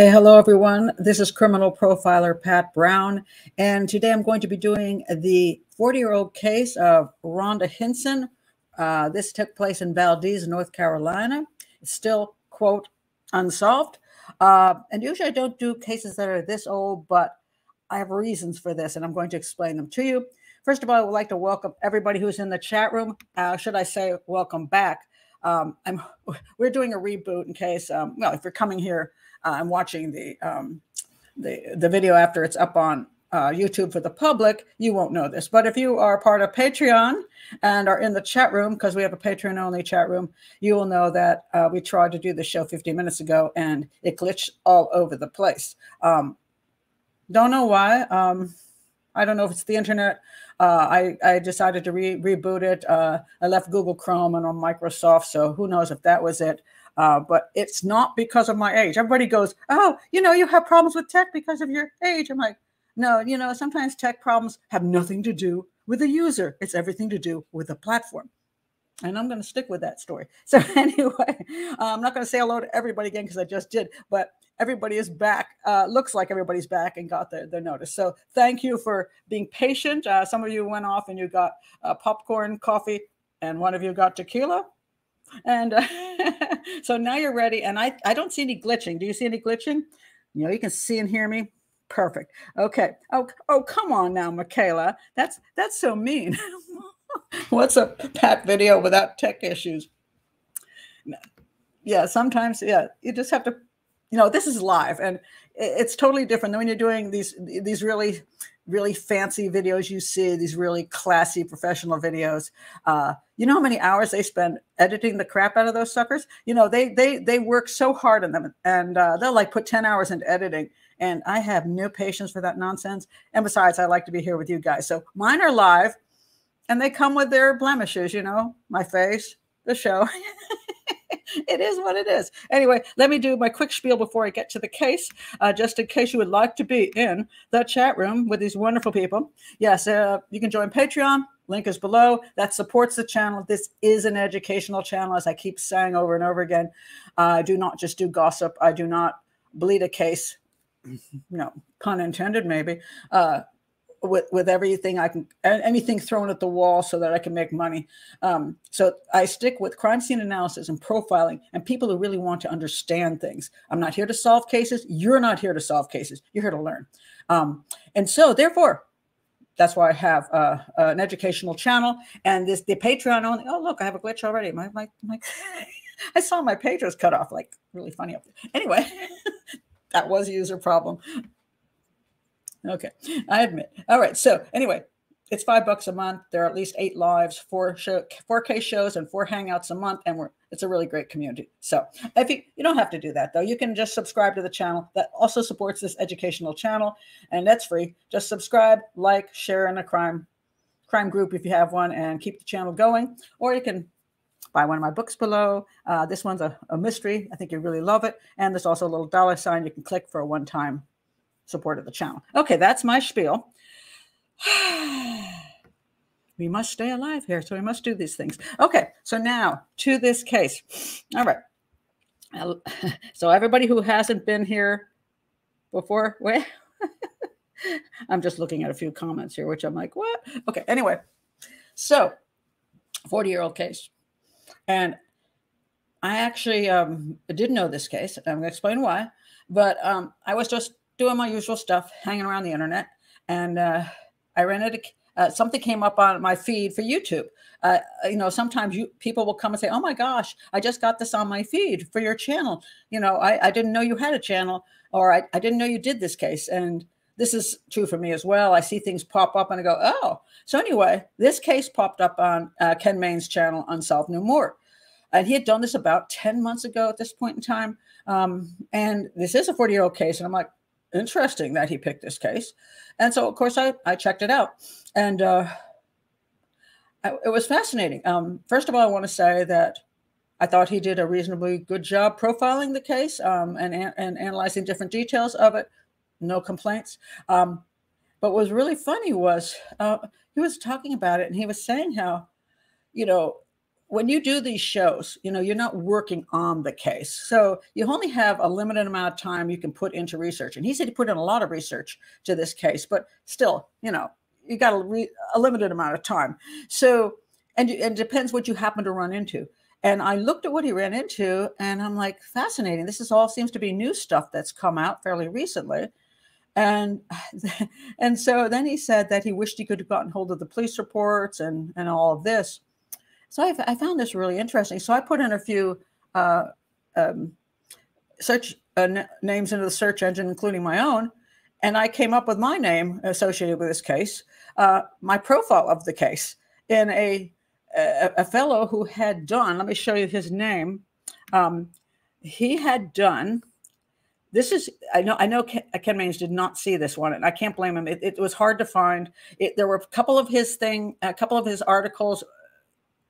Hey, hello everyone. This is criminal profiler Pat Brown, and today I'm going to be doing the 40 year old case of Rhonda Hinson. Uh, this took place in Valdese, North Carolina. It's still, quote, unsolved. Uh, and usually I don't do cases that are this old, but I have reasons for this, and I'm going to explain them to you. First of all, I would like to welcome everybody who's in the chat room. Uh, should I say welcome back? Um, I'm, we're doing a reboot in case, um, well, if you're coming here uh, I'm watching the um, the the video after it's up on uh, YouTube for the public, you won't know this. But if you are part of Patreon and are in the chat room, because we have a Patreon only chat room, you will know that uh, we tried to do the show 15 minutes ago and it glitched all over the place. Um, don't know why. Um, I don't know if it's the internet. Uh, I, I decided to re- reboot it. Uh, I left Google Chrome and on Microsoft, so who knows if that was it. Uh, but it's not because of my age. Everybody goes, oh, you know, you have problems with tech because of your age. I'm like, no, you know, sometimes tech problems have nothing to do with the user. It's everything to do with the platform. And I'm going to stick with that story. So anyway, uh, I'm not going to say hello to everybody again because I just did, but everybody is back. Uh, looks like everybody's back and got their, their notice. So thank you for being patient. Uh, some of you went off and you got uh, popcorn, coffee, and one of you got tequila. And uh, so now you're ready. And I, I don't see any glitching. Do you see any glitching? You know, you can see and hear me. Perfect. Okay. Oh, oh, come on now, Michaela. That's that's so mean. What's a Pat video without tech issues? Yeah, sometimes, yeah, you just have to, you know, this is live and it's totally different than when you're doing these these really really fancy videos you see, these really classy professional videos. Uh, you know how many hours they spend editing the crap out of those suckers? You know, they they they work so hard on them, and uh, they'll like put ten hours into editing. And I have no patience for that nonsense. And besides, I like to be here with you guys. So mine are live, and they come with their blemishes. You know, my face, the show. it is what it is. Anyway, let me do my quick spiel before I get to the case, uh, just in case you would like to be in the chat room with these wonderful people. Yes, uh, you can join Patreon. Link is below. That supports the channel. This is an educational channel, as I keep saying over and over again. Uh, I do not just do gossip. I do not bleed a case. No pun intended, maybe. Uh, with with everything I can anything thrown at the wall so that I can make money. Um, so I stick with crime scene analysis and profiling and people who really want to understand things. I'm not here to solve cases. You're not here to solve cases. You're here to learn. Um, and so therefore, that's why I have uh, an educational channel and this the Patreon only. Oh look, I have a glitch already. My my my. I saw my page was cut off. Like really funny. Anyway, that was a user problem. Okay, I admit. All right. So anyway, it's five bucks a month. There are at least eight lives, four show, 4K shows, and four hangouts a month, and we're it's a really great community. So if you you don't have to do that though, you can just subscribe to the channel. That also supports this educational channel, and that's free. Just subscribe, like, share in a crime crime group if you have one, and keep the channel going. Or you can buy one of my books below. Uh, this one's a, a mystery. I think you really love it, and there's also a little dollar sign you can click for a one-time support of the channel. Okay, that's my spiel. we must stay alive here, so we must do these things. Okay, so now to this case. All right. So everybody who hasn't been here before, wait. I'm just looking at a few comments here, which I'm like, what? Okay, anyway. So 40 year old case. And I actually um, didn't know this case. I'm going to explain why. But um, I was just doing my usual stuff, hanging around the internet, and uh, I rented a, uh, something came up on my feed for YouTube. Uh, you know, sometimes you people will come and say, "Oh my gosh, I just got this on my feed for your channel." You know, I, I didn't know you had a channel, or I, I didn't know you did this case, and this is true for me as well. I see things pop up and I go, "Oh." So anyway, this case popped up on uh, Ken Mains' channel, Unsolved No More, and he had done this about ten months ago at this point in time. Um, and this is a forty-year-old case, and I'm like, interesting that he picked this case. And so, of course, I, I checked it out. And uh, I, it was fascinating. Um, first of all, I want to say that I thought he did a reasonably good job profiling the case um, and, and analyzing different details of it. No complaints. Um, but what was really funny was uh, he was talking about it and he was saying how, you know, when you do these shows, you know, you're not working on the case. So you only have a limited amount of time you can put into research. And he said he put in a lot of research to this case, but still, you know, you got a, a limited amount of time. So, and, and it depends what you happen to run into. And I looked at what he ran into and I'm like, fascinating. This is all seems to be new stuff that's come out fairly recently. And and so then he said that he wished he could have gotten hold of the police reports and, and all of this. So I, I found this really interesting. So I put in a few uh, um, search uh, n- names into the search engine, including my own, and I came up with my name associated with this case, uh, my profile of the case in a, a, a fellow who had done. Let me show you his name. Um, he had done. This is I know I know Ken, Ken Mains did not see this one, and I can't blame him. It, it was hard to find. It, there were a couple of his thing, a couple of his articles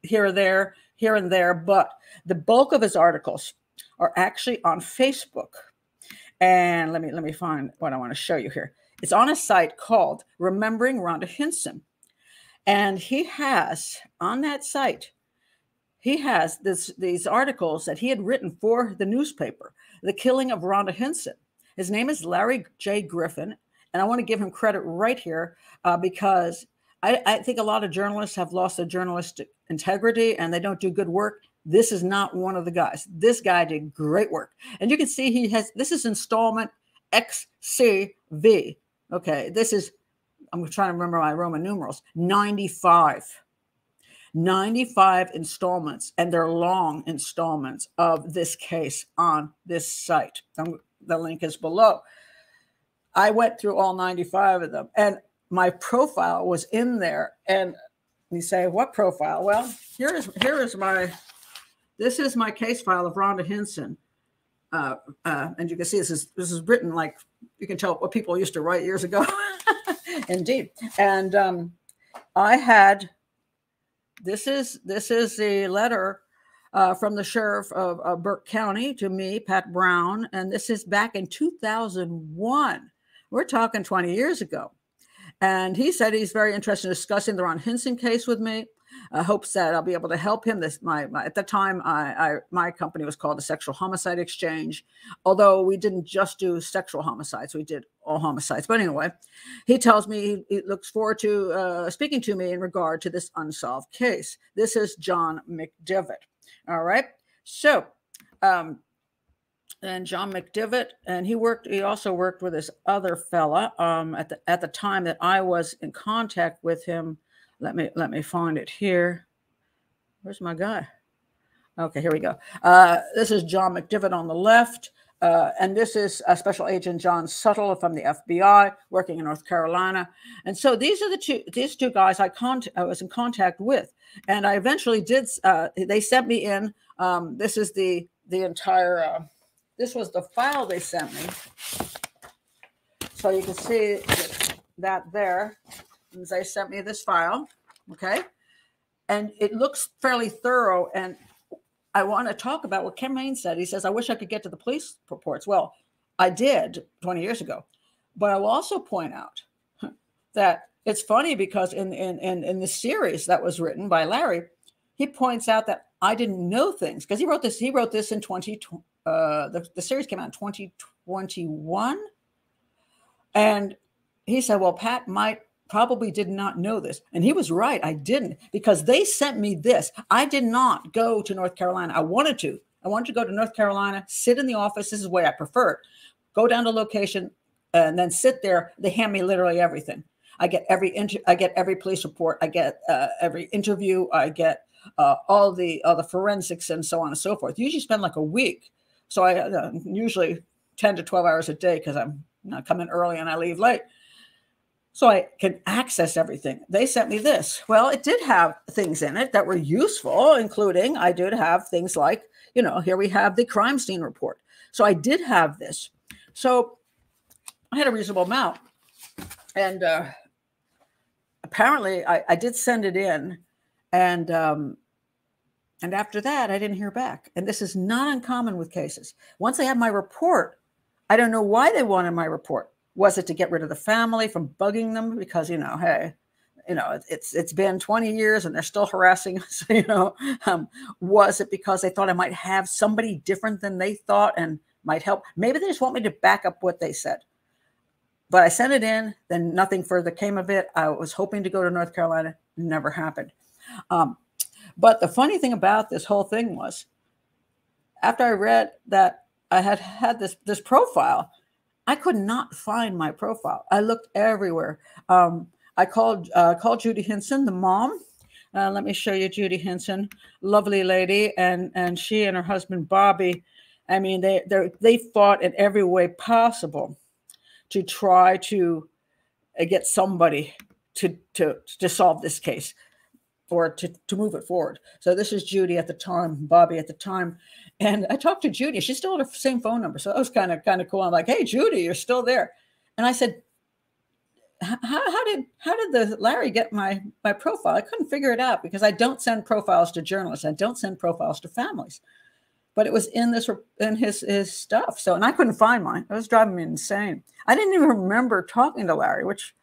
here or there, here and there, but the bulk of his articles are actually on Facebook. And let me let me find what I want to show you here. It's on a site called Remembering Rhonda Hinson. And he has on that site, he has this, these articles that he had written for the newspaper, The Killing of Rhonda Hinson. His name is Larry J. Griffin. And I want to give him credit right here uh, because I, I think a lot of journalists have lost their journalistic integrity and they don't do good work. This is not one of the guys. This guy did great work. And you can see he has this is installment XCV. Okay, this is, I'm trying to remember my Roman numerals 95. 95 installments, and they're long installments of this case on this site. Um, the link is below. I went through all 95 of them, and my profile was in there. And you say, what profile? Well, here is here is my this is my case file of Rhonda Hinson. Uh, uh, and you can see this is this is written like you can tell what people used to write years ago. Indeed. And um, I had this is this is the letter uh, from the sheriff of, of Burke County to me, Pat Brown, and this is back in 2001. We're talking 20 years ago. And he said he's very interested in discussing the Ron Hinson case with me. Uh, hopes that I'll be able to help him. This my, my at the time I, I, my company was called the Sexual Homicide Exchange, although we didn't just do sexual homicides, we did all homicides. But anyway, he tells me he, he looks forward to uh, speaking to me in regard to this unsolved case. This is John McDevitt. All right, so um, and John McDevitt, and he worked. He also worked with this other fella um, at the at the time that I was in contact with him. Let me let me find it here. Where's my guy? Okay, here we go. Uh, this is John McDevitt on the left, uh, and this is a Special Agent John Suttle from the FBI working in North Carolina. And so these are the two these two guys I con- I was in contact with, and I eventually did. Uh, they sent me in. Um, this is the the entire uh, this was the file they sent me. So you can see that there. They sent me this file. Okay. And it looks fairly thorough. And I want to talk about what Ken Main said. He says, I wish I could get to the police reports. Well, I did 20 years ago. But I will also point out that it's funny because in, in, in, in the series that was written by Larry, he points out that I didn't know things because he wrote this. He wrote this in 2020 uh, the, the series came out in 2021. And he said, Well, Pat might probably did not know this. And he was right. I didn't because they sent me this. I did not go to North Carolina. I wanted to. I wanted to go to North Carolina, sit in the office. This is way I prefer it. Go down to location and then sit there. They hand me literally everything. I get every inter- I get every police report. I get uh, every interview. I get uh, all the all the forensics and so on and so forth. You usually spend like a week so I uh, usually 10 to 12 hours a day because I'm know, come early and I leave late. So I can access everything. They sent me this. Well, it did have things in it that were useful, including I did have things like, you know, here we have the crime scene report. So I did have this. So I had a reasonable amount. And uh, apparently I, I did send it in. And um, and after that, I didn't hear back. And this is not uncommon with cases. Once they have my report, I don't know why they wanted my report. Was it to get rid of the family from bugging them? Because, you know, hey, you know, it's it's been 20 years and they're still harassing us. You know, um, was it because they thought I might have somebody different than they thought and might help? Maybe they just want me to back up what they said. But I sent it in, then nothing further came of it. I was hoping to go to North Carolina, never happened. Um, but the funny thing about this whole thing was, after I read that I had had this this profile, I could not find my profile. I looked everywhere. Um, I called uh, called Judy Hinson, the mom. Uh, let me show you Judy Hinson, lovely lady, and and she and her husband Bobby. I mean, they they they fought in every way possible to try to uh, get somebody to to to solve this case or to, to move it forward. So this is Judy at the time, Bobby at the time. And I talked to Judy. She's still at the same phone number. So that was kind of kind of cool. I'm like, hey Judy, you're still there. And I said, how, how did how did the Larry get my my profile? I couldn't figure it out because I don't send profiles to journalists. I don't send profiles to families. But it was in this in his his stuff. So and I couldn't find mine. It was driving me insane. I didn't even remember talking to Larry, which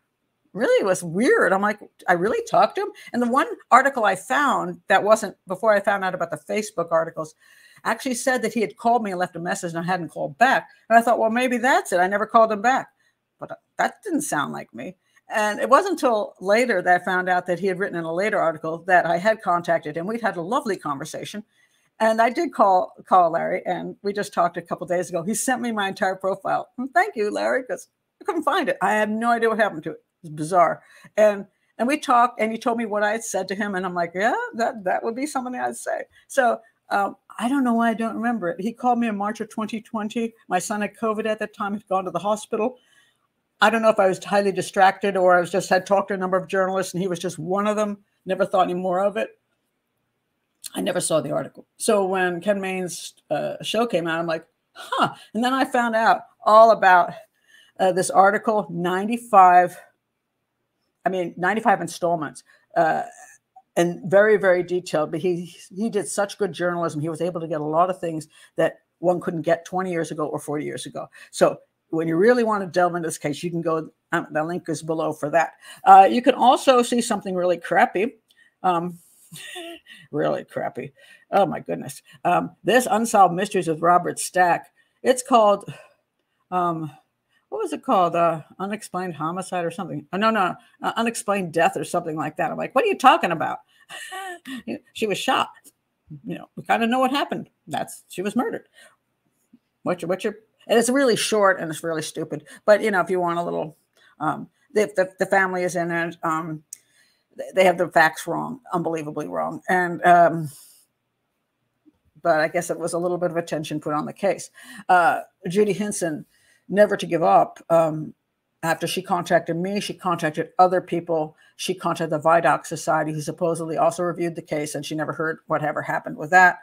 really was weird. I'm like, I really talked to him. And the one article I found that wasn't before I found out about the Facebook articles actually said that he had called me and left a message and I hadn't called back. And I thought, well, maybe that's it. I never called him back. But uh, that didn't sound like me. And it wasn't until later that I found out that he had written in a later article that I had contacted him. We'd had a lovely conversation. And I did call call Larry, and we just talked a couple days ago. He sent me my entire profile. And thank you, Larry, because I couldn't find it. I have no idea what happened to it. It's bizarre. And and we talked, and he told me what I had said to him, and I'm like, yeah, that that would be something I'd say. So um, I don't know why I don't remember it. He called me in March of 2020. My son had COVID at that time. He'd gone to the hospital. I don't know if I was highly distracted or I was just had talked to a number of journalists, and he was just one of them. Never thought any more of it. I never saw the article. So when Ken Mains' uh, show came out, I'm like, huh. And then I found out all about uh, this article 95 I mean, 95 installments. Uh, and very, very detailed. But he he did such good journalism. He was able to get a lot of things that one couldn't get 20 years ago or 40 years ago. So when you really want to delve into this case, you can go. Um, the link is below for that. Uh, you can also see something really crappy. Um, really crappy. Oh my goodness. Um, this Unsolved Mysteries with Robert Stack. It's called um, was it called? Uh, unexplained homicide or something? Oh, no, no, uh, unexplained death or something like that. I'm like, what are you talking about? she was shot. You know, we kind of know what happened. That's she was murdered. What's your, what's your, and it's really short and it's really stupid. But you know, if you want a little, um, the, the, the family is in it. Um, they have the facts wrong, unbelievably wrong, and um, but I guess it was a little bit of attention put on the case. Uh, Judy Hinson never to give up. Um, after she contacted me, she contacted other people. She contacted the Vidocq Society, who supposedly also reviewed the case, and she never heard whatever happened with that.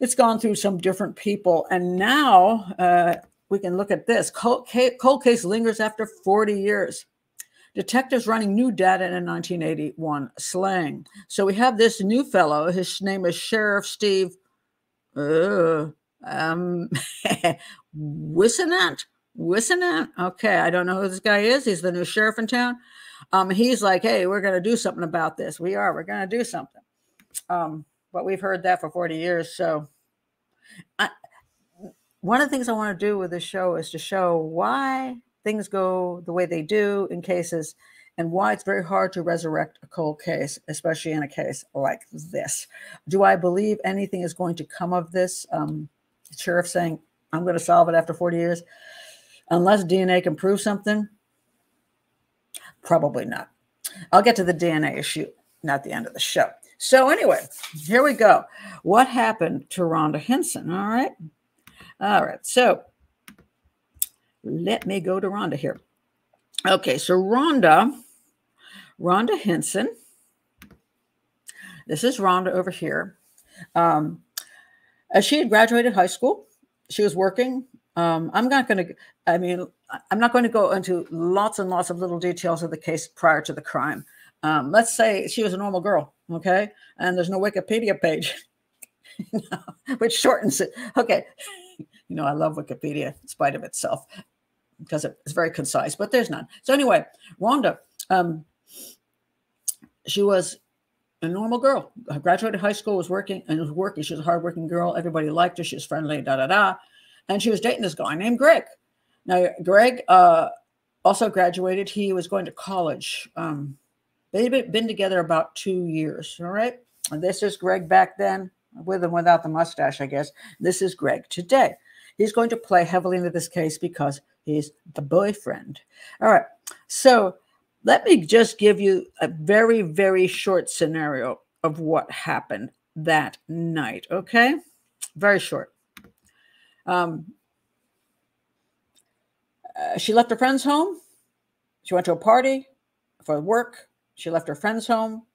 It's gone through some different people, and now uh, we can look at this. Cold, cold case lingers after 40 years. Detectives running new data in a 1981 slang. So we have this new fellow. His name is Sheriff Steve. Uh, um, Whisenant. Whisenant. Okay, I don't know who this guy is. He's the new sheriff in town. Um, he's like, hey, we're going to do something about this. We are. We're going to do something. Um, but we've heard that for 40 years. So, I, one of the things I want to do with this show is to show why things go the way they do in cases and why it's very hard to resurrect a cold case, especially in a case like this. Do I believe anything is going to come of this? Um, sheriff saying, I'm going to solve it after 40 years. Unless DNA can prove something, probably not. I'll get to the DNA issue, not the end of the show. So, anyway, here we go. What happened to Rhonda Hinson? All right. All right. So, let me go to Rhonda here. Okay. So, Rhonda, Rhonda Hinson. This is Rhonda over here. Um, as she had graduated high school, she was working. Um, I'm not going to, I mean, I'm not going to go into lots and lots of little details of the case prior to the crime. Um, let's say she was a normal girl, okay? And there's no Wikipedia page, which shortens it. Okay. You know, I love Wikipedia in spite of itself because it's very concise, but there's none. So, anyway, Rhonda, um, she was a normal girl. Graduated high school, was working and was working. She was a hardworking girl. Everybody liked her. She was friendly, da da da. And she was dating this guy named Greg. Now, Greg uh, also graduated. He was going to college. Um, they'd been together about two years. All right. And this is Greg back then, with and without the mustache, I guess. This is Greg today. He's going to play heavily into this case because he's the boyfriend. All right. So let me just give you a very, very short scenario of what happened that night. Okay. Very short. Um, uh, she left her friend's home. She went to a party for work. She left her friend's home.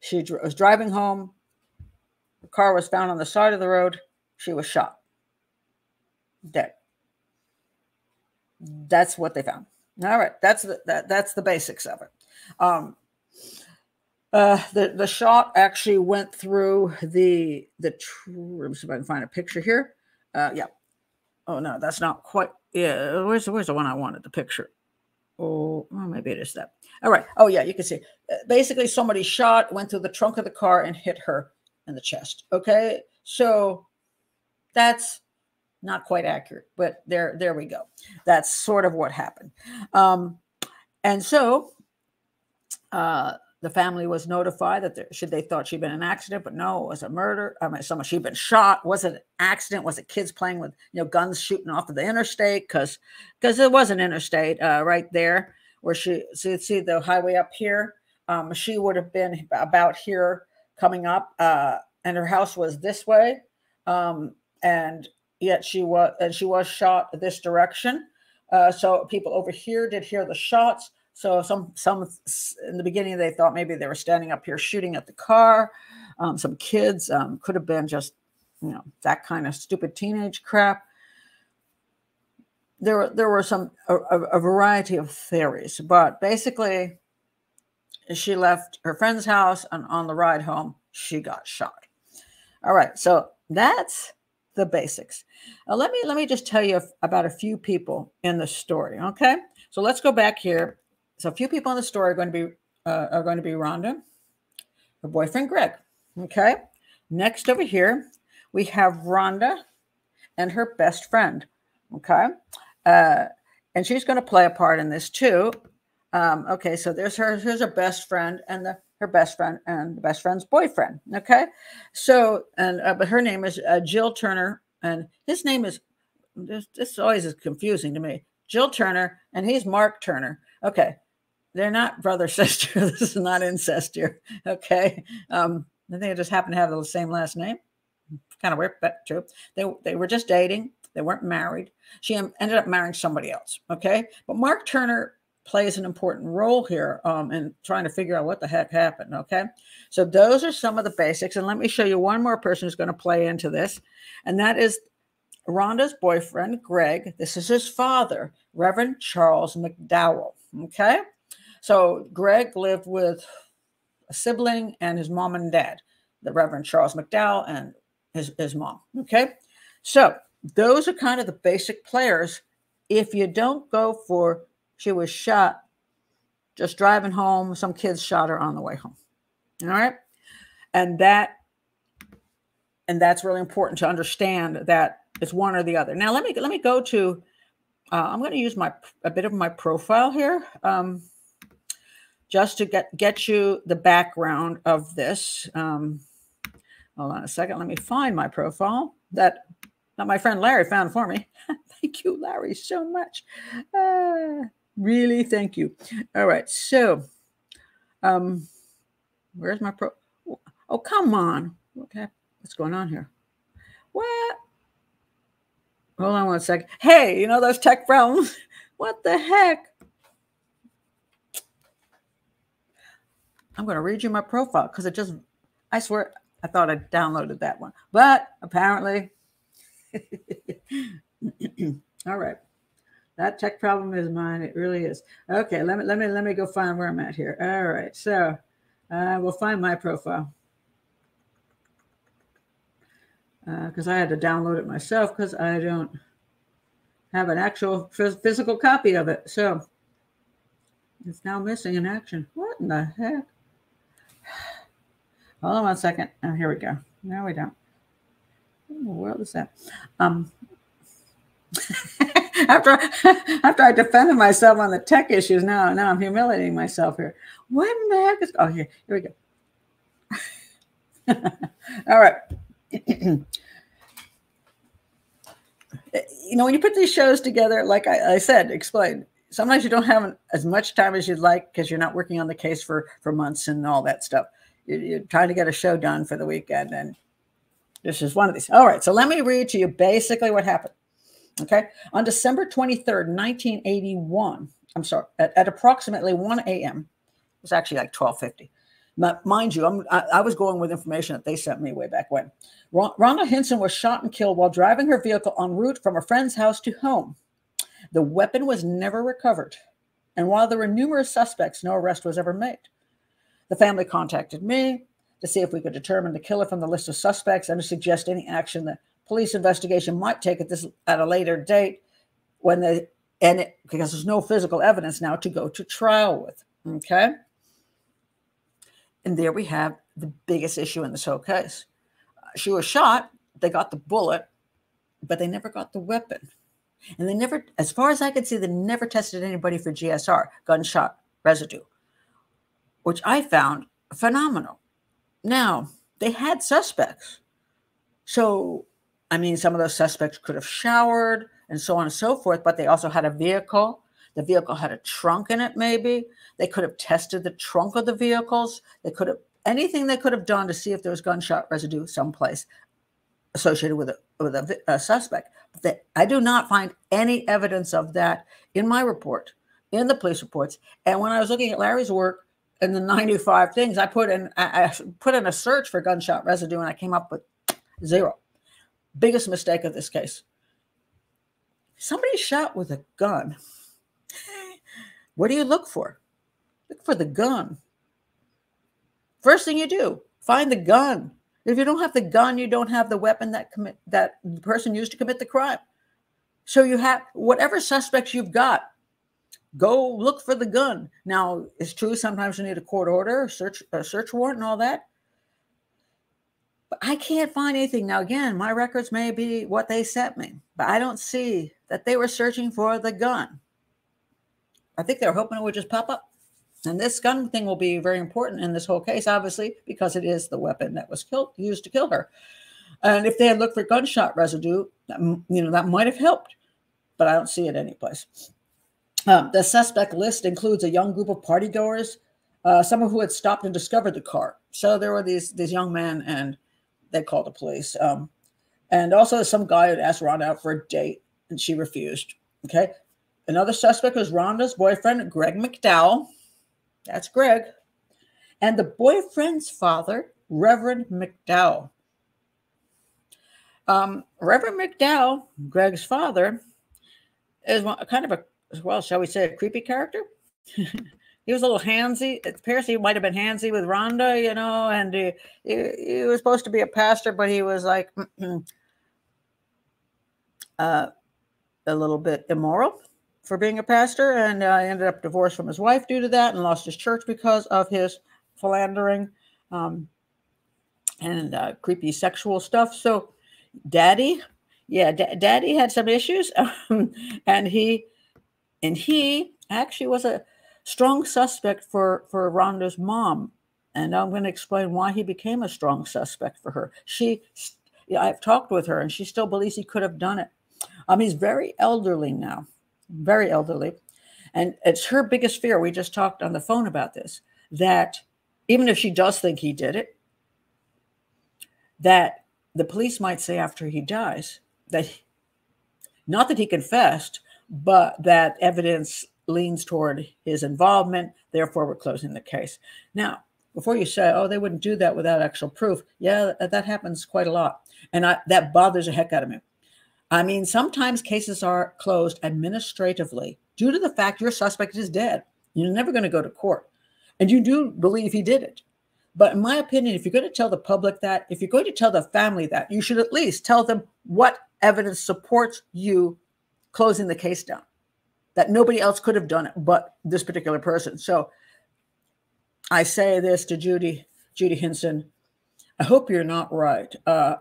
She dr- was driving home. The car was found on the side of the road. She was shot. Dead. That's what they found. All right, that's the that, that's the basics of it. Um, uh, the the shot actually went through the the. Let me see if I can find a picture here. Uh, yeah. Oh no, that's not quite. Yeah, where's where's the one I wanted? The picture. Oh, well, maybe it is that. All right. Oh yeah, you can see. Uh, basically, somebody shot, went through the trunk of the car, and hit her in the chest. Okay, so that's not quite accurate, but there, there we go. That's sort of what happened. Um, and so uh, the family was notified that there, should they thought she'd been an accident, but no, it was a murder. I mean, someone she'd been shot. Was it an accident? Was it kids playing with you know guns shooting off of the interstate? Because because it was an interstate uh, right there where she so you see the highway up here. Um, she would have been about here coming up, uh, and her house was this way. Um, and yet she was and she was shot this direction. Uh, so people over here did hear the shots. So some some in the beginning they thought maybe they were standing up here shooting at the car. Um, some kids um, could have been just you know that kind of stupid teenage crap. There there were some a, a variety of theories, but basically she left her friend's house and on the ride home she got shot. All right, so that's the basics. Uh, let me let me just tell you about a few people in the story. Okay, so let's go back here. So a few people in the story are going to be uh, are going to be Rhonda, her boyfriend Greg. Okay, next over here we have Rhonda and her best friend. Okay, uh, and she's going to play a part in this too. Um, okay, so there's her. Here's her best friend and the her best friend and the best friend's boyfriend. Okay, so and uh, but her name is uh, Jill Turner, and his name is this, this always is confusing to me. Jill Turner, and he's Mark Turner. Okay, they're not brother sister. this is not incest here. Okay, um, I think they just happen to have the same last name. Kind of weird, but true. They they were just dating. They weren't married. She ended up marrying somebody else. Okay, but Mark Turner plays an important role here um, in trying to figure out what the heck happened. Okay. So those are some of the basics. And let me show you one more person who's going to play into this. And that is Rhonda's boyfriend, Greg. This is his father, Reverend Charles McDowell. Okay. So Greg lived with a sibling and his mom and dad, the Reverend Charles McDowell and his, his mom. Okay. So those are kind of the basic players. If you don't go for she was shot just driving home. Some kids shot her on the way home. All right. And that and that's really important to understand that it's one or the other. Now let me let me go to uh, I'm going to use my a bit of my profile here um, just to get get you the background of this. Um, hold on a second. Let me find my profile that that my friend Larry found for me. Thank you, Larry, so much. Uh, Really, thank you. All right, so um, where's my pro? Oh, come on. What's going on here? What? Hold on one second. Hey, you know those tech problems? What the heck? I'm going to read you my profile because it just, I swear, I thought I downloaded that one, but apparently. All right. That tech problem is mine. It really is. Okay, let me let me let me go find where I'm at here. All right, so uh, we'll find my profile because uh, I had to download it myself because I don't have an actual physical copy of it. So it's now missing in action. What in the heck? Hold on one second. Oh, here we go. No, we don't. What the world is that? Um, after after I defended myself on the tech issues, now now I'm humiliating myself here. What in the heck is? Oh, here here we go. All right. you know, when you put these shows together, like I, I said, explain. Sometimes you don't have as much time as you'd like because you're not working on the case for for months and all that stuff. You're, you're trying to get a show done for the weekend, and this is one of these. All right, so let me read to you basically what happened. Okay, on December 23rd, 1981. I'm sorry, at, at approximately 1 a.m. It was actually like 12:50. Mind you, I'm, I, I was going with information that they sent me way back when. Rhonda Hinson was shot and killed while driving her vehicle en route from a friend's house to home. The weapon was never recovered. And while there were numerous suspects, no arrest was ever made. The family contacted me to see if we could determine the killer from the list of suspects and to suggest any action the police investigation might take at this at a later date when they and it, because there's no physical evidence now to go to trial with. Okay. And there we have the biggest issue in this whole case she was shot. They got the bullet, but they never got the weapon. And they never, as far as I could see, they never tested anybody for GSR, gunshot residue, which I found phenomenal. Now, they had suspects. So, I mean, some of those suspects could have showered and so on and so forth, but they also had a vehicle. The vehicle had a trunk in it, maybe. They could have tested the trunk of the vehicles. They could have anything they could have done to see if there was gunshot residue someplace associated with a with a, a suspect. But they, I do not find any evidence of that in my report, in the police reports. And when I was looking at Larry's work in the 95 things, I put in I, I put in a search for gunshot residue, and I came up with zero. Biggest mistake of this case. Somebody shot with a gun. What do you look for? Look for the gun. First thing you do, find the gun. If you don't have the gun, you don't have the weapon that commit that the person used to commit the crime. So you have whatever suspects you've got, go look for the gun. Now, it's true sometimes you need a court order, a search a search warrant, and all that. But I can't find anything. Now, again, my records may be what they sent me, but I don't see that they were searching for the gun. I think they're hoping it would just pop up. And this gun thing will be very important in this whole case, obviously, because it is the weapon that was killed, used to kill her. And if they had looked for gunshot residue, you know, that might have helped, but I don't see it anyplace. Um, the suspect list includes a young group of partygoers, uh, some of who had stopped and discovered the car. So there were these these young men, and they called the police. Um, and also some guy had asked Rhonda out for a date, and she refused. Okay. Another suspect was Rhonda's boyfriend, Greg McDowell. That's Greg. And the boyfriend's father, Reverend McDowell. Um, Reverend McDowell, Greg's father, is kind of a, well, shall we say, a creepy character. he was a little handsy. It appears he might have been handsy with Rhonda, you know, and he, he, he was supposed to be a pastor, but he was like uh, a little bit immoral for being a pastor, and uh, ended up divorced from his wife due to that, and lost his church because of his philandering um, and uh, creepy sexual stuff. So, Daddy, yeah, Daddy had some issues, and he and he actually was a strong suspect for for Rhonda's mom, and I'm going to explain why he became a strong suspect for her. She, I've talked with her, and she still believes he could have done it. Um, he's very elderly now very elderly. And it's her biggest fear. We just talked on the phone about this that even if she does think he did it, that the police might say after he dies that not that he confessed, but that evidence leans toward his involvement. Therefore, we're closing the case. Now, before you say, oh, they wouldn't do that without actual proof, yeah, that happens quite a lot. And I, that bothers the heck out of me. I mean, sometimes cases are closed administratively due to the fact your suspect is dead. You're never going to go to court. And you do believe he did it. But in my opinion, if you're going to tell the public that, if you're going to tell the family that, you should at least tell them what evidence supports you closing the case down. That nobody else could have done it but this particular person. So I say this to Judy, Judy Hinson, I hope you're not right, uh,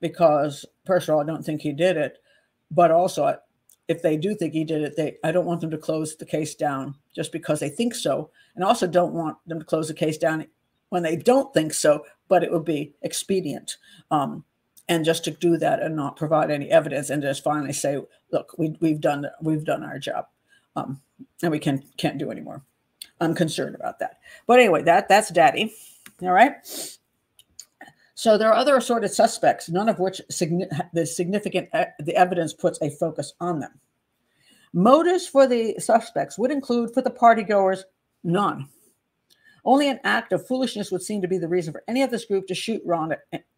because first of all, I don't think he did it, but also if they do think he did it, they I don't want them to close the case down just because they think so, and also don't want them to close the case down when they don't think so. But it would be expedient, um, and just to do that and not provide any evidence, and just finally say, "Look, we, we've done we've done our job, um, and we can can't do anymore." I'm concerned about that. But anyway, that that's Daddy. All right. So there are other assorted suspects, none of which the significant the evidence puts a focus on them. Motives for the suspects would include for the partygoers none. Only an act of foolishness would seem to be the reason for any of this group to shoot Rhonda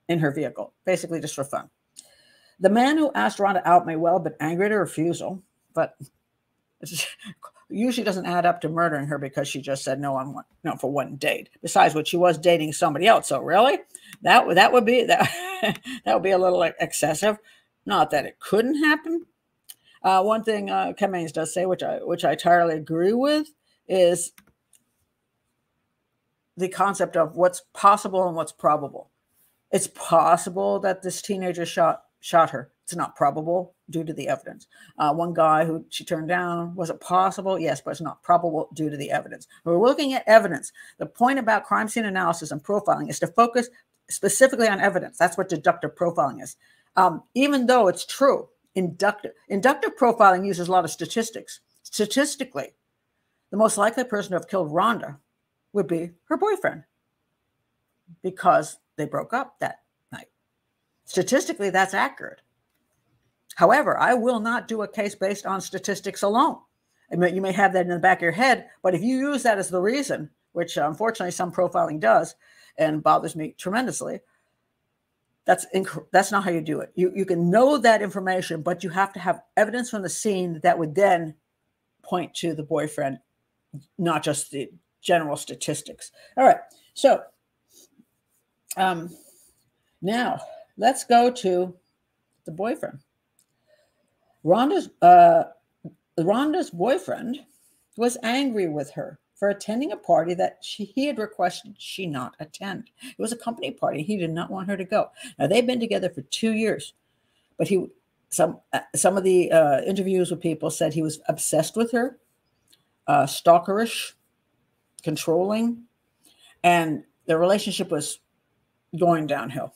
in her vehicle, basically just for fun. The man who asked Rhonda out may well have been angry at her refusal, but usually doesn't add up to murdering her because she just said no on one no for one date. Besides, what she was dating somebody else. So really, that would that would be that that would be a little excessive. Not that it couldn't happen. Uh, one thing uh, does say, which I which I entirely agree with, is the concept of what's possible and what's probable. It's possible that this teenager shot shot her. It's not probable due to the evidence. Uh, one guy who she turned down, was it possible? Yes, but it's not probable due to the evidence. We're looking at evidence. The point about crime scene analysis and profiling is to focus specifically on evidence. That's what deductive profiling is. Um, even though it's true, inductive inductive profiling uses a lot of statistics. Statistically, the most likely person to have killed Rhonda would be her boyfriend because they broke up that night. Statistically, that's accurate. However, I will not do a case based on statistics alone. I mean, you may have that in the back of your head, but if you use that as the reason, which uh, unfortunately some profiling does and bothers me tremendously, that's inc- that's not how you do it. You you can know that information, but you have to have evidence from the scene that would then point to the boyfriend, not just the general statistics. All right, so um, now let's go to the boyfriend. Rhonda's uh, Rhonda's boyfriend was angry with her for attending a party that she, he had requested she not attend. It was a company party. He did not want her to go. Now they've been together for two years, but he some uh, some of the uh, interviews with people said he was obsessed with her, uh, stalkerish, controlling, and the relationship was going downhill.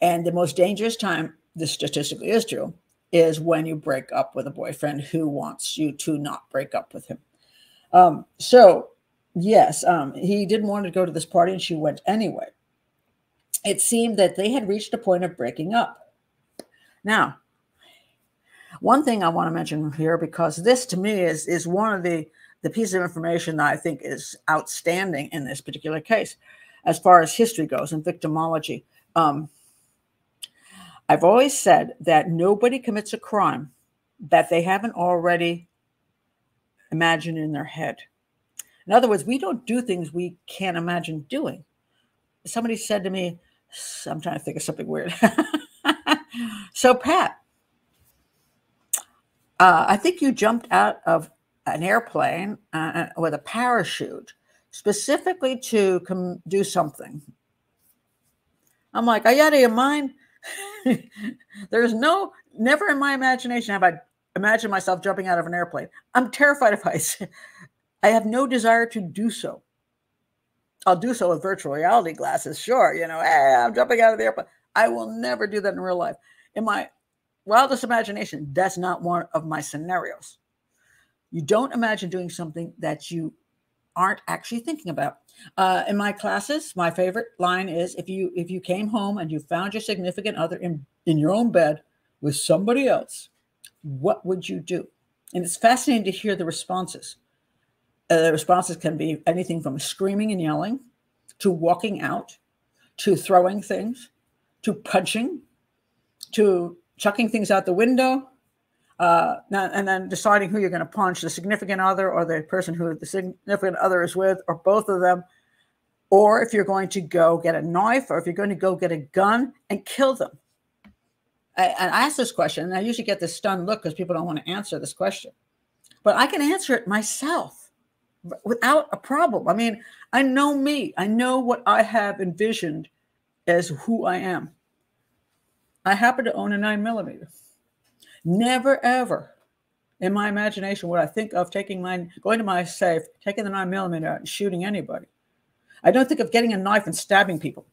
And the most dangerous time, this statistically is true, is when you break up with a boyfriend who wants you to not break up with him. Um, so, yes, um, he didn't want to go to this party and she went anyway. It seemed that they had reached a point of breaking up. Now, one thing I want to mention here, because this to me is, is one of the, the pieces of information that I think is outstanding in this particular case, as far as history goes and victimology. Um, I've always said that nobody commits a crime that they haven't already imagined in their head. In other words, we don't do things we can't imagine doing. Somebody said to me, I'm trying to think of something weird. so, Pat, uh, I think you jumped out of an airplane uh, uh with a parachute specifically to com- do something. I'm like, are you out of your mind? There's no, never in my imagination have I imagined myself jumping out of an airplane. I'm terrified of heights. I have no desire to do so. I'll do so with virtual reality glasses, sure. You know, hey, I'm jumping out of the airplane. I will never do that in real life. In my wildest imagination, that's not one of my scenarios. You don't imagine doing something that you aren't actually thinking about. Uh, in my classes, my favorite line is if you if you came home and you found your significant other in, in your own bed with somebody else, what would you do? And it's fascinating to hear the responses. Uh, the responses can be anything from screaming and yelling to walking out to throwing things to punching to chucking things out the window uh, and then deciding who you're going to punch the significant other or the person who the significant other is with or both of them. Or if you're going to go get a knife or if you're going to go get a gun and kill them. I, and I ask this question and i usually get this stunned look because people don't want to answer this question. But i can answer it myself without a problem. I mean i know me. I know what i have envisioned as who I am. I happen to own a nine millimeter. Never ever in my imagination would I think of taking my going to my safe, taking the nine millimeter out and shooting anybody. I don't think of getting a knife and stabbing people.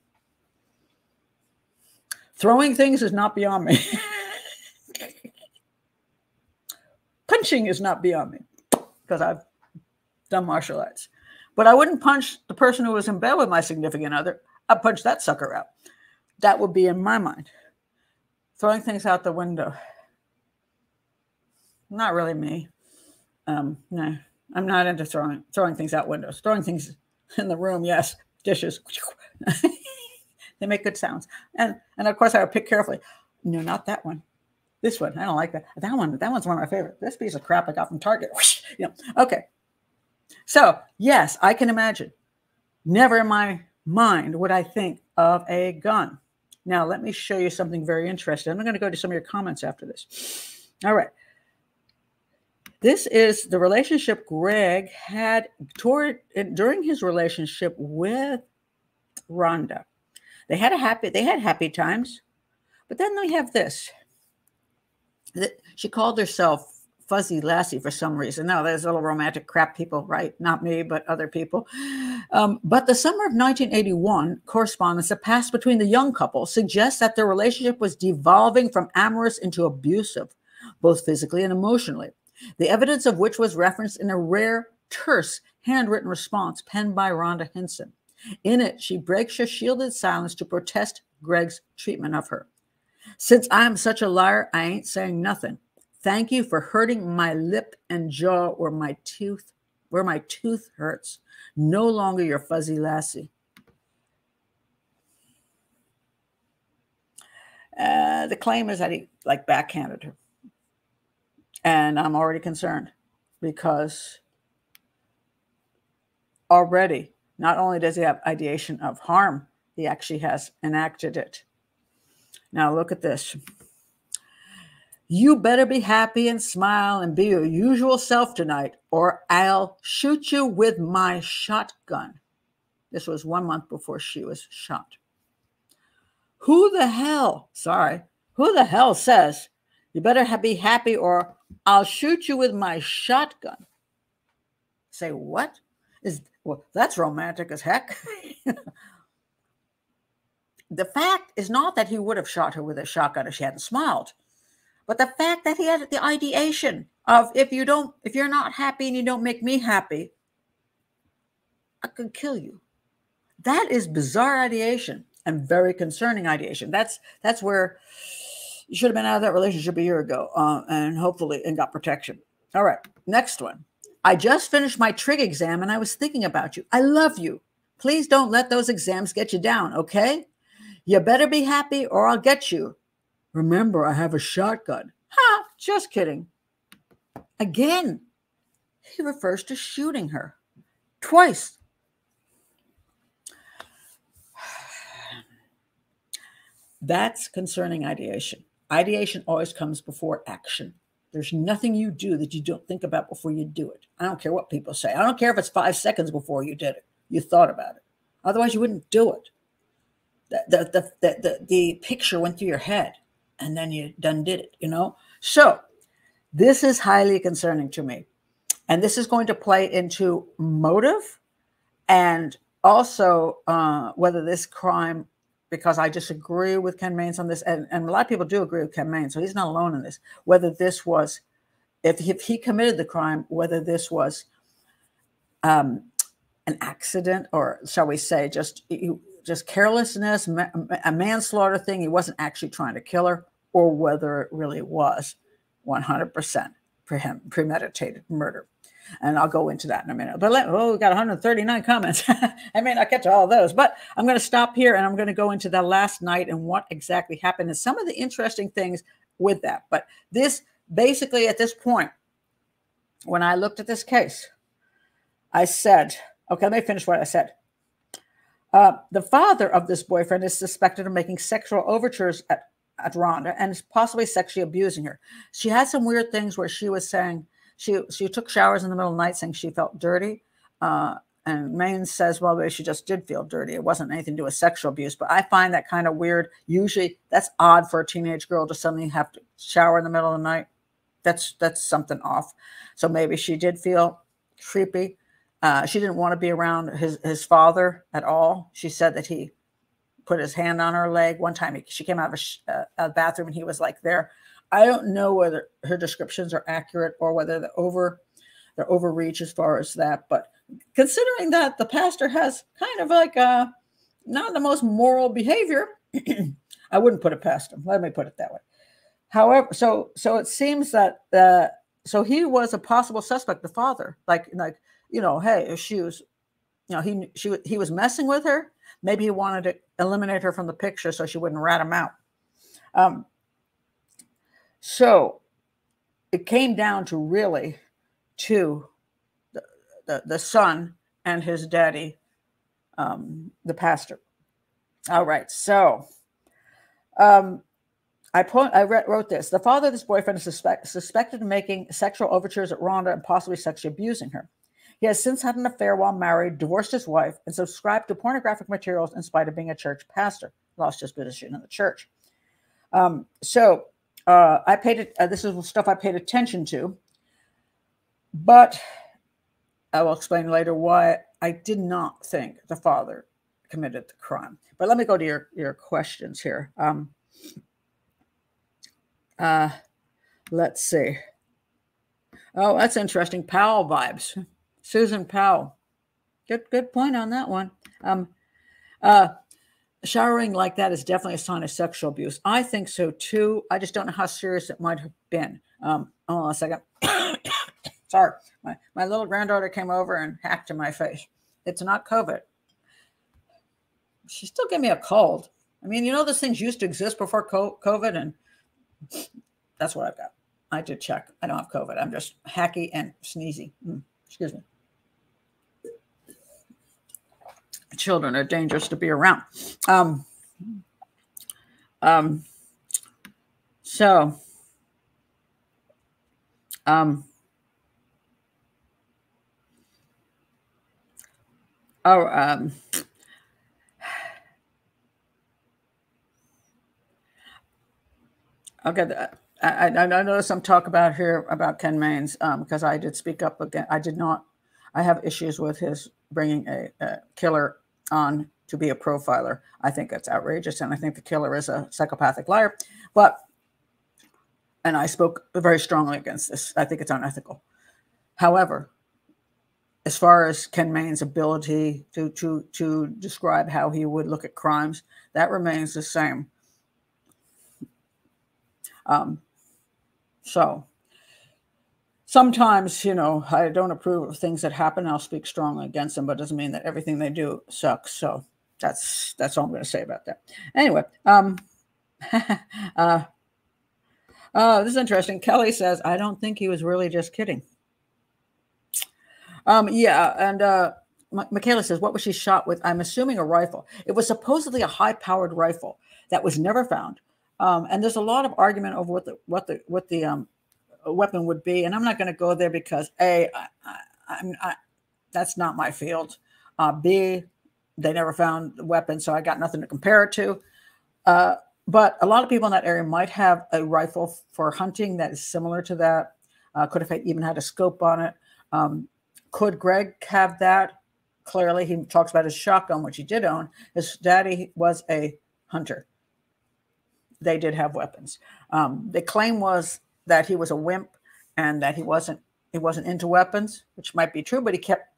Throwing things is not beyond me. Punching is not beyond me because I've done martial arts. But I wouldn't punch the person who was in bed with my significant other. I'd punch that sucker out. That would be in my mind. Throwing things out the window. Not really me. Um, no, I'm not into throwing throwing things out windows. Throwing things in the room, yes. Dishes. they make good sounds. And and of course I would pick carefully. No, not that one. This one. I don't like that. That one, that one's one of my favorite. This piece of crap I got from Target. know, okay. So yes, I can imagine. Never in my mind would I think of a gun. Now, let me show you something very interesting. I'm going to go to some of your comments after this. All right. This is the relationship Greg had toward during his relationship with Rhonda. They had a happy they had happy times, but then they have this. She called herself Fuzzy Lassie for some reason. No, there's a little romantic crap people, right? Not me, but other people. Um, but the summer of 1981 correspondence that passed between the young couple suggests that their relationship was devolving from amorous into abusive, both physically and emotionally. The evidence of which was referenced in a rare, terse, handwritten response penned by Rhonda Hinson. In it, she breaks her shielded silence to protest Greg's treatment of her. Since I'm such a liar, I ain't saying nothing. Thank you for hurting my lip and jaw where my tooth where my tooth hurts. No longer your fuzzy lassie. Uh, the claim is that he like backhanded her. And I'm already concerned because already not only does he have ideation of harm, he actually has enacted it. Now look at this. You better be happy and smile and be your usual self tonight, or I'll shoot you with my shotgun. This was one month before she was shot. Who the hell, sorry, who the hell says you better be happy or I'll shoot you with my shotgun? Say, what? Is well, that's romantic as heck. the fact is not that he would have shot her with a shotgun if she hadn't smiled. But the fact that he had the ideation of if you don't, if you're not happy and you don't make me happy, I could kill you. That is bizarre ideation and very concerning ideation. That's that's where you should have been out of that relationship a year ago, uh, and hopefully and got protection. All right, next one. I just finished my trig exam and I was thinking about you. I love you. Please don't let those exams get you down, okay? You better be happy or I'll get you. Remember, I have a shotgun. Ha, just kidding. Again, he refers to shooting her twice. That's concerning ideation. Ideation always comes before action. There's nothing you do that you don't think about before you do it. I don't care what people say. I don't care if it's five seconds before you did it. You thought about it. Otherwise, you wouldn't do it. The, the, the, the, the, the picture went through your head and then you done did it, you know? So this is highly concerning to me. And this is going to play into motive and also uh, whether this crime, because I disagree with Ken Mains on this, and, and a lot of people do agree with Ken Mains, so he's not alone in this, whether this was, if he, if he committed the crime, whether this was um, an accident or shall we say just just carelessness, a manslaughter thing. He wasn't actually trying to kill her, or whether it really was 100% premeditated murder. And I'll go into that in a minute. But let, oh, we got 139 comments. I may not to all those, but I'm going to stop here and I'm going to go into the last night and what exactly happened and some of the interesting things with that. But this basically at this point, when I looked at this case, I said, okay, let me finish what I said. Uh, the father of this boyfriend is suspected of making sexual overtures at at Rhonda and possibly sexually abusing her. She had some weird things where she was saying she she took showers in the middle of the night saying she felt dirty. Uh, and Mains says, well, maybe she just did feel dirty. It wasn't anything to do with sexual abuse. But I find that kind of weird. Usually that's odd for a teenage girl to suddenly have to shower in the middle of the night. That's that's something off. So maybe she did feel creepy. Uh, she didn't want to be around his, his father at all. She said that he put his hand on her leg. One time he, she came out of a, uh, a, bathroom and he was like there. I don't know whether her descriptions are accurate or whether they're over overreach as far as that. But considering that the pastor has kind of like a not the most moral behavior, I wouldn't put it past him. Let me put it that way. However, so so it seems that uh, so he was a possible suspect, the father. Like like you know, hey, she was, you know, he she he was messing with her. Maybe he wanted to eliminate her from the picture so she wouldn't rat him out. Um, so it came down to really to the, the, the son and his daddy, um, the pastor. All right, so um, I, point, I wrote this. The father of this boyfriend is suspect, suspected of making sexual overtures at Rhonda and possibly sexually abusing her. He has since had an affair while married, divorced his wife, and subscribed to pornographic materials in spite of being a church pastor. Lost his position in the church. Um, so uh, I paid it. Uh, this is stuff I paid attention to, but I will explain later why I did not think the father committed the crime. But let me go to your your questions here. Um, uh, let's see. Oh, that's interesting. Powell vibes. Susan Powell. Good, good point on that one. Um, uh, showering like that is definitely a sign of sexual abuse. I think so too. I just don't know how serious it might have been. Um, hold on a second. Sorry, my, my little granddaughter came over and hacked in my face. It's not COVID. She still gave me a cold. I mean, you know, those things used to exist before COVID, and that's what I've got. I did check. I don't have COVID. I'm just hacky and sneezy. Mm, excuse me. Children are dangerous to be around. Um, um, so, um, oh, um, okay. I, I, I know some talk about here about Ken Mains um, because I did speak up again. I did not. I have issues with his bringing a, a killer on to be a profiler. I think that's outrageous. And I think the killer is a psychopathic liar. But, and I spoke very strongly against this. I think it's unethical. However, as far as Ken Mains' ability to, to, to describe how he would look at crimes, that remains the same. Um, so sometimes, you know, I don't approve of things that happen. I'll speak strongly against them, but doesn't mean that everything they do sucks. So that's that's all I'm going to say about that. Anyway, um, uh, uh, this is interesting. Kelly says, I don't think he was really just kidding. Um, yeah, and uh, Michaela says, what was she shot with? I'm assuming a rifle. It was supposedly a high-powered rifle that was never found. Um, and there's a lot of argument over what the what the what the um, weapon would be. And I'm not going to go there because A, I, I, I, that's not my field. Uh, B, they never found the weapon, so I got nothing to compare it to. Uh, but a lot of people in that area might have a rifle for hunting that is similar to that. Uh, could have even had a scope on it. Um, could Greg have that? Clearly, he talks about his shotgun, which he did own. His daddy was a hunter. They did have weapons. Um, the claim was that he was a wimp and that he wasn't he wasn't into weapons, which might be true, but he kept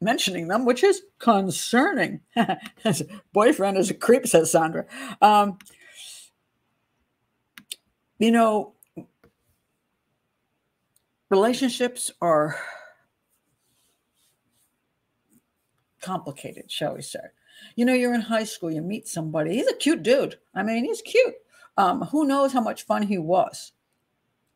mentioning them, which is concerning. His boyfriend is a creep, says Sandra. Um, you know, relationships are complicated, shall we say. You know, you're in high school, you meet somebody. He's a cute dude. I mean, he's cute. Um, who knows how much fun he was?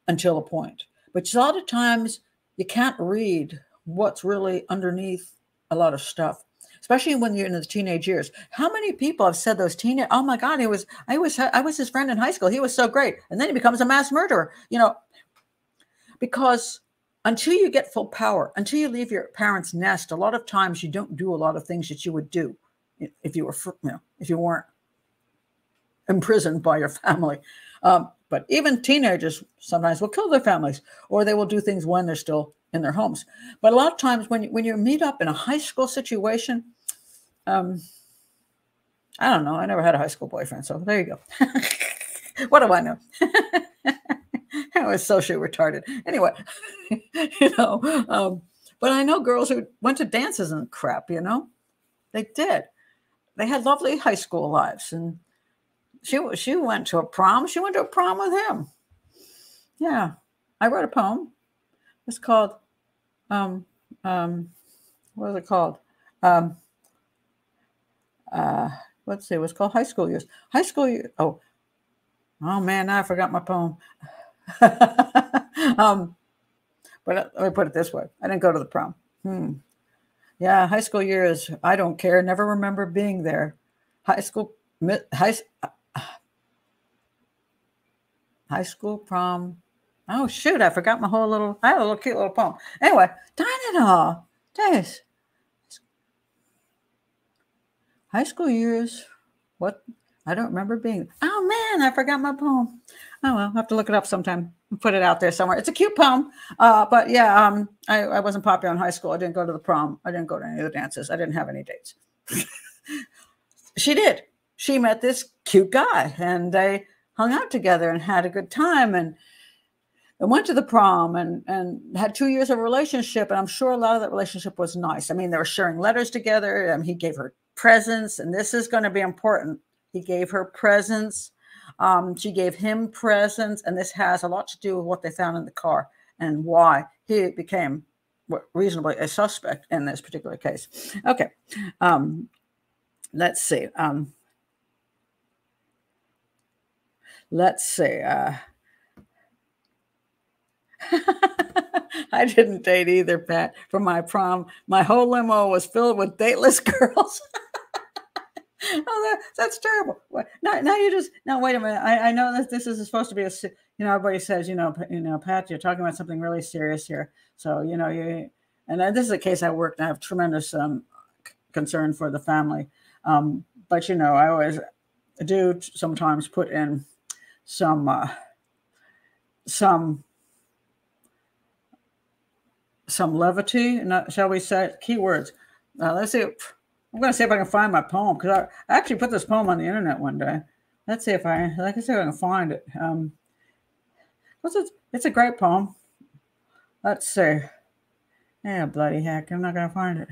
Until a point. But a lot of times you can't read what's really underneath a lot of stuff, especially when you're in the teenage years. How many people have said those teenage? Oh my God, he was I was I was his friend in high school. He was so great, and then he becomes a mass murderer. You know, because until you get full power, until you leave your parents' nest, a lot of times you don't do a lot of things that you would do if you were, you know, if you weren't imprisoned by your family. Um, but even teenagers sometimes will kill their families, or they will do things when they're still in their homes. But a lot of times, when you, when you meet up in a high school situation, um, I don't know. I never had a high school boyfriend, so there you go. what do I know? I was socially retarded. Anyway, you know, um, but I know girls who went to dances and crap, you know, they did. They had lovely high school lives. And she, she went to a prom. She went to a prom with him. Yeah. I wrote a poem. It's called, um, um, what was it called? Um, uh, let's see, it was called High School Years. High School Year. Oh, oh man, I forgot my poem. um, but uh, let me put it this way: I didn't go to the prom. Hmm. Yeah, high school years. I don't care. Never remember being there. High school, high, high school prom. Oh shoot! I forgot my whole little. I had a little cute little poem. Anyway, darn it all. Days. High school years. What? I don't remember being. Oh man, I forgot my poem. Oh well, I'll have to look it up sometime and put it out there somewhere. It's a cute poem. Uh, but yeah, um, I, I wasn't popular in high school. I didn't go to the prom. I didn't go to any of the dances. I didn't have any dates. she did. She met this cute guy and they hung out together and had a good time and and went to the prom and and had two years of relationship and i'm sure a lot of that relationship was nice i mean they were sharing letters together and he gave her presents and this is going to be important he gave her presents um, she gave him presents, and this has a lot to do with what they found in the car and why he became reasonably a suspect in this particular case. Okay, um, let's see. Um, let's see. Uh, I didn't date either, Pat. For my prom, my whole limo was filled with dateless girls. oh, that, that's terrible. Now, now you just now wait a minute. I, I know that this is supposed to be a you know everybody says you know you know Pat you're talking about something really serious here. So you know you and this is a case I worked. I have tremendous um, concern for the family. Um, but you know I always do sometimes put in some uh, some some levity, shall we say, keywords. Uh, let's see. I'm going to see if I can find my poem because I, actually put this poem on the internet one day. Let's see if I, I can see if I can find it. Um, it? It's a great poem. Let's see. Yeah, bloody heck, I'm not going to find it.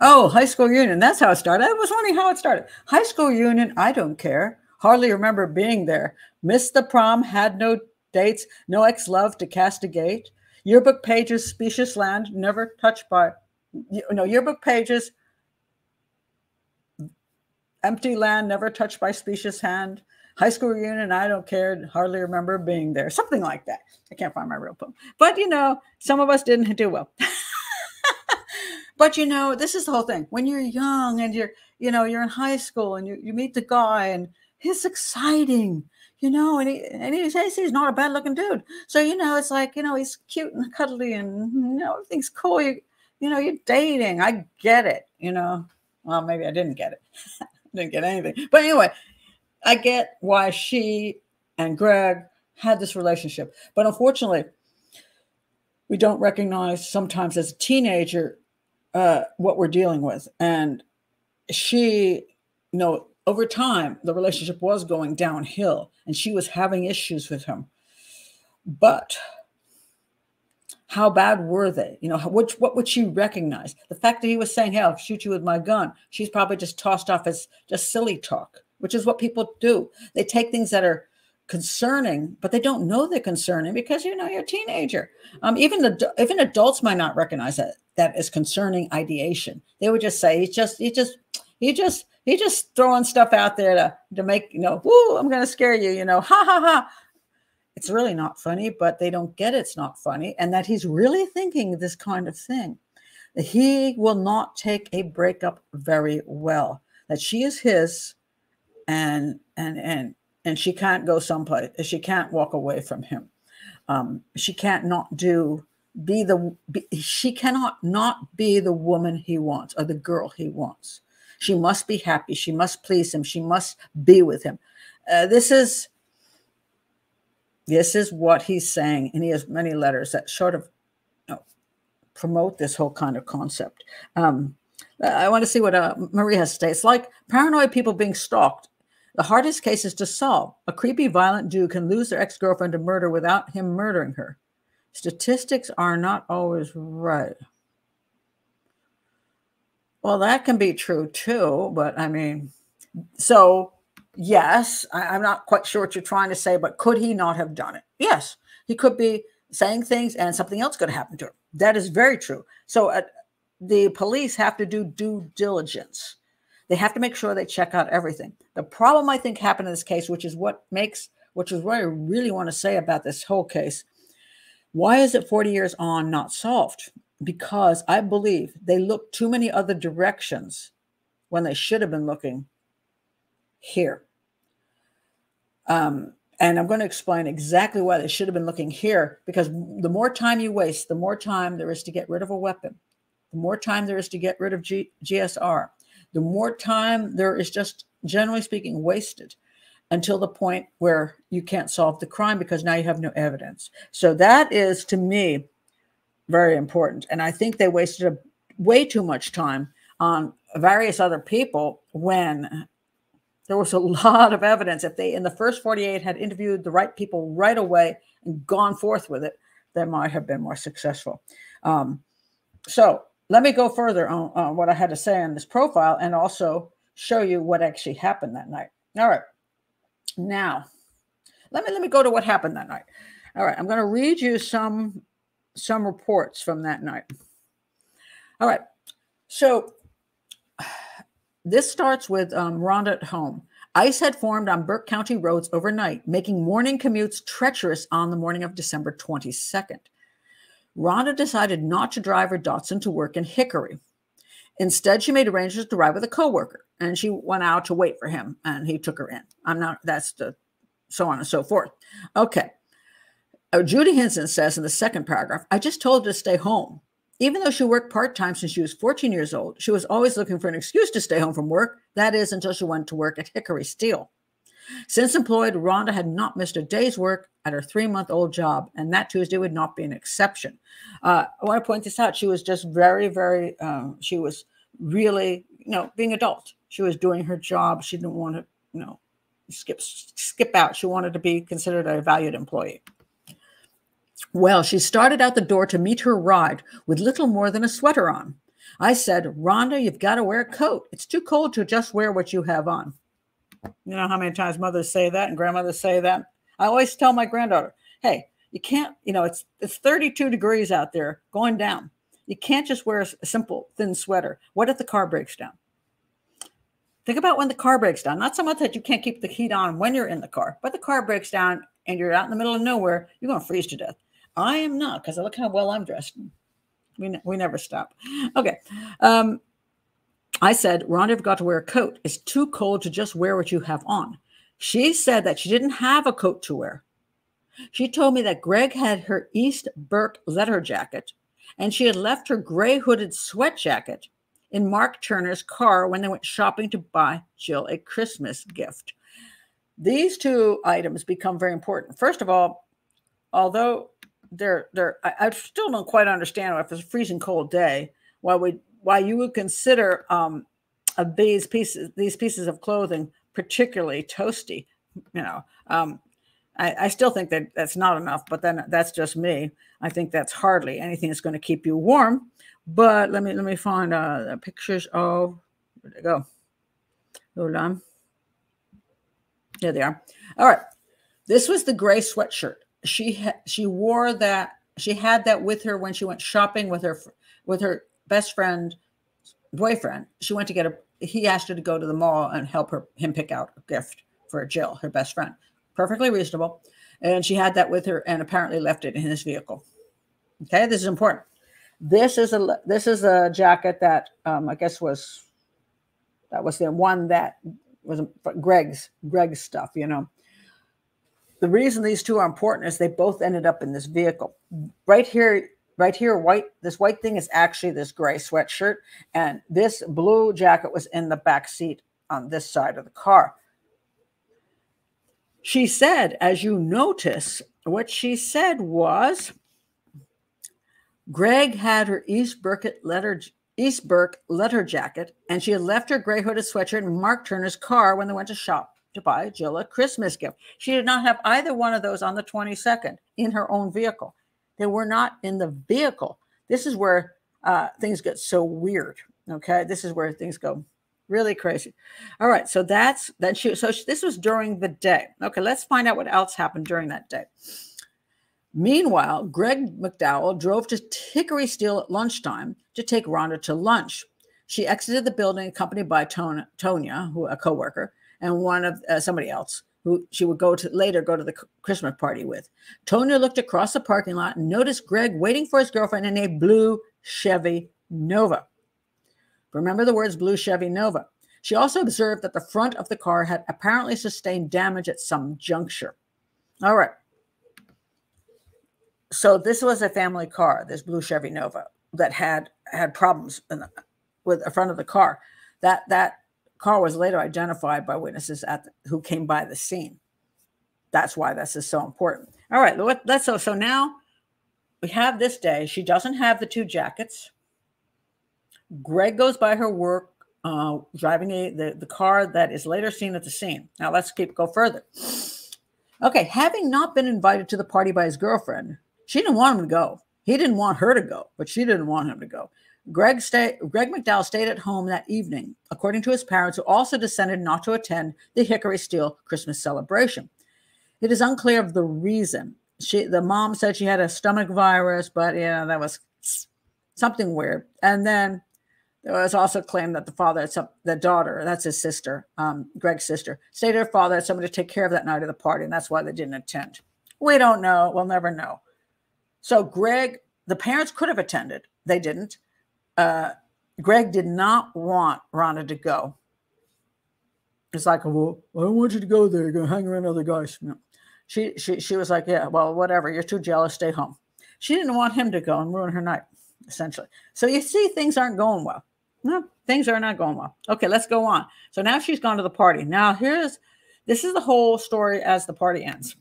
Oh, high school union. That's how it started. I was wondering how it started. High school union. I don't care. Hardly remember being there. Missed the prom. Had no dates. No ex love to castigate. Yearbook pages. Specious land. Never touched by you know, yearbook pages, empty land never touched by specious hand. High school reunion, I don't care, hardly remember being there. Something like that. I can't find my real poem. But you know, some of us didn't do well. but you know, this is the whole thing. When you're young and you're, you know, you're in high school and you, you meet the guy and he's exciting you know, and he and he says he's not a bad looking dude. So you know, it's like you know he's cute and cuddly and you know everything's cool. You, you know, you're dating. I get it, you know. Well, maybe I didn't get it. didn't get anything. But anyway, I get why she and Greg had this relationship. But unfortunately, we don't recognize sometimes as a teenager uh, what we're dealing with. And she, you know, over time, the relationship was going downhill and she was having issues with him. But how bad were they? You know, which what would she recognize? The fact that he was saying, "Hey, I'll shoot you with my gun," she's probably just tossed off as just silly talk, which is what people do. They take things that are concerning, but they don't know they're concerning because you know you're a teenager. Um, even the even adults might not recognize that that is concerning ideation. They would just say, "He's just he just he just he just throwing stuff out there to to make you know, whoo, I'm going to scare you," you know, ha ha ha it's really not funny, but they don't get it's not funny, and that he's really thinking this kind of thing. He will not take a breakup very well. That she is his, and and and and she can't go someplace. She can't walk away from him. um, she can't not do be the be, she cannot not be the woman he wants or the girl he wants she must be happy. She must please him. She must be with him. Uh, this is this is what he's saying and he has many letters that sort of you know, promote this whole kind of concept. Um, i want to see what uh, maria has to say. It's like paranoid people being stalked. The hardest case is to solve. A creepy violent jew can lose their ex-girlfriend to murder without him murdering her. Statistics are not always right. Well, that can be true too, but I mean, so yes, I, am not quite sure what you're trying to say, but could he not have done it? Yes, he could be saying things and something else could happen to him. That is very true. So uh, the police have to do due diligence. They have to make sure they check out everything. The problem I think happened in this case, which is what makes, which is what I really want to say about this whole case, why is it 40 years on not solved? Because I believe they looked too many other directions when they should have been looking here. Um, and I'm going to explain exactly why they should have been looking here because the more time you waste, the more time there is to get rid of a weapon, the more time there is to get rid of G- GSR, the more time there is just generally speaking wasted until the point where you can't solve the crime because now you have no evidence. So that is to me very important. And I think they wasted a, way too much time on various other people when there was a lot of evidence. If they, in the first 48, had interviewed the right people right away and gone forth with it, they might have been more successful. Um, so let me go further on, on what I had to say on this profile and also show you what actually happened that night. All right. Now, let me let me go to what happened that night. All right, I'm going to read you some some reports from that night. All right, so this starts with um, Rhonda at home. Ice had formed on Burke County roads overnight, making morning commutes treacherous on the morning of December 22nd. Rhonda decided not to drive her Datsun to work in Hickory. Instead, she made arrangements to ride with a coworker, and she went out to wait for him, and he took her in. I'm not. That's the so on and so forth. Okay. Uh, Judy Hinson says in the second paragraph, I just told her to stay home. Even though she worked part time since she was 14 years old, she was always looking for an excuse to stay home from work. That is, until she went to work at Hickory Steel. Since employed, Rhonda had not missed a day's work at her three month old job, and that Tuesday would not be an exception. Uh, I want to point this out. She was just very, very, um, she was really, you know, being adult. She was doing her job. She didn't want to, you know, skip skip out. She wanted to be considered a valued employee. Well, she started out the door to meet her ride with little more than a sweater on. I said, Rhonda, you've got to wear a coat. It's too cold to just wear what you have on. You know how many times mothers say that and grandmothers say that? I always tell my granddaughter, hey, you can't, you know, it's it's 32 degrees out there going down. You can't just wear a simple thin sweater. What if the car breaks down? Think about when the car breaks down. Not so much that you can't keep the heat on when you're in the car, but the car breaks down and you're out in the middle of nowhere, you're going to freeze to death. I am not because I look how well I'm dressed. We, we never stop. Okay. Um, I said, Rhonda forgot to wear a coat. It's too cold to just wear what you have on. She said that she didn't have a coat to wear. She told me that Greg had her East Burke leather jacket and she had left her gray hooded sweat jacket in Mark Turner's car when they went shopping to buy Jill a Christmas gift. These two items become very important. First of all, although they're they're I, I still don't quite understand if it's a freezing cold day why we why you would consider um, these pieces these pieces of clothing particularly toasty. You know, um, I, I, still think that that's not enough, but then that's just me. I think that's hardly anything that's going to keep you warm. But let me let me find uh, pictures of where they go. Hold on. There they are. All right. This was the gray sweatshirt. She she wore that. She had that with her when she went shopping with her with her best friend boyfriend. She went to get a. He asked her to go to the mall and help her him pick out a gift for Jill, her best friend. Perfectly reasonable, and she had that with her and apparently left it in his vehicle. Okay, this is important. This is a this is a jacket that um, I guess was that was the one that was Greg's Greg's stuff. You know, the reason these two are important is they both ended up in this vehicle. Right here, right here, white, this white thing is actually this gray sweatshirt, and this blue jacket was in the back seat on this side of the car. She said, as you notice, what she said was Greg had her East Burkett letter East Burke letter jacket, and she had left her gray hooded sweatshirt in Mark Turner's car when they went to shop to buy Jill a Christmas gift. She did not have either one of those on the 22nd in her own vehicle. They were not in the vehicle. This is where uh, things get so weird. Okay, this is where things go really crazy. All right, so that's then she. So she, this was during the day. Okay, let's find out what else happened during that day. Meanwhile, Greg McDowell drove to Hickory Steel at lunchtime to take Rhonda to lunch. She exited the building accompanied by Tonya, who a coworker, and one of uh, somebody else who she would go to later go to the Christmas party with. Tonya looked across the parking lot and noticed Greg waiting for his girlfriend in a blue Chevy Nova. Remember the words blue Chevy Nova. She also observed that the front of the car had apparently sustained damage at some juncture. All right. So this was a family car, this blue Chevy Nova, that had had problems the, with the front of the car. That that car was later identified by witnesses at the, who came by the scene. That's why this is so important. All right, let's so so now we have this day. She doesn't have the two jackets. Greg goes by her work, uh, driving a, the, the car that is later seen at the scene. Now let's keep go further. Okay, having not been invited to the party by his girlfriend, she didn't want him to go. He didn't want her to go, but she didn't want him to go. Greg, stay, Greg McDowell stayed at home that evening, according to his parents, who also decided not to attend the Hickory Steel Christmas celebration. It is unclear of the reason. She, the mom said she had a stomach virus, but yeah, that was something weird. And then there was also claimed that the father, the daughter, that's his sister, um, Greg's sister, stated her father had somebody to take care of that night of the party, and that's why they didn't attend. We don't know. We'll never know. So Greg, the parents could have attended. They didn't uh, Greg did not want Rhonda to go. It's like, well, I don't want you to go there. You're going to hang around other guys. No. She, she, she was like, yeah, well, whatever. You're too jealous. Stay home. She didn't want him to go and ruin her night, essentially. So you see, things aren't going well. No, things are not going well. Okay, let's go on. So now she's gone to the party. Now here's this is the whole story as the party ends.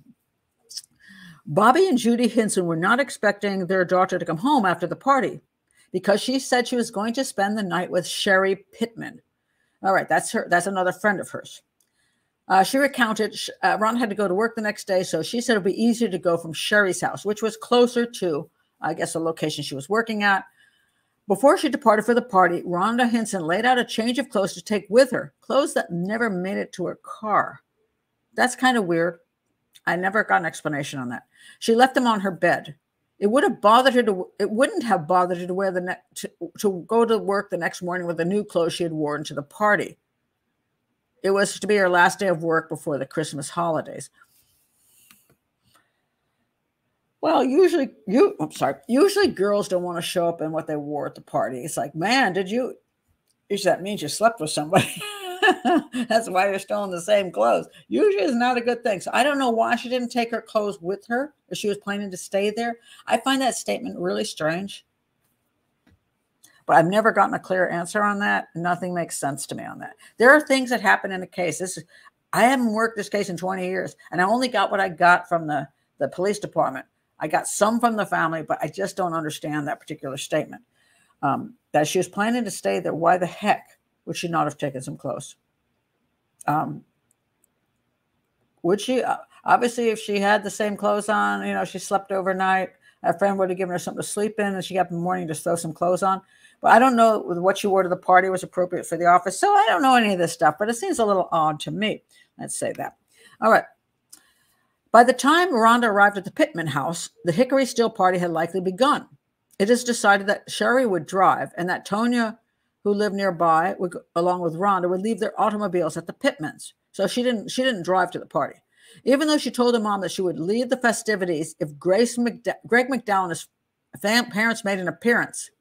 Bobby and Judy Hinson were not expecting their daughter to come home after the party because she said she was going to spend the night with Sherry Pittman. All right, that's her. That's another friend of hers. Uh, she recounted uh, Ron had to go to work the next day, so she said it'd be easier to go from Sherry's house, which was closer to, I guess, the location she was working at. Before she departed for the party, Rhonda Hinson laid out a change of clothes to take with her, clothes that never made it to her car. That's kind of weird. I never got an explanation on that. She left them on her bed. It would have bothered her to. It wouldn't have bothered her to wear the ne- to, to go to work the next morning with the new clothes she had worn to the party. It was to be her last day of work before the Christmas holidays. Well, usually you. I'm sorry. Usually, girls don't want to show up in what they wore at the party. It's like, man, did you? That means you slept with somebody. That's why you're still in the same clothes. Usually is not a good thing. So I don't know why she didn't take her clothes with her if she was planning to stay there. I find that statement really strange. But I've never gotten a clear answer on that. Nothing makes sense to me on that. There are things that happen in a case. This is I haven't worked this case in 20 years, and I only got what I got from the, the police department. I got some from the family, but I just don't understand that particular statement. Um, that she was planning to stay there. Why the heck? Would she not have taken some clothes? Um, would she? Uh, obviously, if she had the same clothes on, you know, she slept overnight, a friend would have given her something to sleep in, and she got up in the morning to throw some clothes on. But I don't know what she wore to the party was appropriate for the office. So I don't know any of this stuff, but it seems a little odd to me. Let's say that. All right. By the time Rhonda arrived at the Pittman house, the Hickory Steel party had likely begun. It is decided that Sherry would drive and that Tonya who lived nearby, would, along with Rhonda, would leave their automobiles at the Pittmans. So she didn't she didn't drive to the party, even though she told her mom that she would leave the festivities if Grace McD- Greg McDowell fam- parents made an appearance.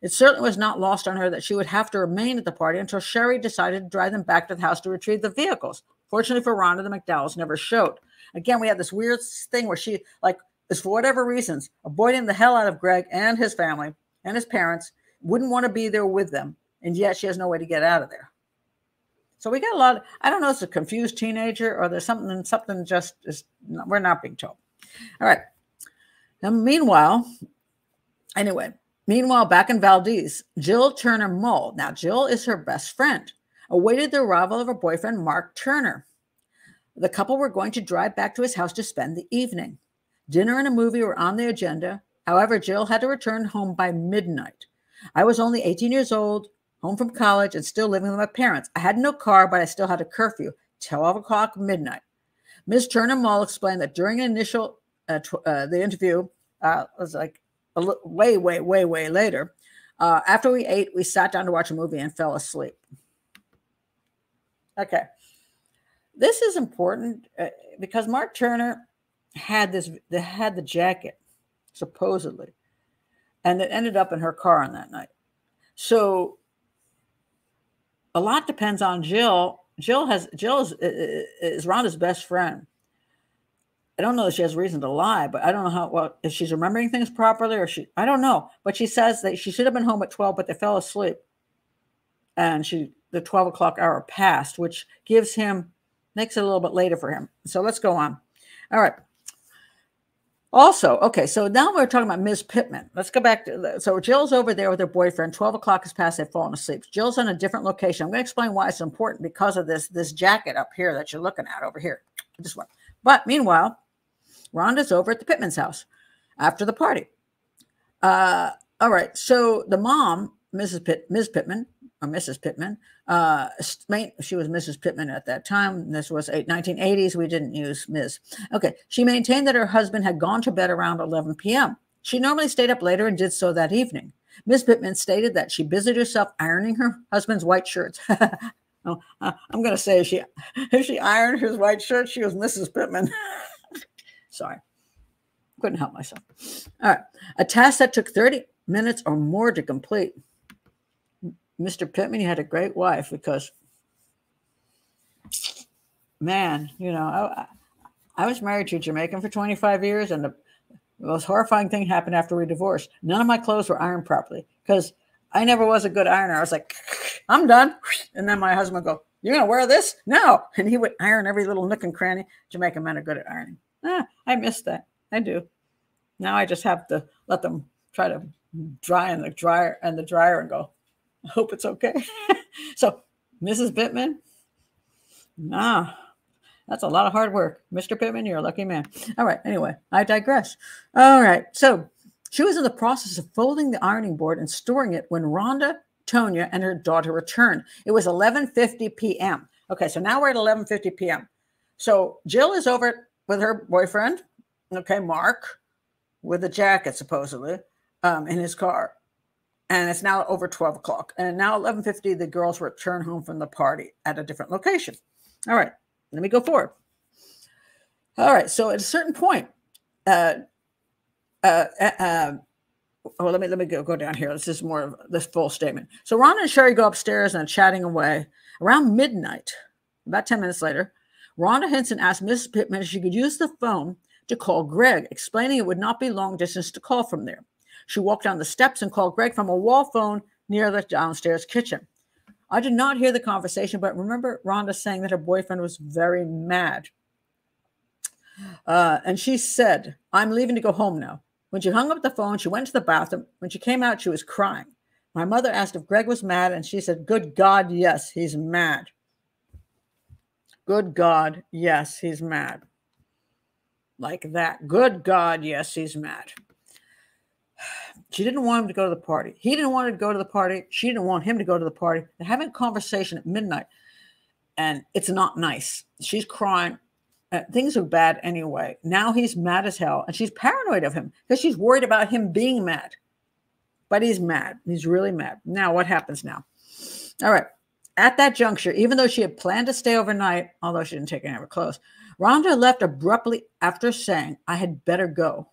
It certainly was not lost on her that she would have to remain at the party until Sherry decided to drive them back to the house to retrieve the vehicles. Fortunately for Rhonda, the McDowells never showed. Again, we have this weird thing where she, like, is for whatever reasons, avoiding the hell out of Greg and his family and his parents, wouldn't want to be there with them. And yet she has no way to get out of there. So we got a lot. Of, I don't know. It's a confused teenager, or there's something. Something just is. We're not being told. All right. Now, meanwhile, anyway, meanwhile, back in Valdese, Jill Turner Mull. Now, Jill is her best friend. Awaited the arrival of her boyfriend, Mark Turner. The couple were going to drive back to his house to spend the evening. Dinner and a movie were on the agenda. However, Jill had to return home by midnight. I was only 18 years old, home from college, and still living with my parents. I had no car, but I still had a curfew, 12 o'clock midnight. Ms. Turner Mull explained that during an initial uh, uh, the interview uh, was like a li- way, way, way, way later. Uh, after we ate, we sat down to watch a movie and fell asleep. Okay, this is important uh, because Mark Turner had this, had the jacket supposedly, and it ended up in her car on that night. So a lot depends on Jill. Jill has Jill is, is Rhonda's best friend. I don't know if she has reason to lie, but I don't know how well if she's remembering things properly or she I don't know. But she says that she should have been home at 12, but they fell asleep. And she the 12 o'clock hour passed, which gives him makes it a little bit later for him. So let's go on. All right. Also, okay, so now we're talking about Ms. Pittman. Let's go back to the, so Jill's over there with her boyfriend. 12 o'clock has passed, they've fallen asleep. Jill's in a different location. I'm going to explain why it's important because of this this jacket up here that you're looking at over here. This one. But meanwhile, Rhonda's over at the Pittman's house after the party. Uh, all right, so the mom, Mrs. Pitt, Ms. Pittman, or Mrs. Pittman. Uh, she was Mrs. Pittman at that time. This was eight, 1980s. We didn't use Ms. Okay. She maintained that her husband had gone to bed around 11 p.m. She normally stayed up later and did so that evening. Ms. Pittman stated that she busied herself ironing her husband's white shirts. oh, uh, I'm going to say if she if she ironed his white shirt, she was Mrs. Pittman. Sorry, couldn't help myself. All right, a task that took 30 minutes or more to complete. Mr. Pittman, you had a great wife because, man, you know, I, I was married to a Jamaican for 25 years, and the most horrifying thing happened after we divorced. None of my clothes were ironed properly because I never was a good ironer. I was like, I'm done. And then my husband would go, You're going to wear this? No. And he would iron every little nook and cranny. Jamaican men are good at ironing. Ah, I miss that. I do. Now I just have to let them try to dry in the dryer and the dryer and go, I hope it's okay. so, Mrs. Pittman, nah, that's a lot of hard work. Mr. Pittman, you're a lucky man. All right. Anyway, I digress. All right. So, she was in the process of folding the ironing board and storing it when Rhonda, Tonya, and her daughter returned. It was 11:50 p.m. Okay, so now we're at 11:50 p.m. So Jill is over with her boyfriend, okay, Mark, with a jacket supposedly um, in his car and it's now over 12 o'clock and now 11.50 the girls return home from the party at a different location all right let me go forward all right so at a certain point uh, uh, uh, um, oh, let me let me go, go down here. This is more of this full statement. So Ron and Sherry go upstairs and chatting away. Around midnight, about 10 minutes later, Rhonda Hinson asked Mrs. Pittman if she could use the phone to call Greg, explaining it would not be long distance to call from there. She walked down the steps and called Greg from a wall phone near the downstairs kitchen. I did not hear the conversation, but remember Rhonda saying that her boyfriend was very mad. Uh, and she said, I'm leaving to go home now. When she hung up the phone, she went to the bathroom. When she came out, she was crying. My mother asked if Greg was mad, and she said, Good God, yes, he's mad. Good God, yes, he's mad. Like that. Good God, yes, he's mad. She didn't want him to go to the party. He didn't want her to go to the party. She didn't want him to go to the party. They're having a conversation at midnight, and it's not nice. She's crying. Uh, things are bad anyway. Now he's mad as hell, and she's paranoid of him because she's worried about him being mad. But he's mad. He's really mad. Now, what happens now? All right. At that juncture, even though she had planned to stay overnight, although she didn't take any of her clothes, Rhonda left abruptly after saying, I had better go.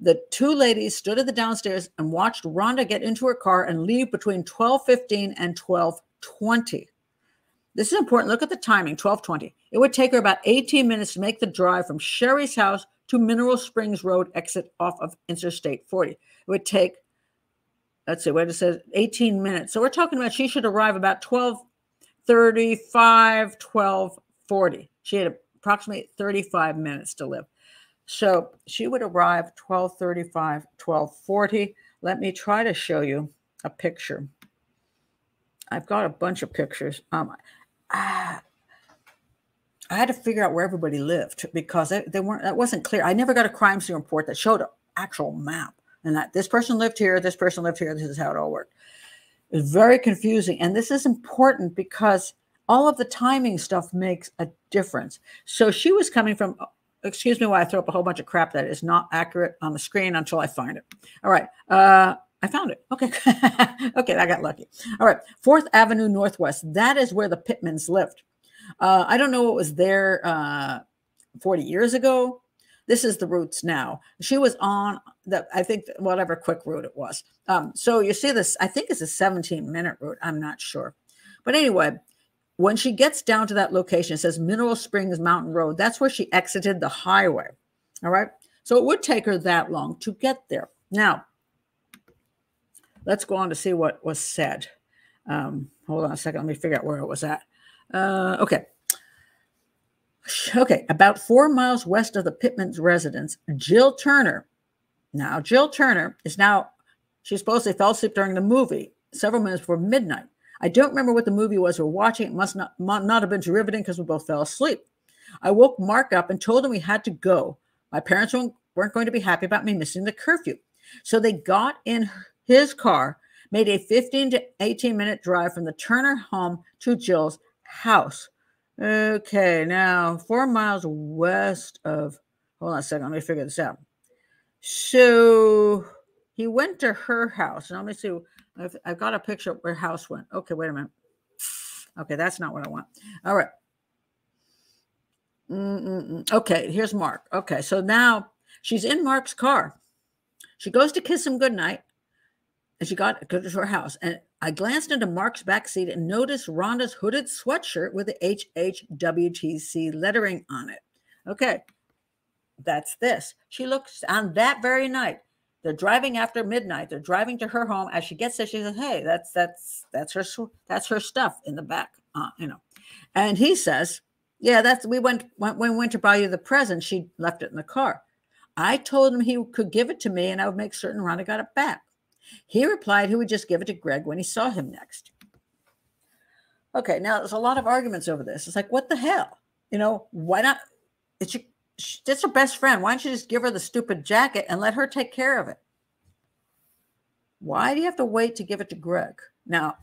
The two ladies stood at the downstairs and watched Rhonda get into her car and leave between 12:15 and 12:20. this is important. Look at the timing 1220. It would take her about 18 minutes to make the drive from Sherry's house to Mineral Springs Road exit off of Interstate 40. It would take, let's see, what it says 18 minutes. So we're talking about she should arrive about 1235, 1240. She had approximately 35 minutes to live. So she would arrive 1235, 1240. Let me try to show you a picture. I've got a bunch of pictures. Um, I, I had to figure out where everybody lived because they, they weren't. That wasn't clear. I never got a crime scene report that showed an actual map and that this person lived here, this person lived here. This is how it all worked. It was very confusing, and this is important because all of the timing stuff makes a difference. So she was coming from. Excuse me while I throw up a whole bunch of crap that is not accurate on the screen until I find it. All right. Uh, I found it. Okay. okay, I got lucky. All right. Fourth Avenue Northwest. That is where the Pittmans lived. Uh, I don't know what was there uh, 40 years ago. This is the roots now. She was on the, I think, whatever quick route it was. Um, so you see this, I think it's a 17 minute route. I'm not sure. But anyway, when she gets down to that location, it says Mineral Springs Mountain Road. That's where she exited the highway. All right. So it would take her that long to get there. Now, let's go on to see what was said. Um, hold on a second. Let me figure out where it was at. Uh, okay. Okay. About four miles west of the Pittman's residence, Jill Turner. Now, Jill Turner is now, she supposedly fell asleep during the movie several minutes before midnight. I don't remember what the movie was we are watching. It must not, not have been riveting because we both fell asleep. I woke Mark up and told him we had to go. My parents weren't going to be happy about me missing the curfew. So they got in his car, made a 15 to 18 minute drive from the Turner home to Jill's house. Okay, now four miles west of, hold on a second, let me figure this out. So he went to her house. Now let me see. I've, I've got a picture of where house went. Okay, wait a minute. Okay, that's not what I want. All right. Mm-mm-mm. Okay, here's Mark. Okay, so now she's in Mark's car. She goes to kiss him goodnight, and she got to her house. And I glanced into Mark's back seat and noticed Rhonda's hooded sweatshirt with the HHWTC lettering on it. Okay, that's this. She looks on that very night. They're driving after midnight. They're driving to her home. As she gets there, she says, "Hey, that's that's that's her that's her stuff in the back, uh, you know." And he says, "Yeah, that's we went when we went to buy you the present. She left it in the car. I told him he could give it to me, and I would make certain Rhonda got it back. He replied he would just give it to Greg when he saw him next." Okay, now there's a lot of arguments over this. It's like, what the hell? You know, why not? It's that's her best friend. Why don't you just give her the stupid jacket and let her take care of it? Why do you have to wait to give it to Greg? Now,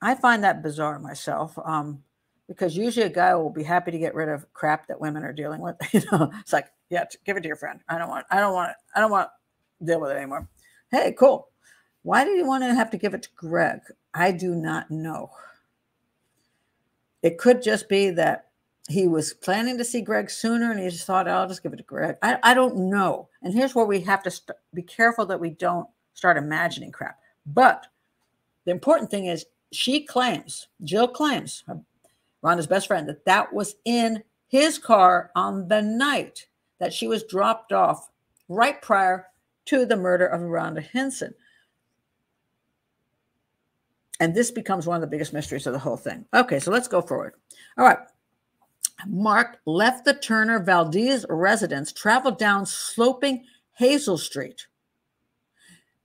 I find that bizarre myself um, because usually a guy will be happy to get rid of crap that women are dealing with. You know, it's like, yeah, give it to your friend. I don't want, I don't want. I don't want to deal with it anymore. Hey, cool. Why did you want to have to give it to Greg? I do not know. It could just be that he was planning to see Greg sooner and he just thought, I'll just give it to Greg. I, I don't know. And here's where we have to st- be careful that we don't start imagining crap. But the important thing is she claims, Jill claims, Rhonda's best friend, that that was in his car on the night that she was dropped off right prior to the murder of Rhonda Hinson. And this becomes one of the biggest mysteries of the whole thing. Okay, so let's go forward. All right. Mark left the Turner Valdese residence, traveled down sloping Hazel Street.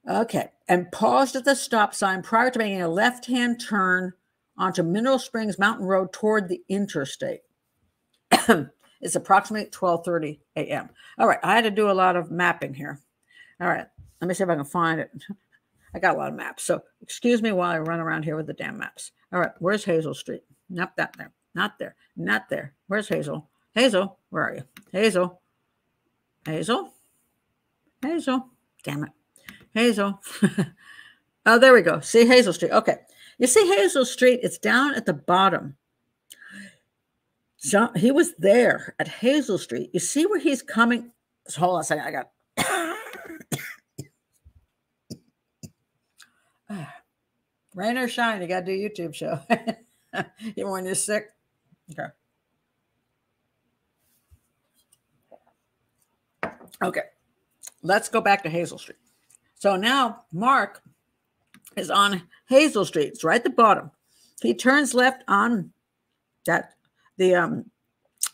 Okay, and paused at the stop sign prior to making a left hand turn onto Mineral Springs Mountain Road toward the interstate. it's approximately 12:30 a.m. All right, I had to do a lot of mapping here. All right, let me see if I can find it. I got a lot of maps, so excuse me while I run around here with the damn maps. All right, where's Hazel Street? Not that there. Not there. Not there. Where's Hazel? Hazel, where are you? Hazel. Hazel. Hazel. Damn it. Hazel. oh, there we go. See Hazel Street. Okay. You see Hazel Street, it's down at the bottom. So he was there at Hazel Street. You see where he's coming? So hold on a second. I got rain or shine. You got to do YouTube show. Even when you're sick. Okay. Okay. Let's go back to Hazel Street. So now Mark is on Hazel Street. It's right at the bottom. He turns left on that the um,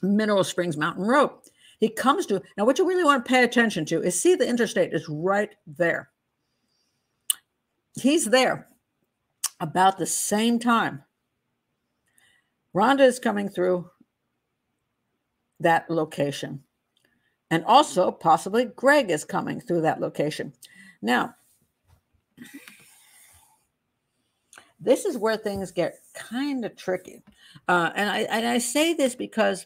Mineral Springs Mountain Road. He comes to now. What you really want to pay attention to is see the interstate is right there. He's there about the same time. Rhonda is coming through that location. And also, possibly, Greg is coming through that location. Now, this is where things get kind of tricky. Uh, and, I, and I say this because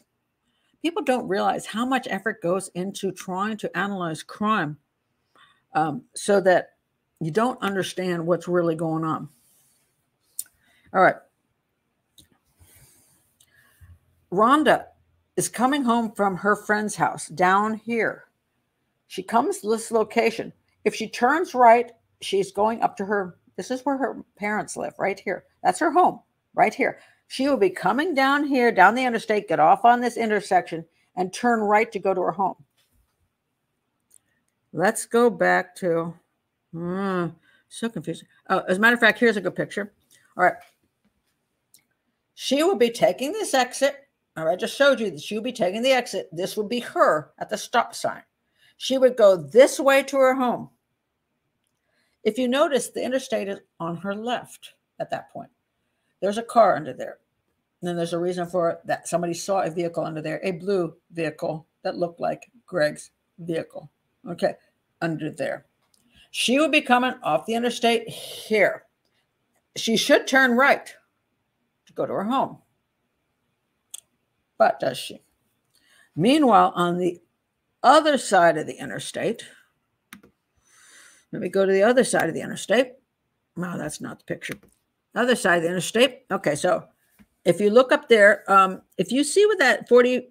people don't realize how much effort goes into trying to analyze crime um, so that you don't understand what's really going on. All right. Rhonda is coming home from her friend's house down here. She comes to this location. If she turns right, she's going up to her. This is where her parents live, right here. That's her home, right here. She will be coming down here, down the interstate, get off on this intersection, and turn right to go to her home. Let's go back to. Hmm, so confusing. Oh, as a matter of fact, here's a good picture. All right. She will be taking this exit all right, I just showed you that she would be taking the exit. This would be her at the stop sign. She would go this way to her home. If you notice, the interstate is on her left at that point. There's a car under there. And then there's a reason for it that somebody saw a vehicle under there, a blue vehicle that looked like Greg's vehicle. Okay, under there. She would be coming off the interstate here. She should turn right to go to her home. But does she? Meanwhile, on the other side of the interstate, let me go to the other side of the interstate. No, that's not the picture. Other side of the interstate. Okay, so if you look up there, um, if you see what that 40,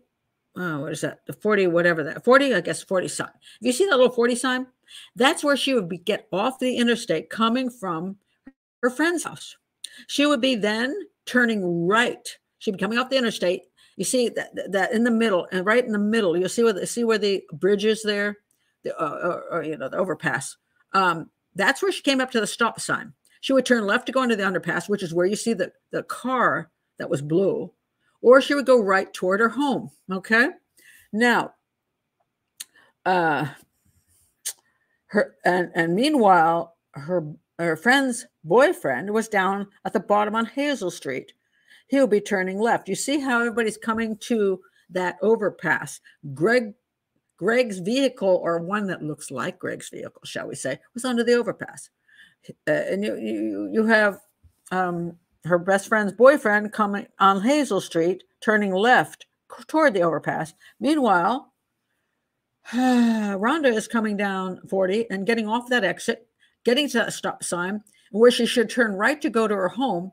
oh, what is that? The 40, whatever that 40, I guess 40 sign. If you see that little 40 sign, that's where she would be get off the interstate coming from her friend's house. She would be then turning right. She'd be coming off the interstate you see that that in the middle and right in the middle, you'll see where the, see where the bridge is there, the, uh, or, or, you know the overpass. Um, that's where she came up to the stop sign. She would turn left to go into the underpass, which is where you see the the car that was blue, or she would go right toward her home. Okay, now, uh, her and and meanwhile, her her friend's boyfriend was down at the bottom on Hazel Street he'll be turning left. You see how everybody's coming to that overpass. Greg Greg's vehicle, or one that looks like Greg's vehicle, shall we say, was under the overpass. Uh, and you, you, you have um, her best friend's boyfriend coming on Hazel Street, turning left toward the overpass. Meanwhile, Rhonda is coming down 40 and getting off that exit, getting to that stop sign where she should turn right to go to her home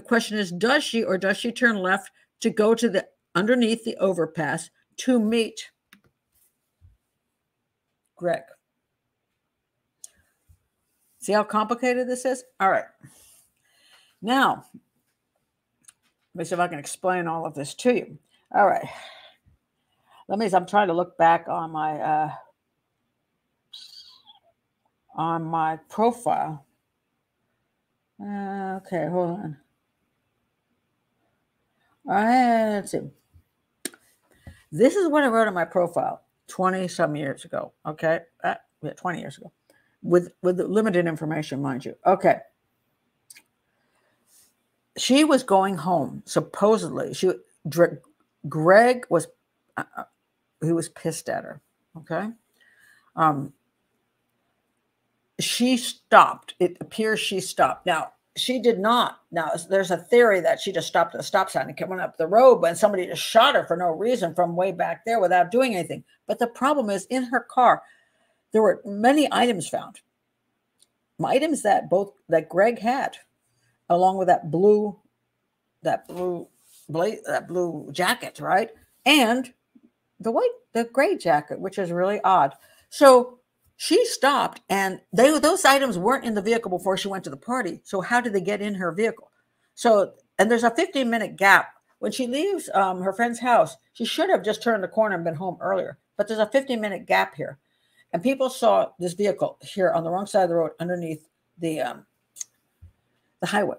the question is, does she or does she turn left to go to the underneath the overpass to meet Greg? See how complicated this is? All right. Now, let me see if I can explain all of this to you. All right. Let me, I'm trying to look back on my, uh, on my profile. Uh, okay, hold on. Let's see. This is what I wrote on my profile 20 some years ago. Okay. Uh, yeah, 20 years ago with, with limited information, mind you. Okay. She was going home, supposedly. She, Greg was, uh, uh, he was pissed at her. Okay. Um, she stopped. It appears she stopped. Now, she did not. Now, there's a theory that she just stopped at the stop sign and kept up the road when somebody just shot her for no reason from way back there without doing anything. But the problem is in her car, there were many items found. Items that both that Greg had, along with that blue, that blue, that blue jacket, right? And the white, the gray jacket, which is really odd. So she stopped and they those items weren't in the vehicle before she went to the party so how did they get in her vehicle so and there's a 15 minute gap when she leaves um, her friend's house. She should have just turned the corner and been home earlier, but there's a 15 minute gap here, and people saw this vehicle here on the wrong side of the road underneath the um, the highway,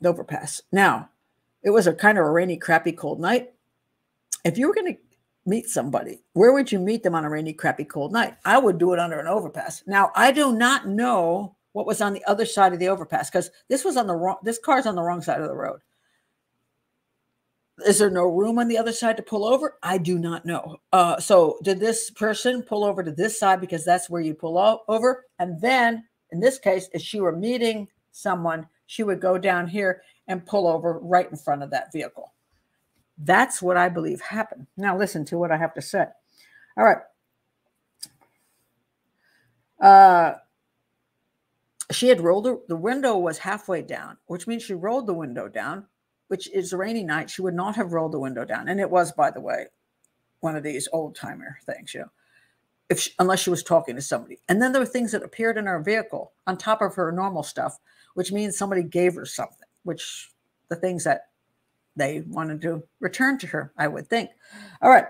the overpass. Now, it was a kind of a rainy, crappy, cold night. If you were going to meet somebody, where would you meet them on a rainy, crappy, cold night? I would do it under an overpass. Now, I do not know what was on the other side of the overpass because this was on the wrong, this car's on the wrong side of the road. Is there no room on the other side to pull over? I do not know. Uh, so, did this person pull over to this side because that's where you pull over? And then, in this case, if she were meeting someone, she would go down here and pull over right in front of that vehicle. That's what I believe happened. Now, listen to what I have to say. All right. Uh, she had rolled the, the window was halfway down, which means she rolled the window down, which is a rainy night. She would not have rolled the window down. And it was, by the way, one of these old timer things, you know, if she, unless she was talking to somebody. And then there were things that appeared in her vehicle on top of her normal stuff, which means somebody gave her something, which the things that they wanted to return to her, I would think. All right.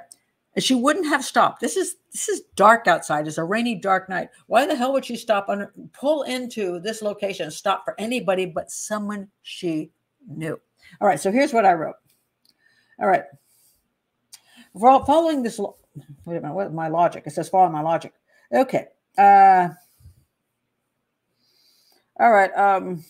She wouldn't have stopped. This is this is dark outside. It's a rainy, dark night. Why the hell would she stop under pull into this location and stop for anybody but someone she knew? All right, so here's what I wrote. All right. Following this, wait a minute, what my logic? It says follow my logic. Okay. Uh, all right. Um,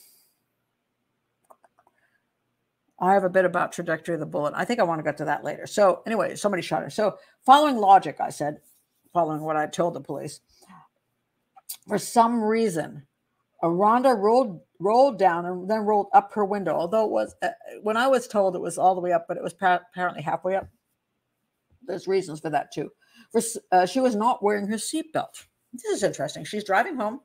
I have a bit about trajectory of the bullet. I think I want to get to that later. So anyway, somebody shot her. So following logic, I said, following what I told the police, for some reason, Rhonda rolled rolled down and then rolled up her window. Although it was uh, when I was told it was all the way up, but it was apparently halfway up. There's reasons for that too. For uh, she was not wearing her seatbelt. This is interesting. She's driving home,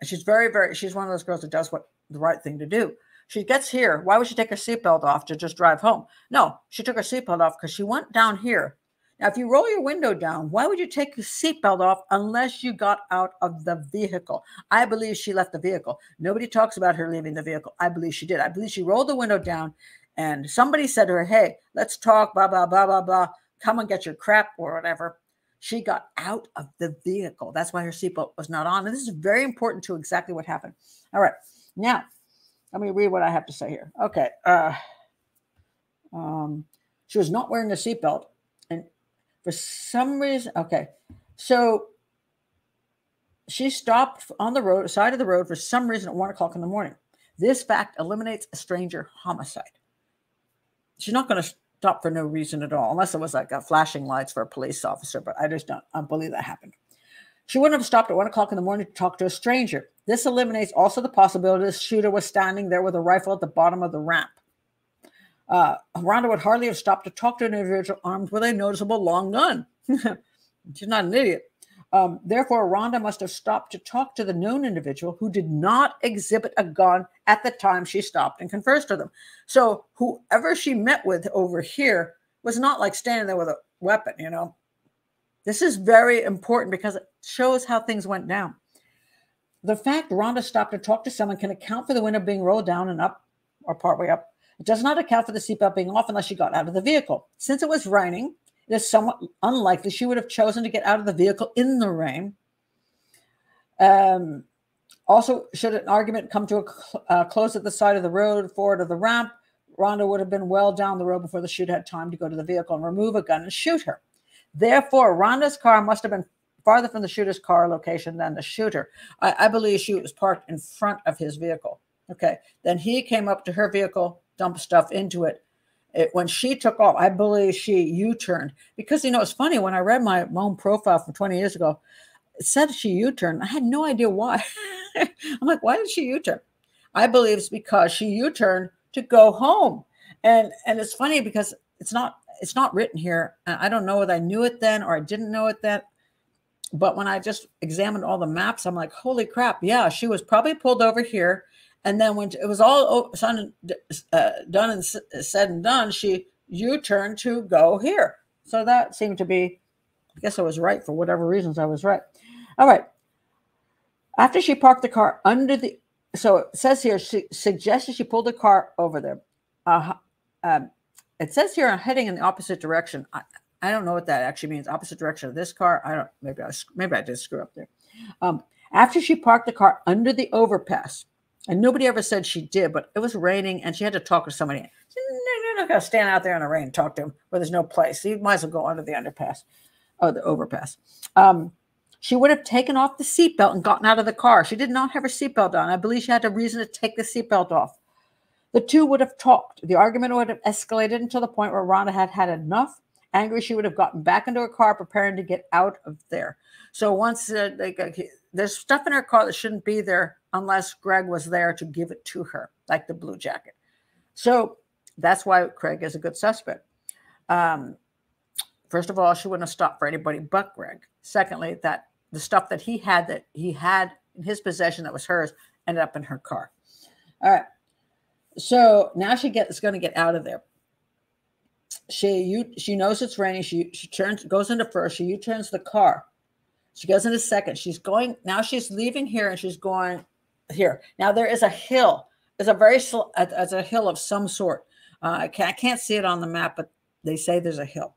and she's very very. She's one of those girls that does what the right thing to do. She gets here. Why would she take her seatbelt off to just drive home? No, she took her seatbelt off because she went down here. Now, if you roll your window down, why would you take your seatbelt off unless you got out of the vehicle? I believe she left the vehicle. Nobody talks about her leaving the vehicle. I believe she did. I believe she rolled the window down and somebody said to her, Hey, let's talk, blah, blah, blah, blah, blah. Come and get your crap or whatever. She got out of the vehicle. That's why her seatbelt was not on. And this is very important to exactly what happened. All right. Now, let me read what I have to say here. Okay. Uh, um, she was not wearing a seatbelt. And for some reason, okay. So she stopped on the road, side of the road for some reason at one o'clock in the morning. This fact eliminates a stranger homicide. She's not going to stop for no reason at all, unless it was like a flashing lights for a police officer, but I just don't I believe that happened. She wouldn't have stopped at one o'clock in the morning to talk to a stranger. This eliminates also the possibility the shooter was standing there with a rifle at the bottom of the ramp. Uh, Rhonda would hardly have stopped to talk to an individual armed with a noticeable long gun. She's not an idiot. Um, therefore, Rhonda must have stopped to talk to the known individual who did not exhibit a gun at the time she stopped and conversed with them. So, whoever she met with over here was not like standing there with a weapon, you know. This is very important because it shows how things went down. The fact Rhonda stopped to talk to someone can account for the window being rolled down and up or partway up. It does not account for the seatbelt being off unless she got out of the vehicle. Since it was raining, it is somewhat unlikely she would have chosen to get out of the vehicle in the rain. Um, also, should an argument come to a cl- uh, close at the side of the road, forward of the ramp, Rhonda would have been well down the road before the shooter had time to go to the vehicle and remove a gun and shoot her. Therefore, Rhonda's car must have been farther from the shooter's car location than the shooter. I, I believe she was parked in front of his vehicle. Okay. Then he came up to her vehicle, dumped stuff into it. it when she took off, I believe she U turned because, you know, it's funny when I read my own profile from 20 years ago, it said she U turned. I had no idea why. I'm like, why did she U turn? I believe it's because she U turned to go home. And and it's funny because it's not it's not written here. I don't know whether I knew it then or I didn't know it then. But when I just examined all the maps, I'm like, holy crap. Yeah, she was probably pulled over here. And then when it was all uh, done and said and done, she U turned to go here. So that seemed to be, I guess I was right for whatever reasons I was right. All right. After she parked the car under the, so it says here, she suggested she pulled the car over there. uh, um, it says here I'm heading in the opposite direction. I, I don't know what that actually means. Opposite direction of this car. I don't. Maybe I maybe I did screw up there. Um, after she parked the car under the overpass, and nobody ever said she did, but it was raining and she had to talk to somebody. You're not going to stand out there in the rain and talk to him where there's no place. You might as well go under the underpass or the overpass. Um, she would have taken off the seatbelt and gotten out of the car. She did not have her seatbelt on. I believe she had a reason to take the seatbelt off. The two would have talked. The argument would have escalated until the point where Rhonda had had enough. Angry, she would have gotten back into her car, preparing to get out of there. So once uh, they, there's stuff in her car that shouldn't be there unless Greg was there to give it to her, like the blue jacket. So that's why Craig is a good suspect. Um, first of all, she wouldn't have stopped for anybody but Greg. Secondly, that the stuff that he had that he had in his possession that was hers ended up in her car. All right. So now she gets going to get out of there. She you she knows it's raining. She she turns goes into first. She U turns the car. She goes into second. She's going now. She's leaving here and she's going here. Now there is a hill. It's a very as a hill of some sort. Uh, I, can't, I can't see it on the map, but they say there's a hill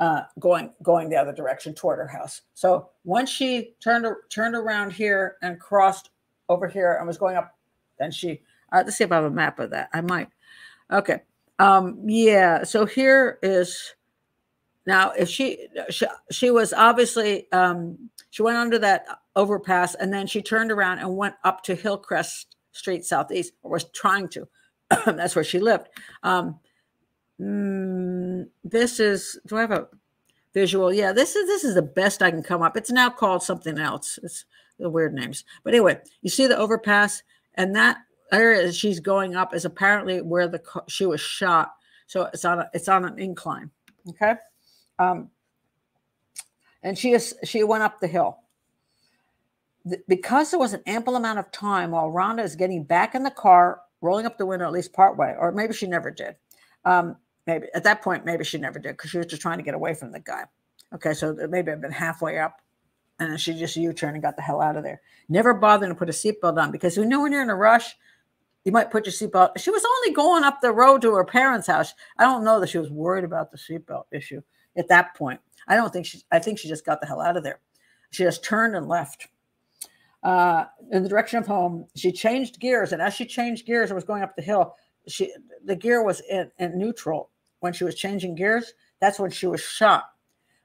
uh, going going the other direction toward her house. So once she turned turned around here and crossed over here and was going up, then she. Uh, let's see if I have a map of that. I might. Okay. Um, yeah. So here is now if she she, she was obviously um, she went under that overpass and then she turned around and went up to Hillcrest Street Southeast, or was trying to. That's where she lived. Um, mm, this is. Do I have a visual? Yeah, this is this is the best I can come up. It's now called something else. It's the weird names. But anyway, you see the overpass, and that area she's going up is apparently where the she was shot. So it's on a, it's on an incline. Okay. Um, and she is she went up the hill because there was an ample amount of time while Rhonda is getting back in the car, rolling up the window at least part way, or maybe she never did. Um, maybe at that point, maybe she never did because she was just trying to get away from the guy. Okay, so maybe I've been halfway up, and she just U-turned and got the hell out of there. Never bothering to put a seatbelt on because you know when you're in a rush, you might put your seatbelt. She was only going up the road to her parents' house. I don't know that she was worried about the seatbelt issue at that point. I don't think she. I think she just got the hell out of there. She just turned and left uh, in the direction of home. She changed gears, and as she changed gears and was going up the hill, she the gear was in, in neutral. When she was changing gears, that's when she was shot.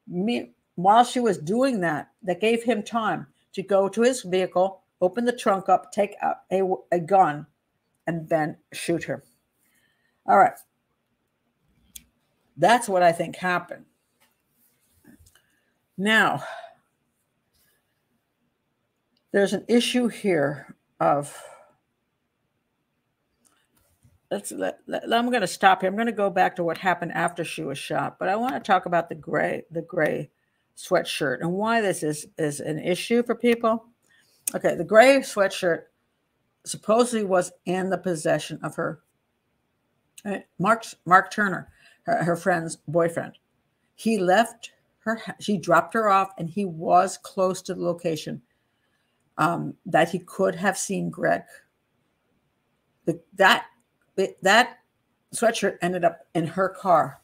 Me, while she was doing that, that gave him time to go to his vehicle, open the trunk up, take a, a, a gun, and then shoot her. All right. That's what I think happened. Now, there's an issue here of let's let, let, I'm going to stop here. I'm going to go back to what happened after she was shot, but I want to talk about the gray the gray sweatshirt and why this is is an issue for people. Okay, the gray sweatshirt supposedly was in the possession of her uh, Mark's Mark Turner, her, her friend's boyfriend. He left her. She dropped her off, and he was close to the location um, that he could have seen Greg. The, that that sweatshirt ended up in her car.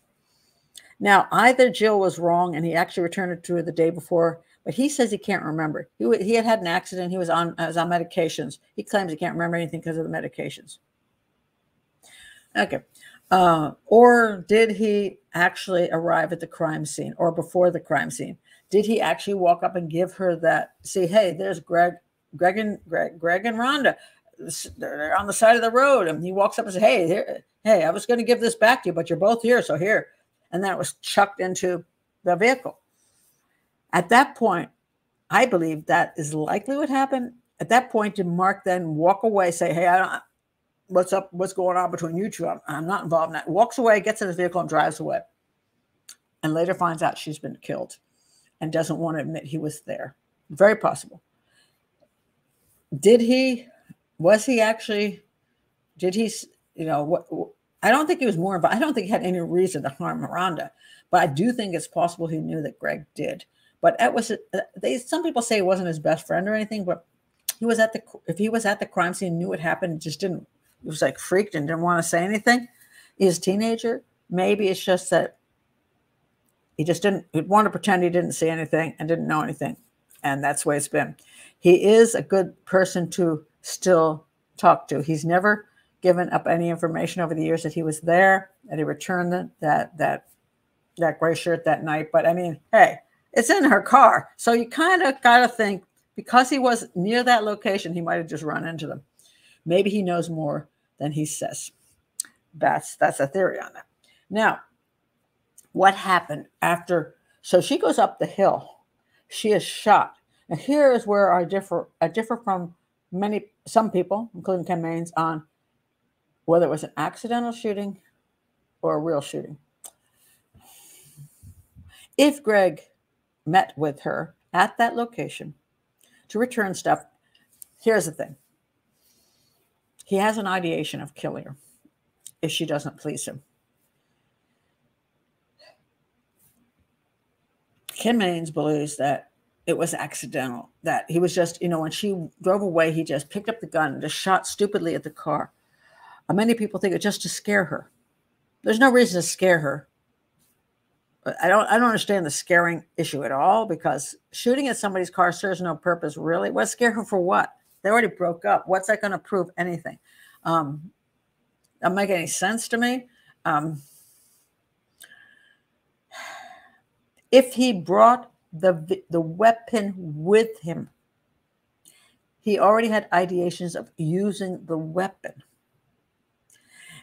Now, either Jill was wrong and he actually returned it to her the day before, but he says he can't remember. He, he had had an accident. He was on was on medications. He claims he can't remember anything because of the medications. Okay. Uh, or did he actually arrive at the crime scene or before the crime scene? Did he actually walk up and give her that? See, hey, there's Greg. Greg and Greg, Greg and Rhonda. They're on the side of the road, and he walks up and says, "Hey, here, hey, I was going to give this back to you, but you're both here, so here." And then it was chucked into the vehicle. At that point, I believe that is likely what happened. At that point, did Mark then walk away, say, "Hey, I don't, what's up? What's going on between you two? I'm, I'm not involved in that." Walks away, gets in his vehicle, and drives away. And later finds out she's been killed, and doesn't want to admit he was there. Very possible did he was he actually did he you know what i don't think he was more involved i don't think he had any reason to harm miranda but i do think it's possible he knew that greg did but it was uh, they some people say he wasn't his best friend or anything but he was at the if he was at the crime scene knew what happened just didn't he was like freaked and didn't want to say anything He's a teenager. Maybe it's just that he just didn't he want to pretend he didn't see anything and didn't know anything. And that's the way it's been. He is a good person to still talk to. He's never given up any information over the years that he was there, that he returned the, that that that gray shirt that night. But I mean, hey, it's in her car. So you kind of got to think because he was near that location, he might have just run into them. Maybe he knows more than he says. That's that's a theory on that. Now, what happened after? So she goes up the hill. She is shot. And here is where I differ. I differ from many some people, including Ken Mains, on whether it was an accidental shooting or a real shooting. If Greg met with her at that location to return stuff, here's the thing he has an ideation of killing her if she doesn't please him. Ken Mains believes that it was accidental, that he was just, you know, when she drove away, he just picked up the gun and just shot stupidly at the car. Uh, many people think it's just to scare her. There's no reason to scare her. But I don't I don't understand the scaring issue at all because shooting at somebody's car serves no purpose really. What scare her for what? They already broke up. What's that going to prove anything? Um, that make any sense to me. Um, if he brought the the weapon with him, he already had ideations of using the weapon.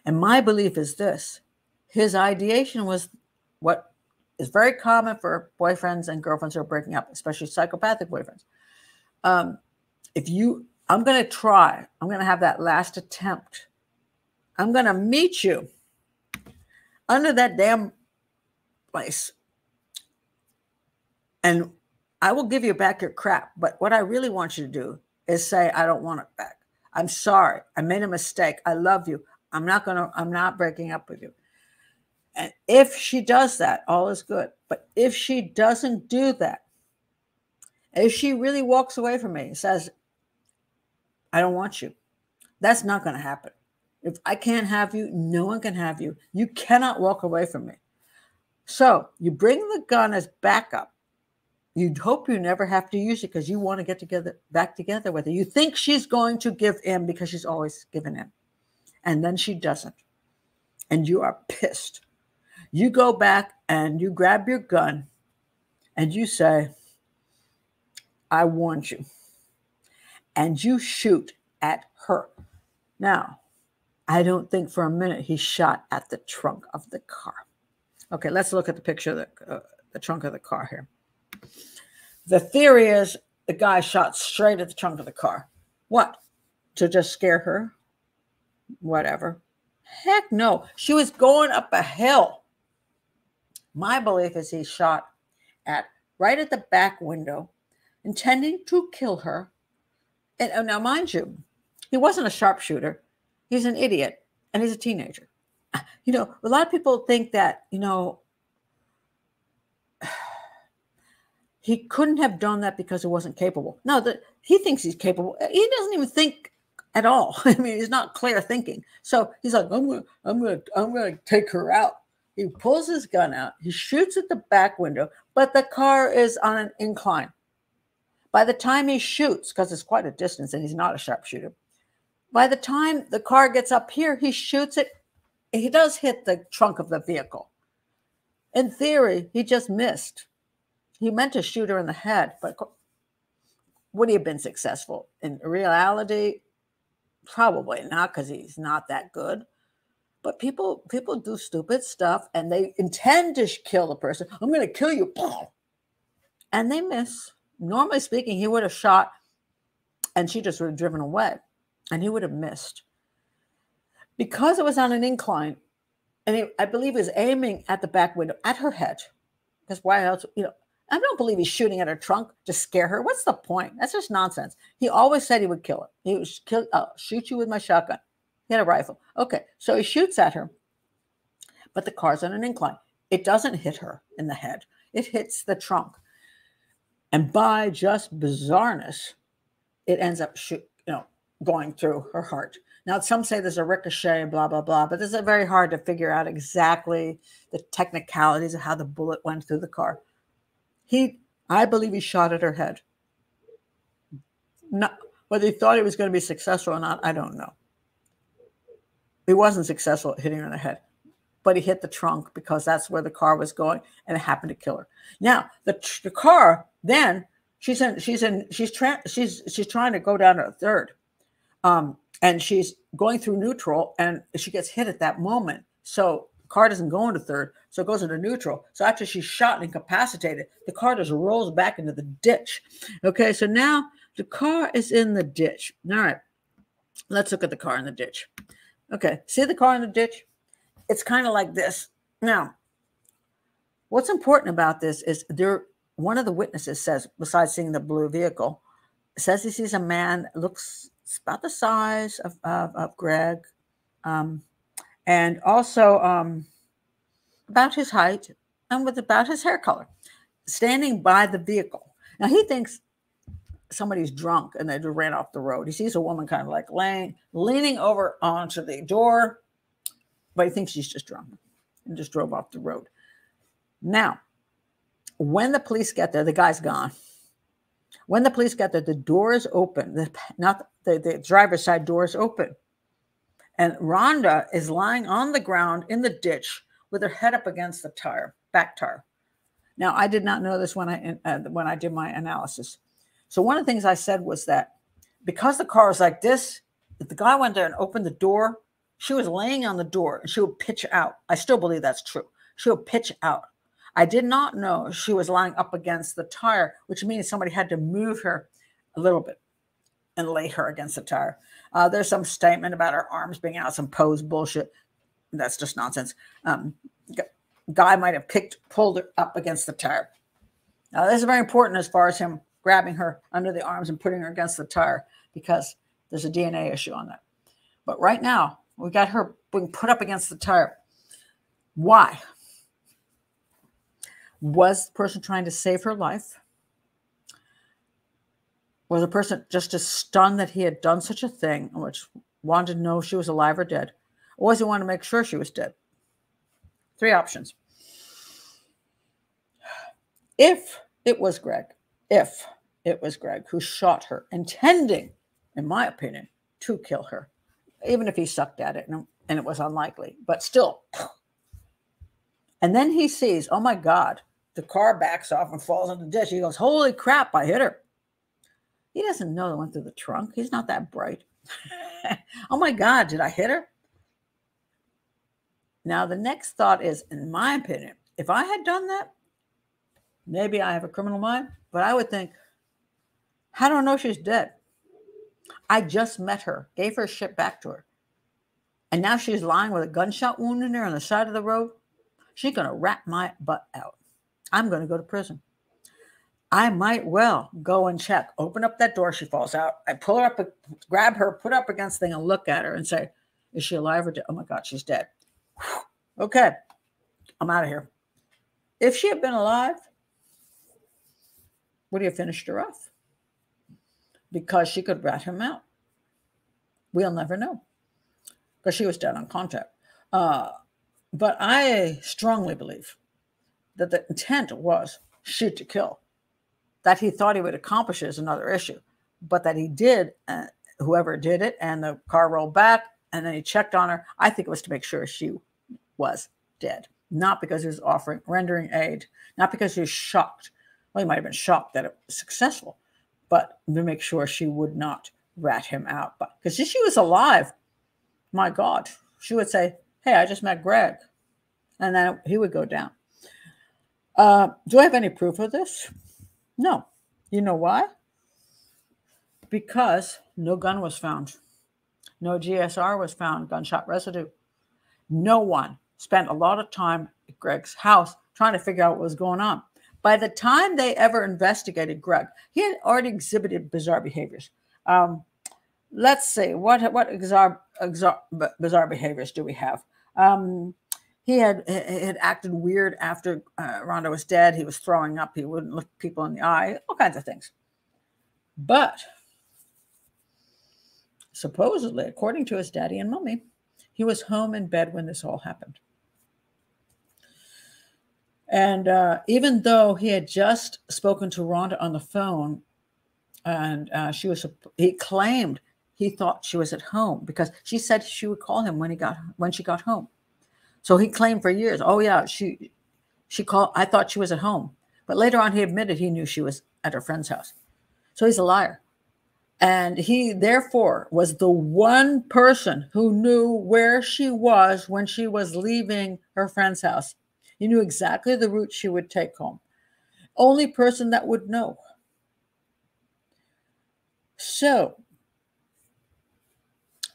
And my belief is this: his ideation was what is very common for boyfriends and girlfriends who are breaking up, especially psychopathic boyfriends. Um, if you, I'm going to try, I'm going to have that last attempt. I'm going to meet you under that damn place. And I will give you back your crap. But what I really want you to do is say, I don't want it back. I'm sorry. I made a mistake. I love you. I'm not going to, I'm not breaking up with you. And if she does that, all is good. But if she doesn't do that, if she really walks away from me and says, I don't want you, that's not going to happen. If I can't have you, no one can have you. You cannot walk away from me. So you bring the gun as backup. You'd hope you never have to use it because you want to get together back together with her. You think she's going to give in because she's always given in. And then she doesn't. And you are pissed. You go back and you grab your gun and you say, I warned you. And you shoot at her. Now, I don't think for a minute he shot at the trunk of the car. Okay, let's look at the picture of the, uh, the trunk of the car here. The theory is the guy shot straight at the trunk of the car. What? To just scare her? Whatever. Heck no. She was going up a hill. My belief is he shot at right at the back window, intending to kill her. And, and now, mind you, he wasn't a sharpshooter. He's an idiot and he's a teenager. You know, a lot of people think that, you know, he couldn't have done that because he wasn't capable. No, he thinks he's capable. He doesn't even think at all. I mean, he's not clear thinking. So he's like, I'm gonna, I'm gonna, I'm gonna take her out. He pulls his gun out. He shoots at the back window, but the car is on an incline. By the time he shoots, because it's quite a distance and he's not a sharpshooter, by the time the car gets up here, he shoots it. He does hit the trunk of the vehicle. In theory, he just missed. He meant to shoot her in the head, but would he have been successful? In reality, probably not, because he's not that good. But people people do stupid stuff and they intend to kill the person. I'm going to kill you. And they miss. Normally speaking, he would have shot and she just would have driven away and he would have missed. Because it was on an incline, and he, I believe he was aiming at the back window at her head. Because why else, you know, I don't believe he's shooting at her trunk to scare her. What's the point? That's just nonsense. He always said he would kill her. He would kill, uh, shoot you with my shotgun. He had a rifle. Okay, so he shoots at her, but the car's on an incline. It doesn't hit her in the head, it hits the trunk. And by just bizarreness, it ends up shoot, you know, going through her heart. Now, some say there's a ricochet, blah, blah, blah, but this is very hard to figure out exactly the technicalities of how the bullet went through the car. He, I believe he shot at her head. Not, whether he thought he was going to be successful or not, I don't know. He wasn't successful at hitting her in the head, but he hit the trunk because that's where the car was going and it happened to kill her. Now, the, the car then she's in she's in she's tra- she's she's trying to go down to a third um and she's going through neutral and she gets hit at that moment. So car doesn't go into third so it goes into neutral. So after she's shot and incapacitated the car just rolls back into the ditch. Okay so now the car is in the ditch. All right let's look at the car in the ditch okay see the car in the ditch it's kind of like this now what's important about this is there one of the witnesses says, besides seeing the blue vehicle, says he sees a man looks about the size of, of, of Greg, um, and also um, about his height and with about his hair color, standing by the vehicle. Now he thinks somebody's drunk and they just ran off the road. He sees a woman kind of like laying, leaning over onto the door, but he thinks she's just drunk and just drove off the road. Now, when the police get there, the guy's gone. When the police get there, the door is open. The, not the, the driver's side door is open. And Rhonda is lying on the ground in the ditch with her head up against the tire, back tire. Now, I did not know this when I uh, when I did my analysis. So one of the things I said was that because the car was like this, if the guy went there and opened the door, she was laying on the door and she would pitch out. I still believe that's true. She would pitch out. I did not know she was lying up against the tire, which means somebody had to move her a little bit and lay her against the tire. Uh, there's some statement about her arms being out, some pose bullshit. That's just nonsense. Um, guy might have picked, pulled her up against the tire. Now, this is very important as far as him grabbing her under the arms and putting her against the tire because there's a DNA issue on that. But right now, we got her being put up against the tire. Why? Was the person trying to save her life? Was the person just as stunned that he had done such a thing, which wanted to know if she was alive or dead? Or was he wanting to make sure she was dead? Three options. If it was Greg, if it was Greg who shot her, intending, in my opinion, to kill her, even if he sucked at it and, it was unlikely, but still. And then he sees, oh my God, the car backs off and falls in the ditch. He goes, Holy crap, I hit her. He doesn't know that went through the trunk. He's not that bright. oh my God, did I hit her? Now, the next thought is, in my opinion, if I had done that, maybe I have a criminal mind, but I would think, how do I know she's dead? I just met her, gave her shit back to her. And now she's lying with a gunshot wound in her on the side of the road. She's going to rat my butt out. I'm going to go to prison. I might well go and check, open up that door. She falls out. I pull her up, grab her, put her up against the thing, and look at her and say, Is she alive or dead? Oh my God, she's dead. okay, I'm out of here. If she had been alive, would have finished her off? Because she could rat him out. We'll never know because she was dead on contact. Uh, but I strongly believe that the intent was shoot to kill. That he thought he would accomplish is another issue, but that he did, uh, whoever did it, and the car rolled back, and then he checked on her. I think it was to make sure she was dead, not because he was offering rendering aid, not because he was shocked. Well, he might have been shocked that it was successful, but to make sure she would not rat him out. Because if she was alive, my God, she would say, "Hey, I just met Greg," and then he would go down. Uh, do I have any proof of this? No. You know why? Because no gun was found, no GSR was found, gunshot residue. No one spent a lot of time at Greg's house trying to figure out what was going on. By the time they ever investigated Greg, he had already exhibited bizarre behaviors. Um, let's see, what what bizarre, bizarre behaviors do we have? Um, he had had acted weird after uh, Rhonda was dead. He was throwing up. He wouldn't look people in the eye. All kinds of things. But supposedly, according to his daddy and mommy, he was home in bed when this all happened. And uh, even though he had just spoken to Rhonda on the phone, and uh, she was, he claimed he thought she was at home because she said she would call him when he got when she got home. So he claimed for years, oh yeah, she she called. I thought she was at home, but later on he admitted he knew she was at her friend's house. So he's a liar. And he therefore was the one person who knew where she was when she was leaving her friend's house. He knew exactly the route she would take home. Only person that would know. So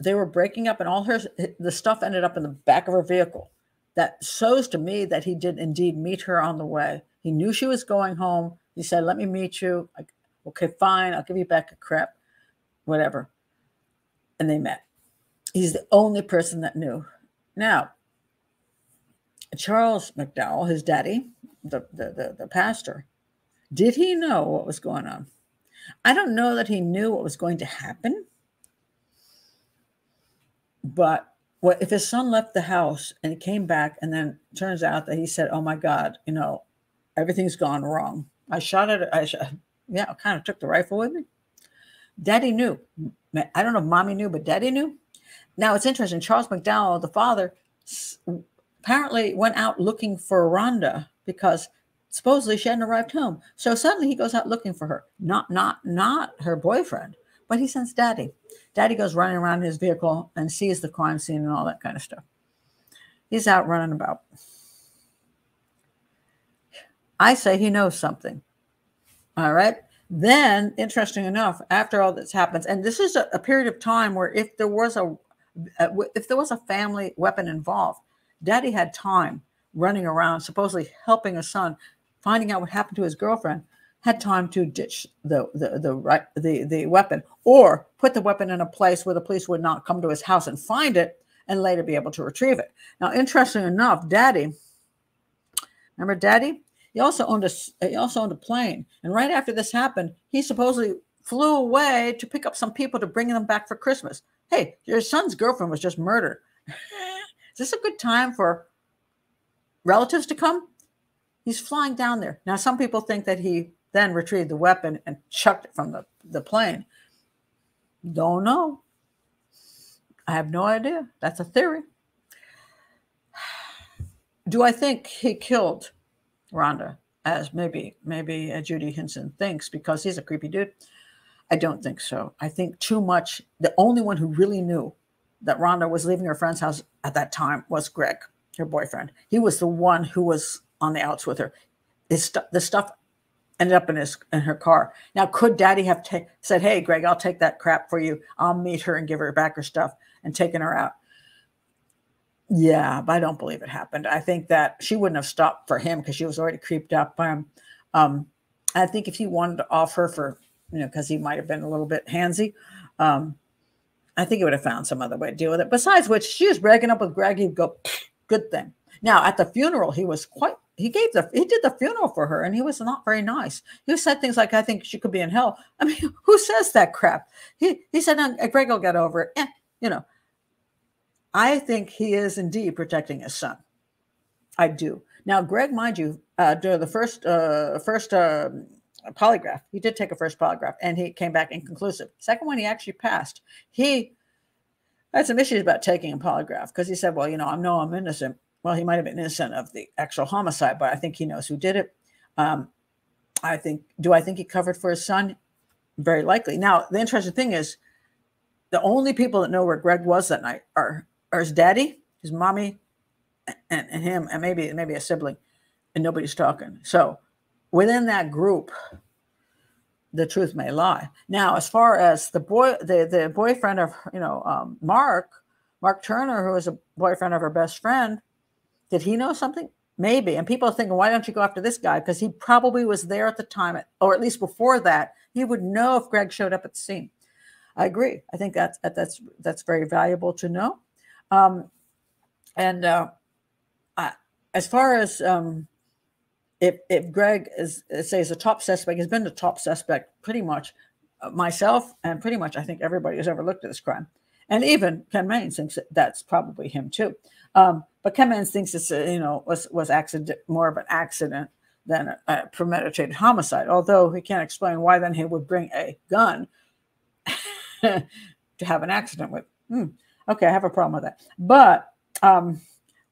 they were breaking up, and all her the stuff ended up in the back of her vehicle. That shows to me that he did indeed meet her on the way. He knew she was going home. He said, "Let me meet you." okay, fine. I'll give you back a crap whatever. And they met. He's the only person that knew. Now, Charles McDowell, his daddy, the, the, the, the pastor, did he know what was going on? I don't know that he knew what was going to happen. But what if his son left the house and he came back and then turns out that he said, "Oh my God, you know, everything's gone wrong. I shot it. I shot, yeah, I kind of took the rifle with me. Daddy knew. I don't know if mommy knew, but daddy knew. Now it's interesting. Charles McDowell, the father, apparently went out looking for Rhonda because supposedly she hadn't arrived home. So suddenly he goes out looking for her. Not not not her boyfriend, but he sends daddy. Daddy goes running around in his vehicle and sees the crime scene and all that kind of stuff. He's out running about. I say he knows something. All right. Then, interesting enough, after all this happens, and this is a, a period of time where if there was a, uh, a if there was a family weapon involved, Daddy had time running around, supposedly helping his son, finding out what happened to his girlfriend, had time to ditch the the the right the, the weapon or put the weapon in a place where the police would not come to his house and find it and later be able to retrieve it. Now, interesting enough, Daddy, remember Daddy? He also owned a he also owned a plane, and right after this happened, he supposedly flew away to pick up some people to bring them back for Christmas. Hey, your son's girlfriend was just murdered. Is this a good time for relatives to come? He's flying down there. Now, some people think that he then retrieved the weapon and chucked it from the, the plane. Don't know. I have no idea. That's a theory. Do I think he killed Rhonda as maybe maybe uh, Judy Hinson thinks because he's a creepy dude. I don't think so. I think too much. The only one who really knew that Rhonda was leaving her friend's house at that time was Greg, her boyfriend. He was the one who was on the outs with her. His stu- the stuff ended up in his in her car. Now, could Daddy have said, "Hey, Greg, I'll take that crap for you. I'll meet her and give her back her stuff," and taken her out? Yeah, but I don't believe it happened. I think that she wouldn't have stopped for him because she was already creeped out by him. Um, I think if he wanted to off her for, you know, because he might have been a little bit handsy, um, I think he would have found some other way to deal with it. Besides which, she was breaking up with Greg. He'd go, good thing. Now at the funeral, he was quite. He gave the he did the funeral for her, and he was not very nice. He said things like, "I think she could be in hell." I mean, who says that crap? He he said, no, "Greg will get over it." You know, I think he is indeed protecting his son. I do. Now, Greg, mind you, uh, during the first uh, first uh, polygraph, he did take a first polygraph, and he came back inconclusive. Second one, he actually passed. He had some issues about taking a polygraph because he said, "Well, you know, I know I'm innocent." Well, he might have been innocent of the actual homicide, but I think he knows who did it. Um, I think. Do I think he covered for his son? Very likely. Now, the interesting thing is, the only people that know where Greg was that night are or his daddy, his mommy, and, and him, and maybe maybe a sibling, and nobody's talking. So within that group, the truth may lie. Now, as far as the boy, the the boyfriend of you know um, Mark, Mark Turner, who was a boyfriend of her best friend, did he know something? Maybe. And people are thinking, why don't you go after this guy? Because he probably was there at the time, or at least before that, he would know if Greg showed up at the scene. I agree. I think that's that's that's very valuable to know. Um, and uh, I, as far as um, if if Greg is say is a top suspect, has been the top suspect pretty much myself and pretty much I think everybody who's ever looked at this crime, and even Ken Mains thinks that that's probably him too. Um, but Ken Mains thinks it's a, you know was was accident more of an accident than a, a premeditated homicide. Although he can't explain why then he would bring a gun to have an accident with. Hmm. Okay, I have a problem with that. But um,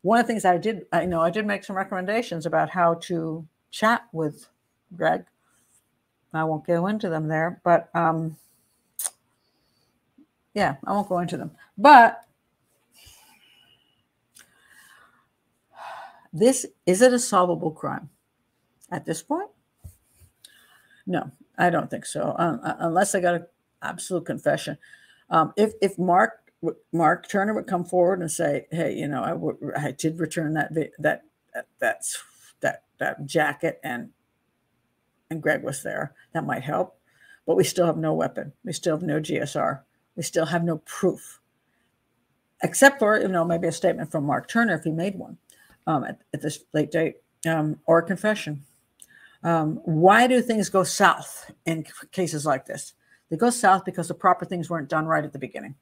one of the things I did, I know I did make some recommendations about how to chat with Greg. I won't go into them there, but um, yeah, I won't go into them. But this is it a solvable crime at this point? No, I don't think so. Um, unless I got an absolute confession. Um, if if Mark Mark Turner would come forward and say, "Hey, you know, I, w- I did return that that that that that jacket and and Greg was there. That might help, but we still have no weapon. We still have no GSR. We still have no proof, except for you know maybe a statement from Mark Turner if he made one um, at, at, this late date um, or a confession. Um, why do things go south in cases like this? They go south because the proper things weren't done right at the beginning.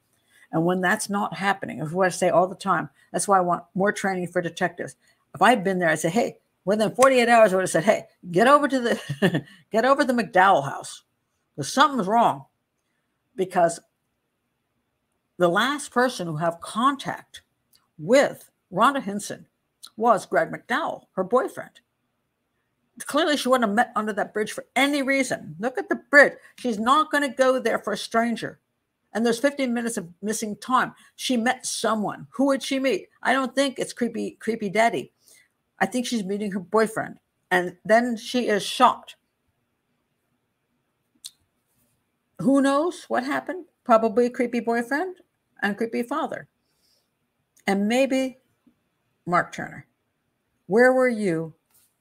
And when that's not happening, is what I say all the time. That's why I want more training for detectives. If I'd been there, I'd say, hey, within 48 hours, I would have said, hey, get over to the get over to the McDowell house. Because something's wrong. Because the last person who have contact with Rhonda Hinson was Greg McDowell, her boyfriend. Clearly, she wouldn't have met under that bridge for any reason. Look at the bridge. She's not going to go there for a stranger and there's 15 minutes of missing time. She met someone. Who would she meet? I don't think it's creepy, creepy daddy. I think she's meeting her boyfriend. And then she is shot. Who knows what happened? Probably a creepy boyfriend and creepy father. And maybe Mark Turner. Where were you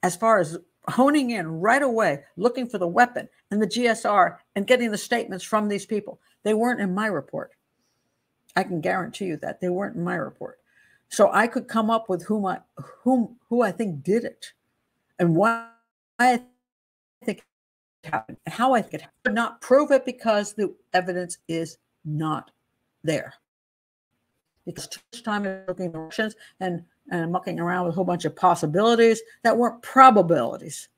as far as honing in right away, looking for the weapon and the GSR and getting the statements from these people? They weren't in my report. I can guarantee you that they weren't in my report. So I could come up with whom I whom who I think did it and why I think it happened how I think it happened. But not prove it because the evidence is not there. Because too much time looking at options and, and mucking around with a whole bunch of possibilities that weren't probabilities.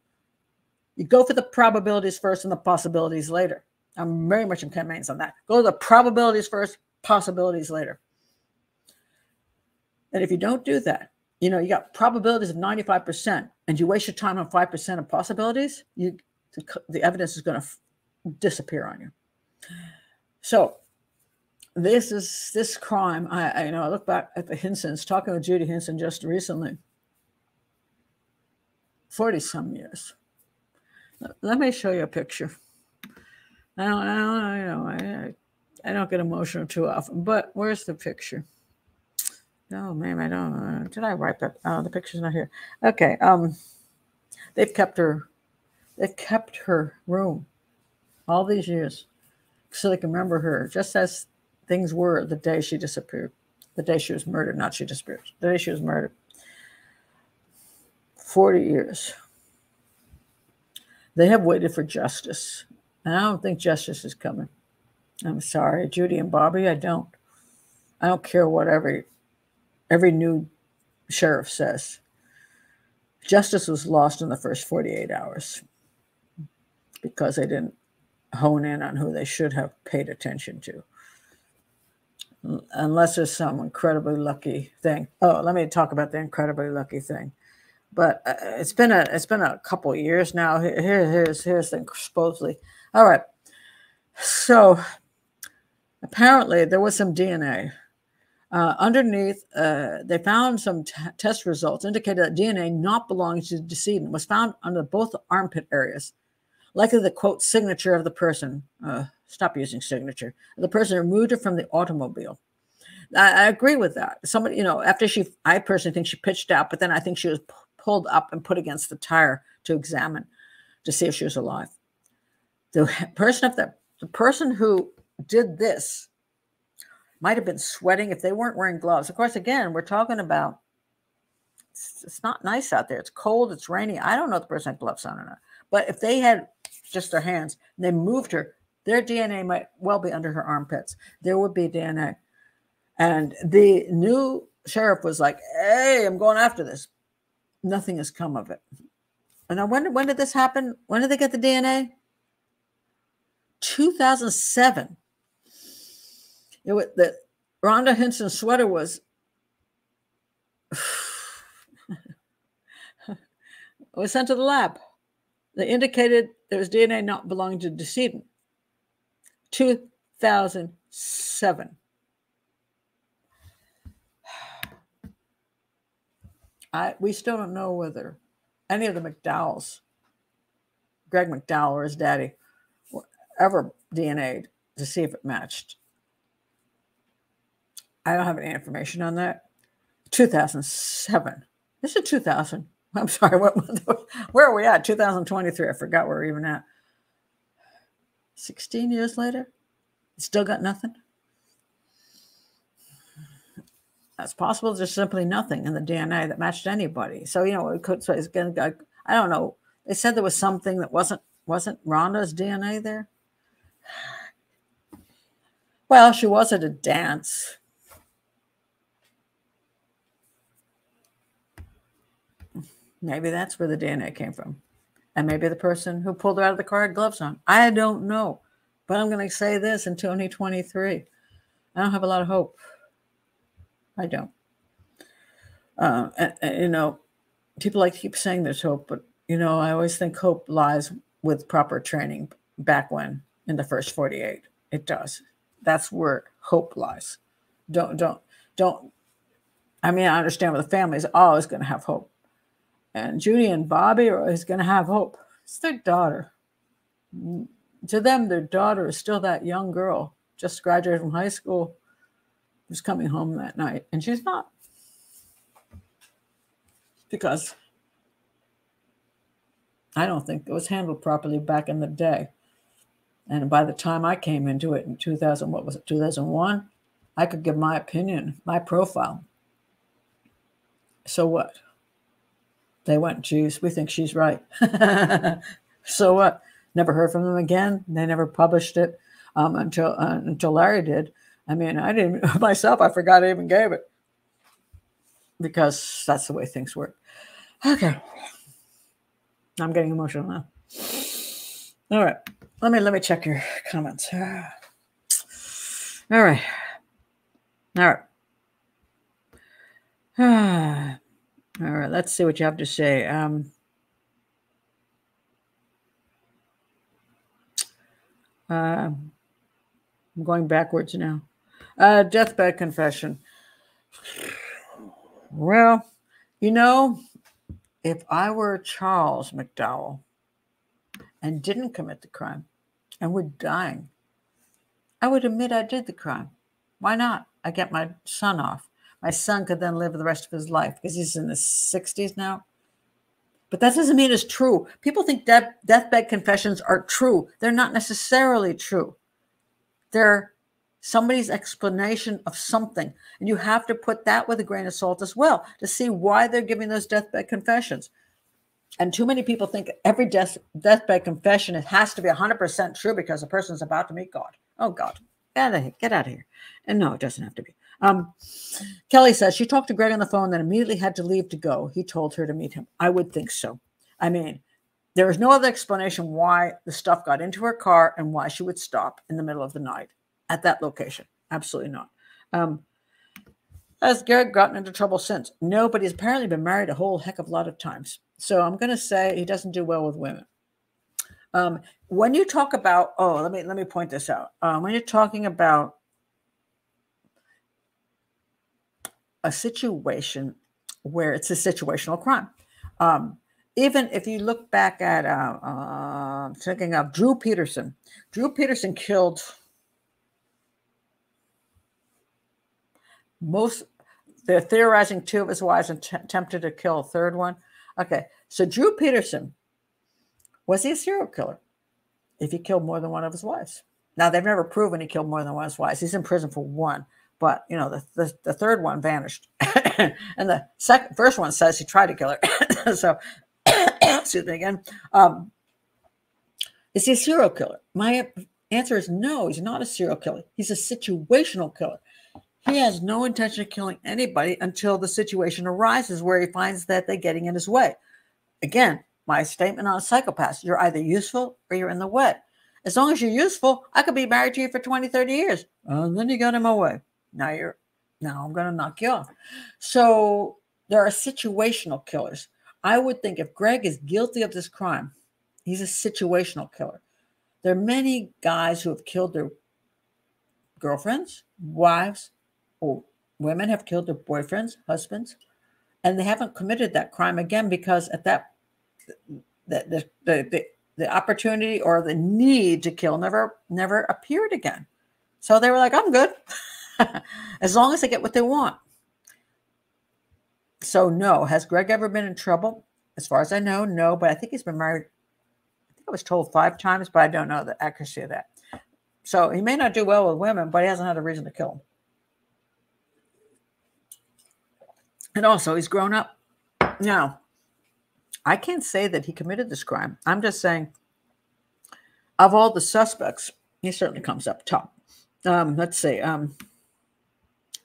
You go for the probabilities first and the possibilities later. I'm very much in campaigns on that. Go to the probabilities first, possibilities later. And if you don't do that, you know, you got probabilities of 95% and you waste your time on 5% of possibilities, you the, the evidence is going to disappear on you. So this is this crime. I, I you know I look back at the Hinsons, talking with Judy Hinson just recently. 40 some years. Let me show you a picture. I don't, I don't, I know, I, I don't get emotional too often. But where's the picture? Oh ma'am, I don't. Uh, did I write that? Oh, the picture's not here. Okay. Um, they've kept her. They've kept her room all these years, so they can remember her, just as things were the day she disappeared, the day she was murdered. Not she disappeared. The day she was murdered. Forty years. They have waited for justice. And I don't think justice is coming. I'm sorry, Judy and Bobby, I don't. I don't care what every every new sheriff says. Justice was lost in the first 48 hours because they didn't hone in on who they should have paid attention to. Unless there's some incredibly lucky thing. Oh, let me talk about the incredibly lucky thing. But uh, it's been a it's been a couple years now. Here, here's here's the supposedly all right. So apparently there was some DNA. Uh, underneath, uh, they found some test results indicated that DNA not belonging to the decedent was found under both armpit areas, likely the quote signature of the person. Uh, stop using signature. The person removed it from the automobile. I, I, agree with that. Somebody, you know, after she, I personally think she pitched out, but then I think she was pulled up and put against the tire to examine to see if she was alive the person of the, the person who did this might have been sweating if they weren't wearing gloves. Of course, again, we're talking about it's, it's not nice out there. It's cold, it's rainy. I don't know if the person had gloves on or not. But if they had just their hands and they moved her, Their DNA might well be under her armpits. There would be DNA. And the new sheriff was like, hey, I'm going after this. Nothing has come of it. And I wonder when did this happen? When did they get the DNA? 2007. It was, the Rhonda Hinson sweater was was sent to the lab. They indicated there was DNA not belonging to the decedent. 2007. I, we still don't know whether any of the McDowells, Greg McDowell or his daddy, ever DNA'd to see if it matched. I don't have any information on that. 2007. This is 2000. I'm sorry. What, where are we at? 2023. I forgot where we're even at. 16 years later, still got nothing. That's possible. There's simply nothing in the DNA that matched anybody. So you know, it could. So it's going to. I don't know. They said there was something that wasn't wasn't Rhonda's DNA there. Well, she was at a dance. Maybe that's where the DNA came from. And maybe the person who pulled her out of the car had gloves on. I don't know. But I'm going to say this in 2023. I don't have a lot of hope. I don't. Uh, and, and, you know, people like to keep saying there's hope, but you know, I always think hope lies with proper training back when in the first 48. It does. That's where hope lies. Don't, don't, don't. I mean, I understand where the family is always going to have hope. And Judy and Bobby are always going to have hope. It's their daughter. To them, their daughter is still that young girl, just graduated from high school was coming home that night, and she's not. Because I don't think it was handled properly back in the day. And by the time I came into it in 2000, what was it, 2001, I could give my opinion, my profile. So what? They went, geez, we think she's right. so what? Never heard from them again. They never published it um, until uh, until Larry did. I mean, I didn't myself, I forgot I even gave it because that's the way things work. Okay. I'm getting emotional now. All right. Let me let me check your comments. All right. All right. All right. Let's see what you have to say. Um, uh, I'm going backwards now. Uh, deathbed confession. Well, you know, if I were Charles McDowell and didn't commit the crime and were dying, I would admit I did the crime. Why not? I get my son off. My son could then live the rest of his life because he's in his 60s now. But that doesn't mean it's true. People think death, deathbed confessions are true. They're not necessarily true. They're somebody's explanation of something. And you have to put that with a grain of salt as well to see why they're giving those deathbed confessions. And too many people think every death, deathbed confession it has to be 100% true because the person's about to meet God. Oh, God, get out of here. Get out of here. And no, it doesn't have to be. Um, Kelly says she talked to Greg on the phone, then immediately had to leave to go. He told her to meet him. I would think so. I mean, there is no other explanation why the stuff got into her car and why she would stop in the middle of the night at that location. Absolutely not. Um, has Garrett gotten into trouble since? No, but he's apparently been married a whole heck of a lot of times. So I'm going to say he doesn't do well with women. Um, when you talk about, oh, let me let me point this out. Um, when you're talking about a situation where it's a situational crime, um, even if you look back at, uh, uh, thinking of Drew Peterson, Drew Peterson killed most they're theorizing two of his wives and attempted to kill a third one. Okay, so Drew Peterson was he a serial killer? If he killed more than one of his wives. Now they've never proven he killed more than one of his wives. He's in prison for one, but you know the the, the third one vanished, and the second first one says he tried to kill her. so excuse me again. Um, is he a serial killer? My Answer is no, he's not a serial killer. He's a situational killer. He has no intention of killing anybody until the situation arises where he finds that they're getting in his way. Again, my statement on psychopaths you're either useful or you're in the way. As long as you're useful, I could be married to you for 20, 30 years. And then you got in my way. Now you're, now I'm going to knock you off. So there are situational killers. I would think if Greg is guilty of this crime, he's a situational killer. There are many guys who have killed their girlfriends, wives, or women have killed their boyfriends, husbands, and they haven't committed that crime again because at that the the the, the, opportunity or the need to kill never never appeared again. So they were like, I'm good. as long as they get what they want. So no, has Greg ever been in trouble? As far as I know, no, but I think he's been married. I think I was told five times, but I don't know the accuracy of that. So he may not do well with women, but he hasn't had a reason to kill them. And also, he's grown up. Now, I can't say that he committed this crime. I'm just saying, of all the suspects, he certainly comes up top. Um, let's see. Um,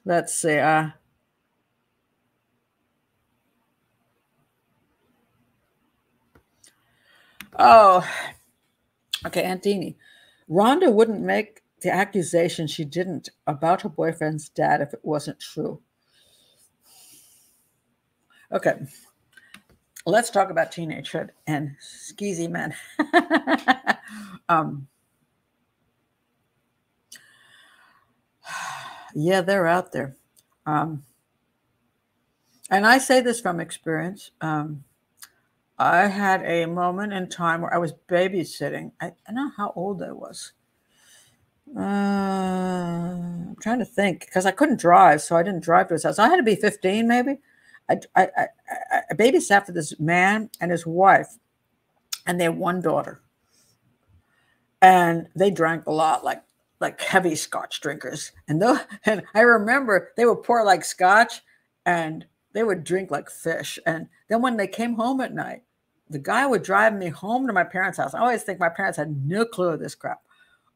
let's see. Uh, oh, okay, Antini. Rhonda wouldn't make the accusation she didn't about her boyfriend's dad if it wasn't true. Okay. Let's talk about teenagehood and skeezy men. um, yeah, they're out there. Um, and I say this from experience. Um, I had a moment in time where I was babysitting. I, I don't know how old I was. Uh, I'm trying to think because I couldn't drive, so I didn't drive to his house. I had to be 15, maybe. I, I babysat for this man and his wife, and had one daughter. And they drank a lot, like like heavy scotch drinkers. And though and I remember they would pour like scotch and they would drink like fish. And then when they came home at night, the guy would drive me home to my parents' house. I always think my parents had no clue of this crap.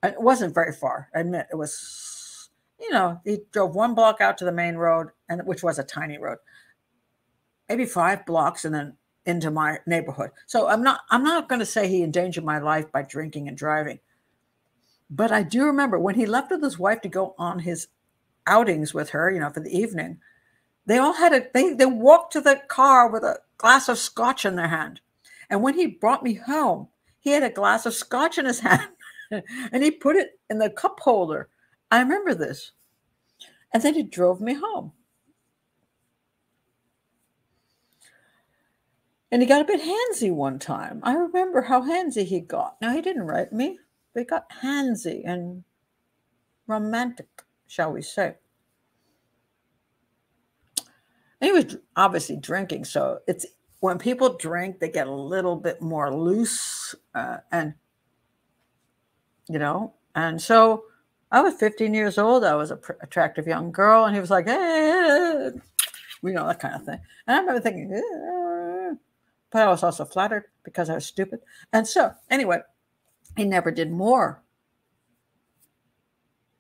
And it wasn't very far. I admit it was, you know, he drove one block out to the main road, and which was a tiny road maybe five blocks and then into my neighborhood. So I'm not I'm not going to say he endangered my life by drinking and driving. But I do remember when he left with his wife to go on his outings with her, you know, for the evening, they all had a they they walked to the car with a glass of scotch in their hand. And when he brought me home, he had a glass of scotch in his hand and he put it in the cup holder. I remember this. And then he drove me home. And he got a bit handsy one time. I remember how handsy he got. Now, he didn't write me, he got handsy and romantic, shall we say. And he was obviously drinking. So it's when people drink, they get a little bit more loose. Uh, and, you know, and so I was 15 years old. I was an attractive young girl. And he was like, hey, you know, that kind of thing. And I remember thinking, but I was also flattered because I was stupid. And so, anyway, he never did more.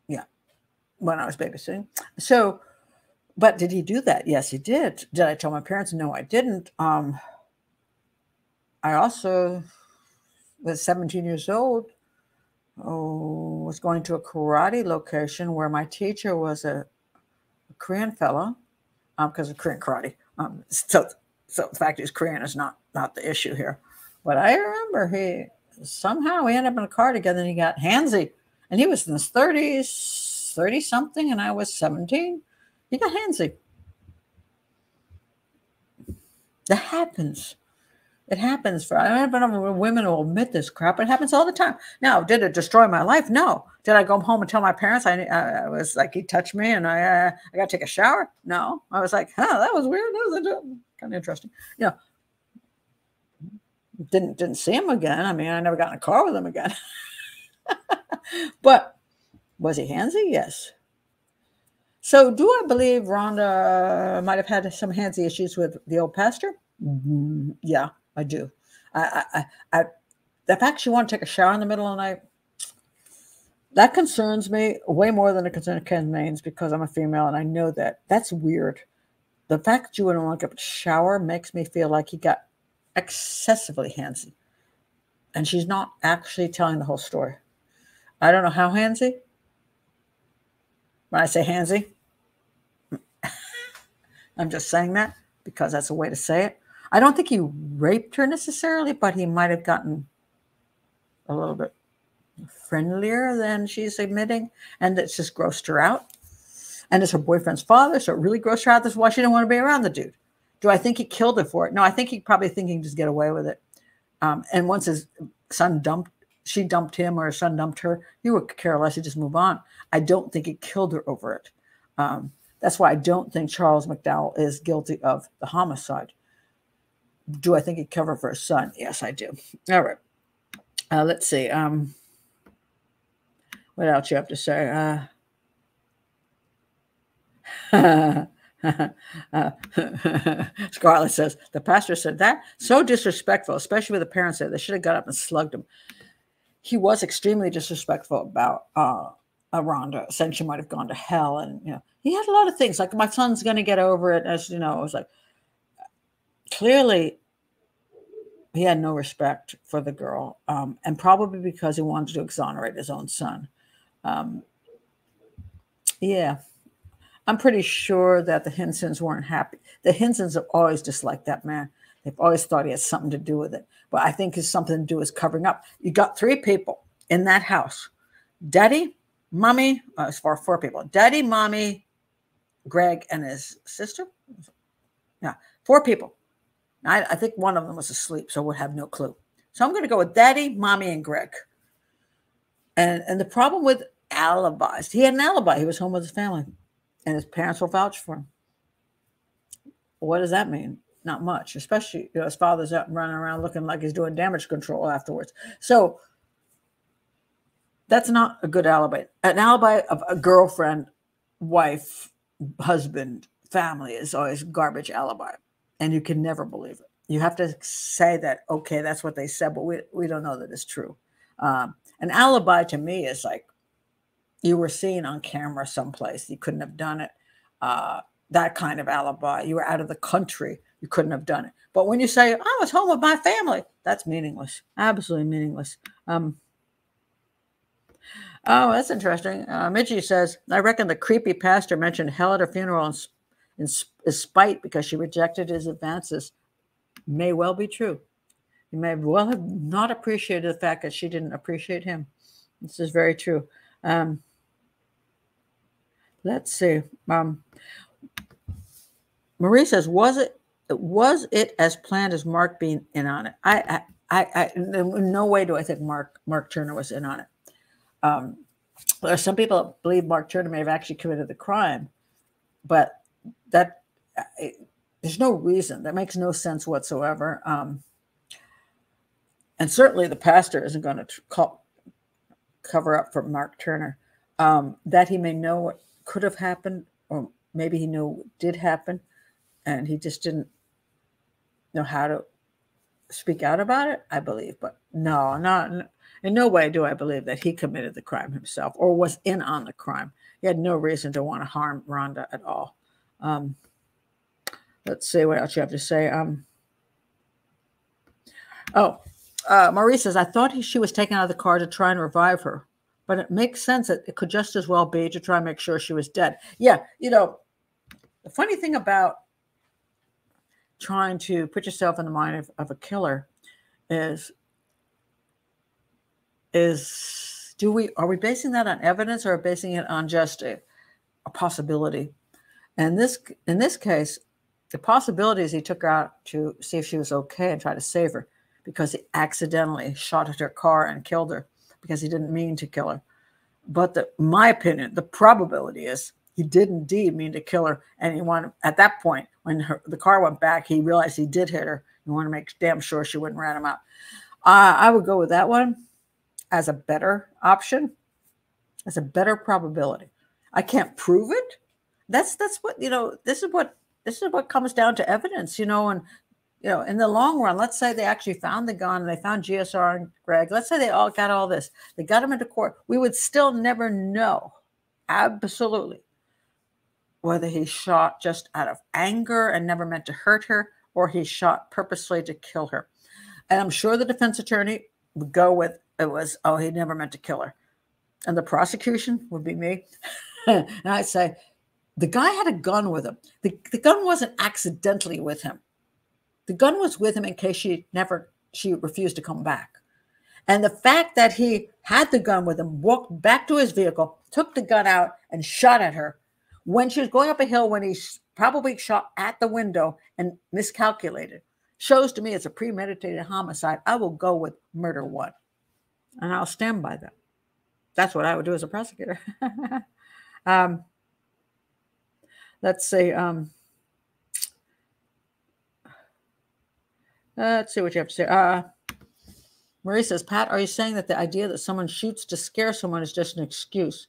Yeah, when I was babysitting. So, but did he do that? Yes, he did. Did I tell my parents? No, I didn't. Um, I also was 17 years old. Oh, was going to a karate location where my teacher was a, a Korean fellow, because um, of Korean karate. Um, so so the fact is Korean is not not the issue here. But I remember he somehow we ended up in a car together and he got handsy. And he was in his 30s, 30 something, and I was 17. He got handsy. That happens. It happens for I don't know women will admit this crap. It happens all the time. Now, did it destroy my life? No. Did I go home and tell my parents I, I was like he touched me and I uh, I got to take a shower? No. I was like, huh, that was weird. That was kind of interesting. You know, didn't didn't see him again. I mean, I never got in a car with him again. but was he handsy? Yes. So, do I believe Rhonda might have had some handsy issues with the old pastor? Mm-hmm. Yeah, I do. I, I, I, the fact she wanted to take a shower in the middle of the night, that concerns me way more than it concerns Ken Mains because I'm a female and I know that. That's weird. The fact that you wouldn't want to get a shower makes me feel like he got excessively handsy. And she's not actually telling the whole story. I don't know how handsy. When I say handsy, I'm just saying that because that's a way to say it. I don't think he raped her necessarily, but he might have gotten a little bit friendlier than she's admitting, and it's just grossed her out. And it's her boyfriend's father, so it really grossed her out. That's why she didn't want to be around the dude. Do I think he killed her for it? No, I think he probably thinking just get away with it. Um, and once his son dumped, she dumped him or his son dumped her, he would care less. He'd just move on. I don't think he killed her over it. Um, that's why I don't think Charles McDowell is guilty of the homicide. Do I think he covered for his son? Yes, I do. All right. Uh, let's see. Um, what else you have to say? Uh, Scarlett says the pastor said that so disrespectful, especially with the parents there. They should have got up and slugged him. He was extremely disrespectful about uh, Rhonda, saying she might have gone to hell, and you know he had a lot of things like my son's going to get over it. As you know, it was like clearly he had no respect for the girl, um, and probably because he wanted to exonerate his own son. Um, yeah, I'm pretty sure that the Hinsons weren't happy. The Hinsons have always disliked that man. They've always thought he had something to do with it. But I think it's something to do with covering up. You got three people in that house daddy, mommy, uh, as far four people daddy, mommy, Greg, and his sister. Yeah, four people. I, I think one of them was asleep, so we'd have no clue. So I'm going to go with daddy, mommy, and Greg. And and the problem with alibis, he had an alibi. He was home with his family and his parents will vouch for him. What does that mean? Not much, especially you know, his father's up running around looking like he's doing damage control afterwards. So that's not a good alibi. An alibi of a girlfriend, wife, husband, family is always garbage alibi, and you can never believe it. You have to say that okay, that's what they said, but we we don't know that it's true. Um, an alibi to me is like you were seen on camera someplace. You couldn't have done it. Uh, that kind of alibi. You were out of the country. You couldn't have done it. But when you say, I was home with my family, that's meaningless. Absolutely meaningless. Um, oh, that's interesting. Uh, Midgie says, I reckon the creepy pastor mentioned hell at her funeral in, in, in spite because she rejected his advances. May well be true. He may well have not appreciated the fact that she didn't appreciate him. This is very true. Um, let's see. Um, Marie says, "Was it was it as planned as Mark being in on it?" I, I, I, in no way do I think Mark Mark Turner was in on it. Um, there are some people that believe Mark Turner may have actually committed the crime, but that there's no reason. That makes no sense whatsoever. Um, and certainly, the pastor isn't going to call, cover up for Mark Turner. Um, that he may know what could have happened, or maybe he knew did happen, and he just didn't know how to speak out about it. I believe, but no, not in no way do I believe that he committed the crime himself or was in on the crime. He had no reason to want to harm Rhonda at all. Um, let's see what else you have to say. Um, oh, uh, says, I thought he, she was taken out of the car to try and revive her but it makes sense that it could just as well be to try and make sure she was dead. Yeah, you know, the funny thing about trying to put yourself in the mind of, of a killer is is do we are we basing that on evidence or basing it on just a, a possibility? And this in this case, the possibility is he took her out to see if she was okay and try to save her because he accidentally shot at her car and killed her because he didn't mean to kill her. But the, my opinion, the probability is he did indeed mean to kill her. And he wanted, at that point, when her, the car went back, he realized he did hit her. He wanted to make damn sure she wouldn't rat him out. Uh, I would go with that one as a better option, as a better probability. I can't prove it. That's that's what you know. This is what this is what comes down to evidence, you know, and you know, in the long run, let's say they actually found the gun and they found GSR and Greg. Let's say they all got all this. They got him into court. We would still never know absolutely whether he shot just out of anger and never meant to hurt her or he shot purposely to kill her. And I'm sure the defense attorney would go with it was, oh, he never meant to kill her. And the prosecution would be me. and I'd say, the guy had a gun with him. The, the gun wasn't accidentally with him. The gun was with him in case she never she refused to come back. And the fact that he had the gun with him, walked back to his vehicle, took the gun out, and shot at her when she was going up a hill when he probably shot at the window and miscalculated shows to me it's a premeditated homicide. I will go with murder one. And I'll stand by that. That's what I would do as a prosecutor. um, let's see. Um, let's see what you have to say. Uh, Marie says, Pat, are you saying that the idea that someone shoots to scare someone is just an excuse?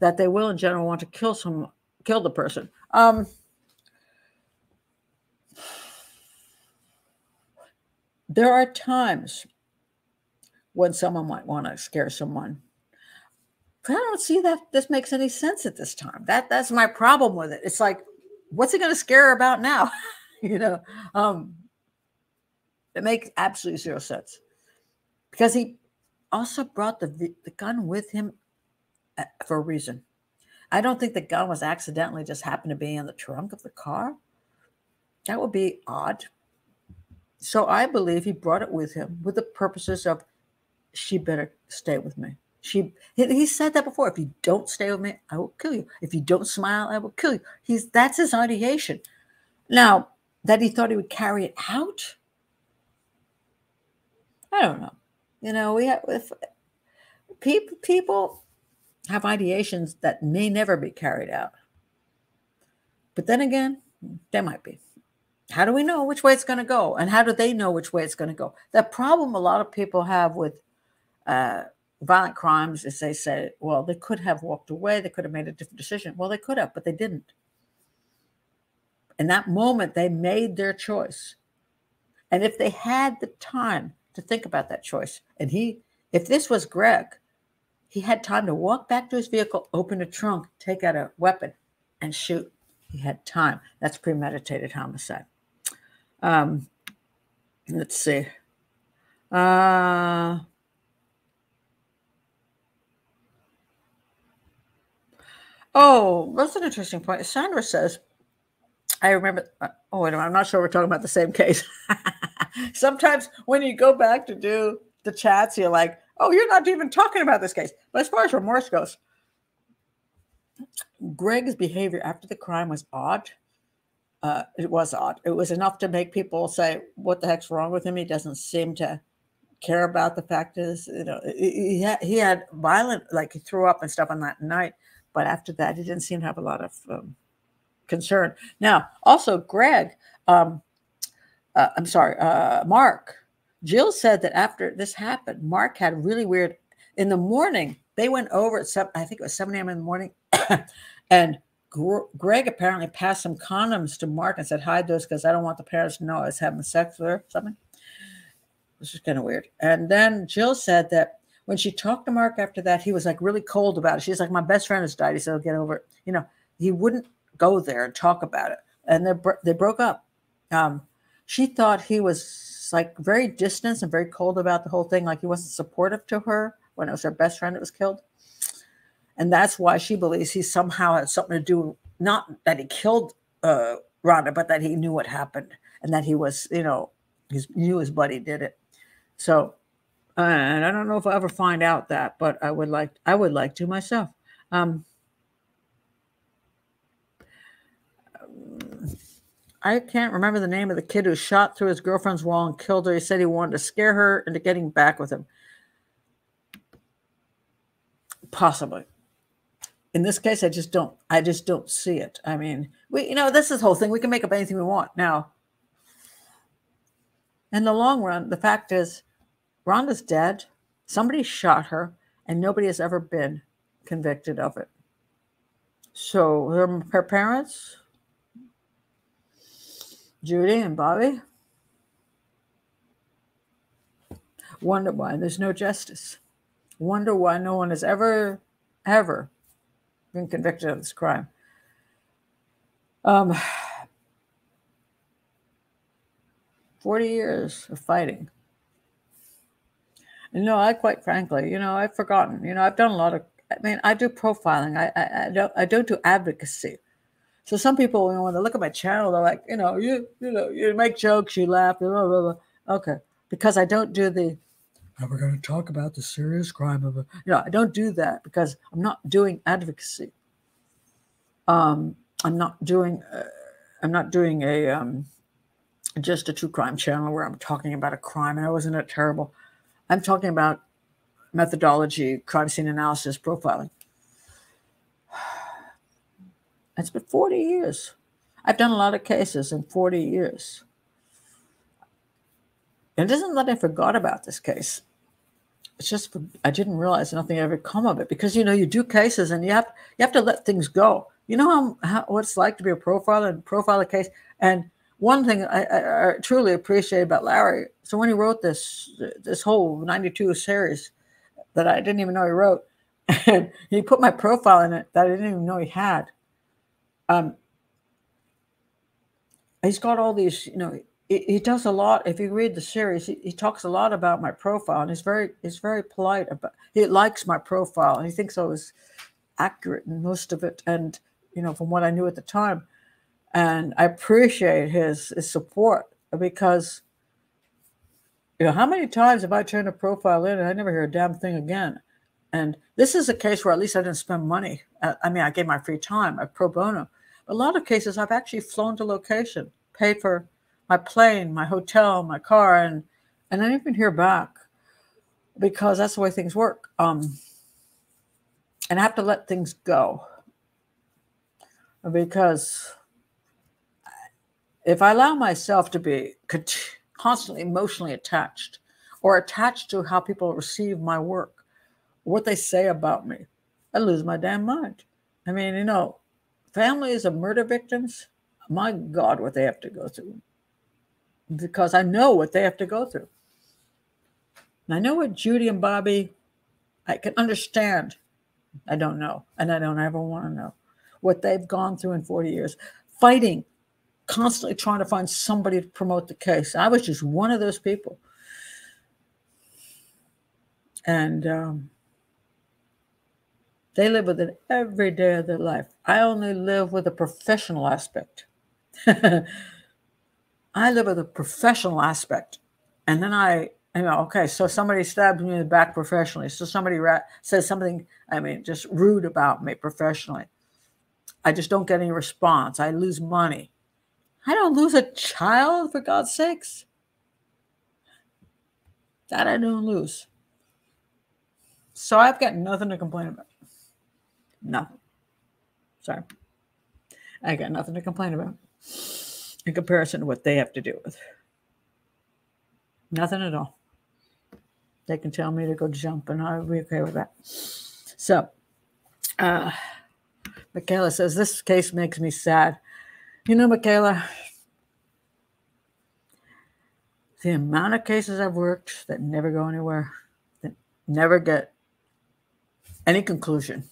That they will, in general, want to kill some, kill the person? Um, there are times when someone might want to scare someone. But I don't see that this makes any sense at this time. That that's my problem with it. It's like, what's it going to scare about now? you know, um, it makes absolutely zero sense because he also brought the the gun with him uh, for a reason. I don't think the gun was accidentally just happened to be in the trunk of the car. That would be odd. So I believe he brought it with him with the purposes of she better stay with me. She he said that before. If you don't stay with me, I will kill you. If you don't smile, I will kill you. He's that's his ideation. Now that he thought he would carry it out, I don't know. You know, we have if people people have ideations that may never be carried out. But then again, they might be. How do we know which way it's going to go? And how do they know which way it's going to go? The problem a lot of people have with uh, violent crimes is they say, well, they could have walked away, they could have made a different decision. Well, they could have, but they didn't. In that moment, they made their choice. And if they had the time to think about that choice, and he, if this was Greg, he had time to walk back to his vehicle, open a trunk, take out a weapon, and shoot. He had time. That's premeditated homicide. Um, let's see. Uh, oh, that's an interesting point. Sandra says, I remember, uh, oh, wait a minute, I'm not sure we're talking about the same case. Sometimes when you go back to do the chats, you're like, oh, you're not even talking about this case. But as far as remorse goes, Greg's behavior after the crime was odd uh, it was odd. It was enough to make people say, "What the heck's wrong with him?" He doesn't seem to care about the fact is, you know, he had, he had violent, like he threw up and stuff on that night, but after that, he didn't seem to have a lot of um, concern. Now, also, Greg, um, uh, I'm sorry, uh, Mark. Jill said that after this happened, Mark had really weird. In the morning, they went over at seven. I think it was seven a.m. in the morning, and Greg apparently passed some condoms to Mark and said, hide those because I don't want the parents to know I was having sex with her, something. This is kind of weird. And then Jill said that when she talked to Mark after that, he was like really cold about it. She's like, my best friend has died. He said, I'll get over it. You know, he wouldn't go there and talk about it. And they, they broke up. Um, she thought he was like very distant and very cold about the whole thing. Like he wasn't supportive to her when it was her best friend that was killed. And that's why she believes he somehow had something to do, not that he killed uh, Rhonda, but that he knew what happened and that he was, you know, he knew his buddy did it. So, and I don't know if I'll ever find out that, but I would like, I would like to myself. Um, I can't remember the name of the kid who shot through his girlfriend's wall and killed her. He said he wanted to scare her into getting back with him. Possibly in this case, I just don't, I just don't see it. I mean, we, you know, this is the whole thing. We can make up anything we want. Now, in the long run, the fact is Rhonda's dead. Somebody shot her, and nobody has ever been convicted of it. So her, her parents, Judy and Bobby. Wonder why there's no justice. Wonder why no one has ever, ever been convicted of this crime. Um, 40 years of fighting. And no, I quite frankly, you know, I've forgotten. You know, I've done a lot of I mean, I do profiling. I, I, I, don't I don't do advocacy. So some people, you know, when they look at my channel, they're like, you know, you you know, you make jokes, you laugh, blah, blah, blah. okay, because I don't do the. Oh, we're going to talk about the serious crime of a. You know, I don't do that because I'm not doing advocacy. Um, I'm not doing. Uh, I'm not doing a um, just a true crime channel where I'm talking about a crime and I wasn't it terrible. I'm talking about methodology, crime scene analysis, profiling. It's been 40 years. I've done a lot of cases in 40 years. And it isn't that I forgot about this case. It's just I didn't realize nothing ever come of it because you know you do cases and you have you have to let things go. You know how, how what it's like to be a profiler and profile a case. And one thing I, I, I truly appreciate about Larry. So when he wrote this this whole 92 series that I didn't even know he wrote, and he put my profile in it that I didn't even know he had um, he's got all these, you know, he, he, does a lot. If you read the series, he, he, talks a lot about my profile, and he's very he's very polite about. He likes my profile, and he thinks I was accurate in most of it, and you know, from what I knew at the time, and I appreciate his his support because. You know, how many times have I turned a profile in and I never hear a damn thing again? And this is a case where at least I didn't spend money. I mean, I gave my free time, a pro bono a lot of cases, I've actually flown to location, paid for my plane, my hotel, my car, and and I didn't even hear back because that's the way things work. Um, and I have to let things go because if I allow myself to be constantly emotionally attached or attached to how people receive my work, what they say about me, I lose my damn mind. I mean, you know, families of murder victims, my God, what they have to go through. Because I know what they have to go through. And I know what Judy and Bobby, I can understand. I don't know. And I don't ever want to know what they've gone through in 40 years, fighting, constantly trying to find somebody to promote the case. I was just one of those people. And um, they live with it every day of their life. I only live with a professional aspect. I live with a professional aspect. And then I, you know, okay, so somebody stabs me in the back professionally. So somebody ra- says something, I mean, just rude about me professionally. I just don't get any response. I lose money. I don't lose a child, for God's sakes. That I don't lose. So I've got nothing to complain about. Nothing. Sorry. I got nothing to complain about in comparison to what they have to deal with. Nothing at all. They can tell me to go jump, and I'll be okay with that. So, uh, Michaela says, This case makes me sad. You know, Michaela, the amount of cases I've worked that never go anywhere, that never get any conclusion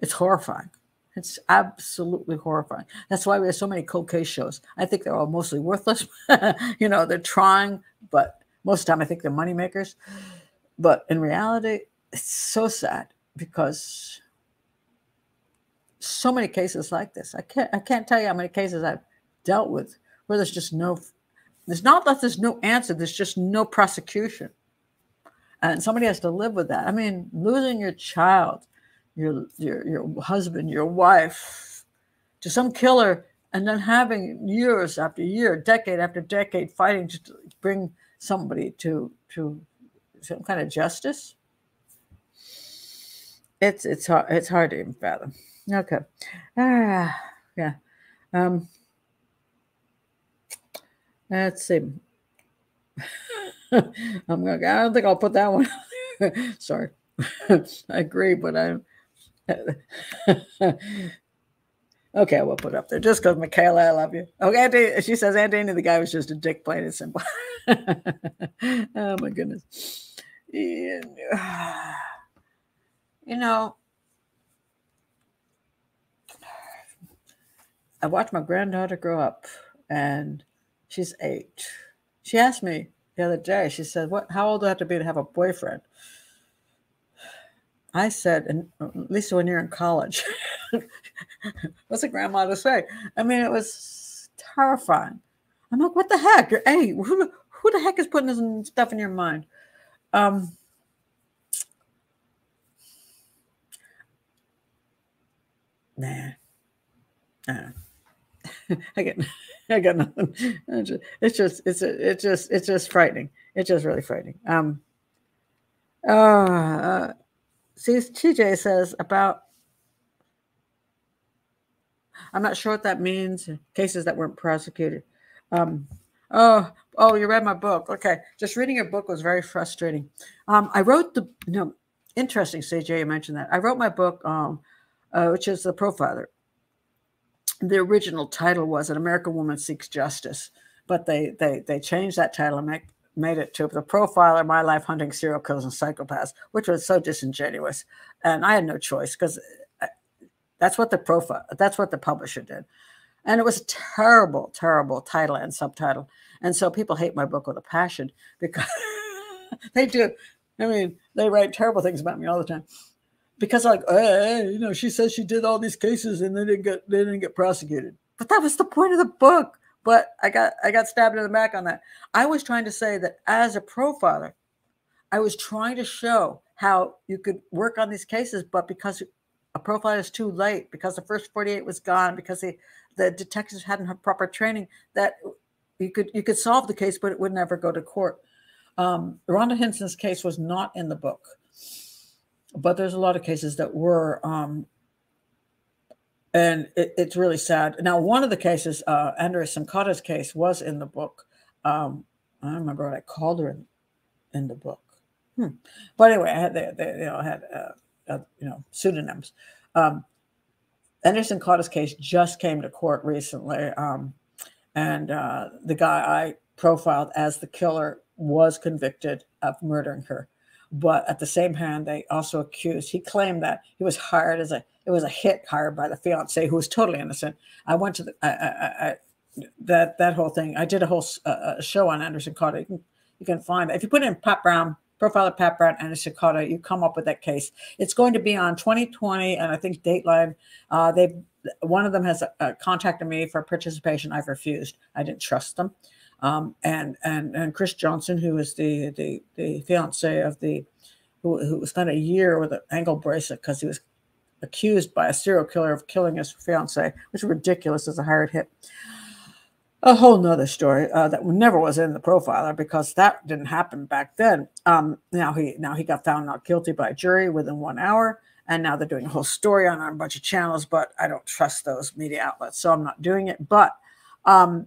it's horrifying. It's absolutely horrifying. That's why we have so many cold case shows. I think they're all mostly worthless. you know, they're trying, but most of the time I think they're money makers. But in reality, it's so sad because so many cases like this. I can't I can't tell you how many cases I've dealt with where there's just no there's not that there's no answer, there's just no prosecution. And somebody has to live with that. I mean, losing your child your your your husband, your wife, to some killer, and then having years after year, decade after decade, fighting to bring somebody to to some kind of justice. It's it's hard it's hard to even fathom. Okay, ah yeah. Um, let's see. I'm gonna. I don't think I'll put that one. Sorry. I agree, but I okay, we'll put up there just because Michaela, I love you. Okay, she says, Auntie, the guy was just a dick, plain and simple. oh my goodness. you know, I watched my granddaughter grow up and she's eight. She asked me the other day, she said, What how old do I have to be to have a boyfriend? I said, and at least when you're in college. What's a grandma to say? I mean, it was terrifying. I'm like, what the heck? You're. Who, who the heck is putting this stuff in your mind? Um, nah. Nah. I get I got nothing. It's just it's it's just it's just frightening. It's just really frightening. Um uh see TJ says about I'm not sure what that means. Cases that weren't prosecuted. Um, oh, oh, you read my book. Okay, just reading your book was very frustrating. Um, I wrote the know interesting. CJ, you mentioned that I wrote my book, um, uh, which is the Profiler. The original title was "An American Woman Seeks Justice," but they they they changed that title make, made it to the Profiler: My Life Hunting Serial Killers and Psychopaths, which was so disingenuous, and I had no choice because uh, that's what the profile that's what the publisher did and it was a terrible, terrible title and subtitle. And so people hate my book with a passion because they do. I mean, they write terrible things about me all the time because like, hey, you know, she says she did all these cases and they didn't get they didn't get prosecuted. But that was the point of the book. But I got I got stabbed in the back on that. I was trying to say that as a profiler, I was trying to show how you could work on these cases, but because a profile is too late, because the first 48 was gone, because the the detectives hadn't had proper training that you could you could solve the case, but it would never go to court. Um, Rhonda Hinson's case was not in the book, but there's a lot of cases that were, um, and it, it's really sad. Now, one of the cases, uh, Andrea case, was in the book. Um, I remember what I called her in, in the book. Hmm. But anyway, I had they you know had uh, uh, you know pseudonyms. Um, Anderson Carter's case just came to court recently, um, and uh, the guy I profiled as the killer was convicted of murdering her. But at the same hand, they also accused. He claimed that he was hired as a it was a hit hired by the fiance who was totally innocent. I went to the I, I, I, that that whole thing. I did a whole uh, show on Anderson Carter. You can, you can find if you put in Pat Brown profile of Pat Brown and Sakata, you come up with that case. It's going to be on 2020, and I think Dateline. Uh, they one of them has uh, contacted me for participation. I've refused. I didn't trust them. Um, and and and Chris Johnson, who is the the the fiance of the who who spent a year with an ankle bracelet because he was accused by a serial killer of killing his fiance, which is ridiculous as a hired hit a whole nother story uh, that never was in the profiler because that didn't happen back then. Um, now he now he got found not guilty by a jury within one hour, and now they're doing a whole story on, on a bunch of channels. But I don't trust those media outlets, so I'm not doing it. But um,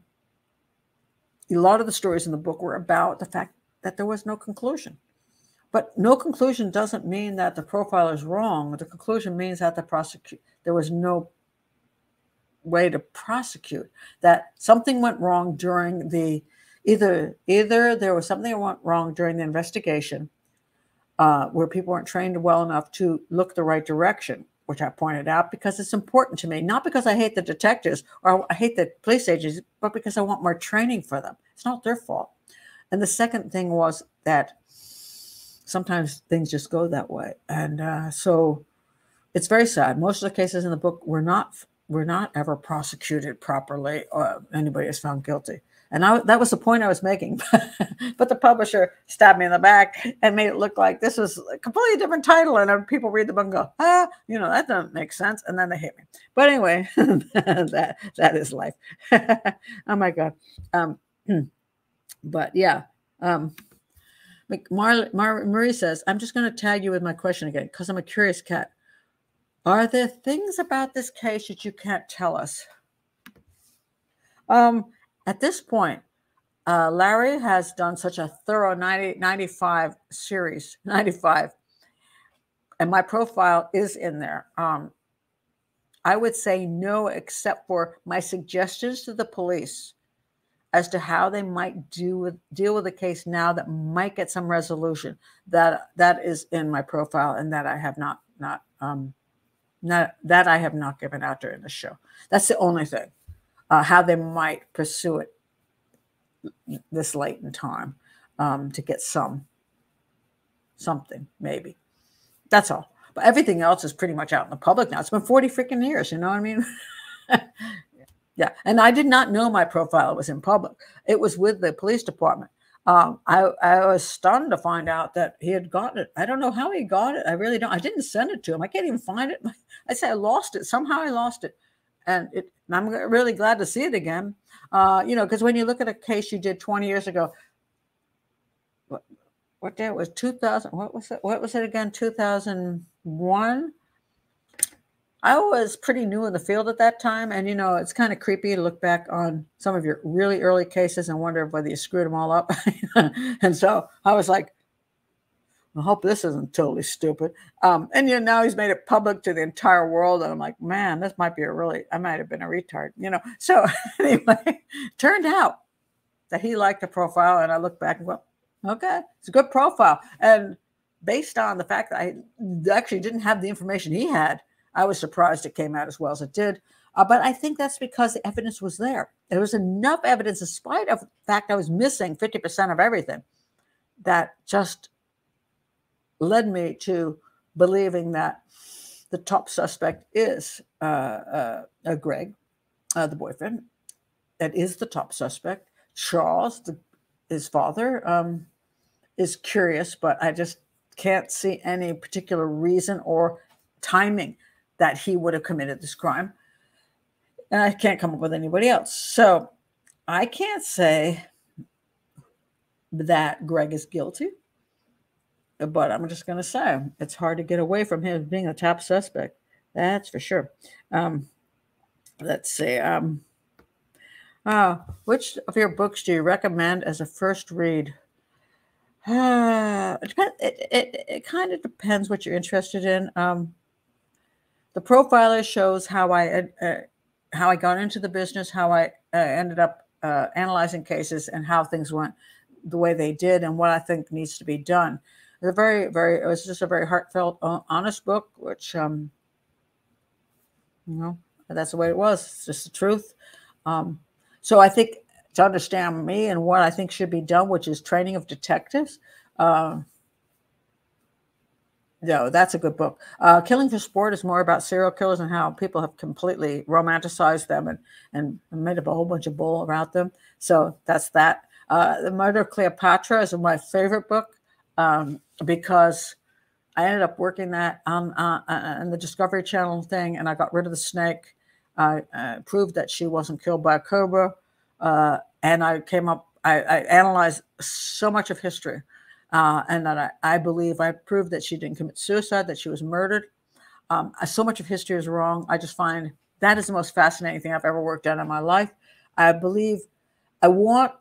a lot of the stories in the book were about the fact that there was no conclusion. But no conclusion doesn't mean that the profiler is wrong. The conclusion means that the prosecute there was no way to prosecute that something went wrong during the either either there was something that went wrong during the investigation uh, where people weren't trained well enough to look the right direction which i pointed out because it's important to me not because i hate the detectives or i hate the police agents but because i want more training for them. It's not their fault. And the second thing was that sometimes things just go that way. And uh, so it's very sad. Most of the cases in the book were not were not ever prosecuted properly or anybody is found guilty. And I, that was the point I was making. but the publisher stabbed me in the back and made it look like this was a completely different title. And people read the book and go, ah, you know, that doesn't make sense. And then they hate me. But anyway, that that is life. oh my God. Um, but yeah. Um, Mar- Mar- Marie says, I'm just going to tag you with my question again because I'm a curious cat. Are there things about this case that you can't tell us? Um, at this point, uh, Larry has done such a thorough 90, 95 series, 95, and my profile is in there. Um, I would say no, except for my suggestions to the police as to how they might do with deal with the case now that might get some resolution. That that is in my profile, and that I have not not um not that I have not given out during the show. That's the only thing. Uh, how they might pursue it this late in time um, to get some something maybe. That's all. But everything else is pretty much out in the public now. It's been 40 freaking years, you know what I mean? yeah. And I did not know my profile was in public. It was with the police department. Um, I, I was stunned to find out that he had gotten it. I don't know how he got it. I really don't. I didn't send it to him. I can't even find it. I say I lost it. Somehow I lost it. And, it, and I'm really glad to see it again. Uh, you know, because when you look at a case you did 20 years ago, what, what day it was 2000? What was it? What was it again? 2001. I was pretty new in the field at that time, and you know it's kind of creepy to look back on some of your really early cases and wonder whether you screwed them all up. and so I was like, I hope this isn't totally stupid. Um, and you know now he's made it public to the entire world, and I'm like, man, this might be a really I might have been a retard, you know. So anyway, turned out that he liked the profile, and I look back and go, okay, it's a good profile, and based on the fact that I actually didn't have the information he had I was surprised it came out as well as it did. Uh, but I think that's because the evidence was there. There was enough evidence, in spite of the fact I was missing 50% of everything, that just led me to believing that the top suspect is uh, uh, uh Greg, uh, the boyfriend. That is the top suspect. Charles, the, his father, um, is curious, but I just can't see any particular reason or timing that he would have committed this crime. And I can't come up with anybody else. So I can't say that Greg is guilty, but I'm just going to say it's hard to get away from him being a top suspect. That's for sure. Um, let's see. Um, uh, which of your books do you recommend as a first read? Uh, it, it, it, it kind of depends what you're interested in. Um, the profiler shows how I uh, uh, how I got into the business, how I uh, ended up uh, analyzing cases, and how things went the way they did, and what I think needs to be done. It's a very, very. It was just a very heartfelt, honest book, which, um, you know, that's the way it was. It's just the truth. Um, so I think to understand me and what I think should be done, which is training of detectives. Uh, no, that's a good book. Uh, Killing for Sport is more about serial killers and how people have completely romanticized them and, and made up a whole bunch of bull about them. So that's that. Uh, the Murder of Cleopatra is my favorite book um, because I ended up working that on, uh, the Discovery Channel thing and I got rid of the snake. I uh, proved that she wasn't killed by a cobra. Uh, and I came up, I, I analyzed so much of history uh, and that I, I, believe I proved that she didn't commit suicide, that she was murdered. Um, so much of history is wrong. I just find that is the most fascinating thing I've ever worked on in my life. I believe I want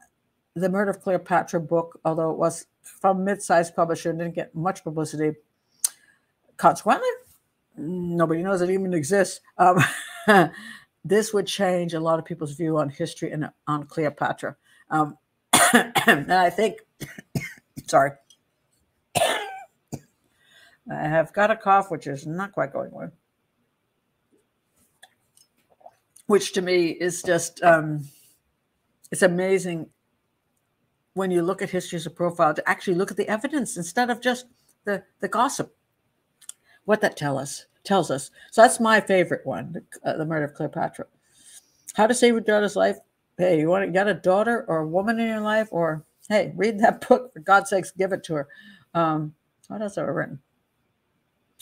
the Murder of Cleopatra book, although it was from mid-sized publisher and didn't get much publicity. Consequently, nobody knows it even exists. Um, this would change a lot of people's view on history and on Cleopatra. Um, and I think Sorry. I have got a cough, which is not quite going away. Which to me is just, um, it's amazing when you look at history as a profile to actually look at the evidence instead of just the, the gossip. What that tell us tells us. So that's my favorite one, the, uh, the murder of Cleopatra. How to save your daughter's life. Hey, you want to get a daughter or a woman in your life, or Hey, read that book for God's sakes. Give it to her. Um, what else have I written?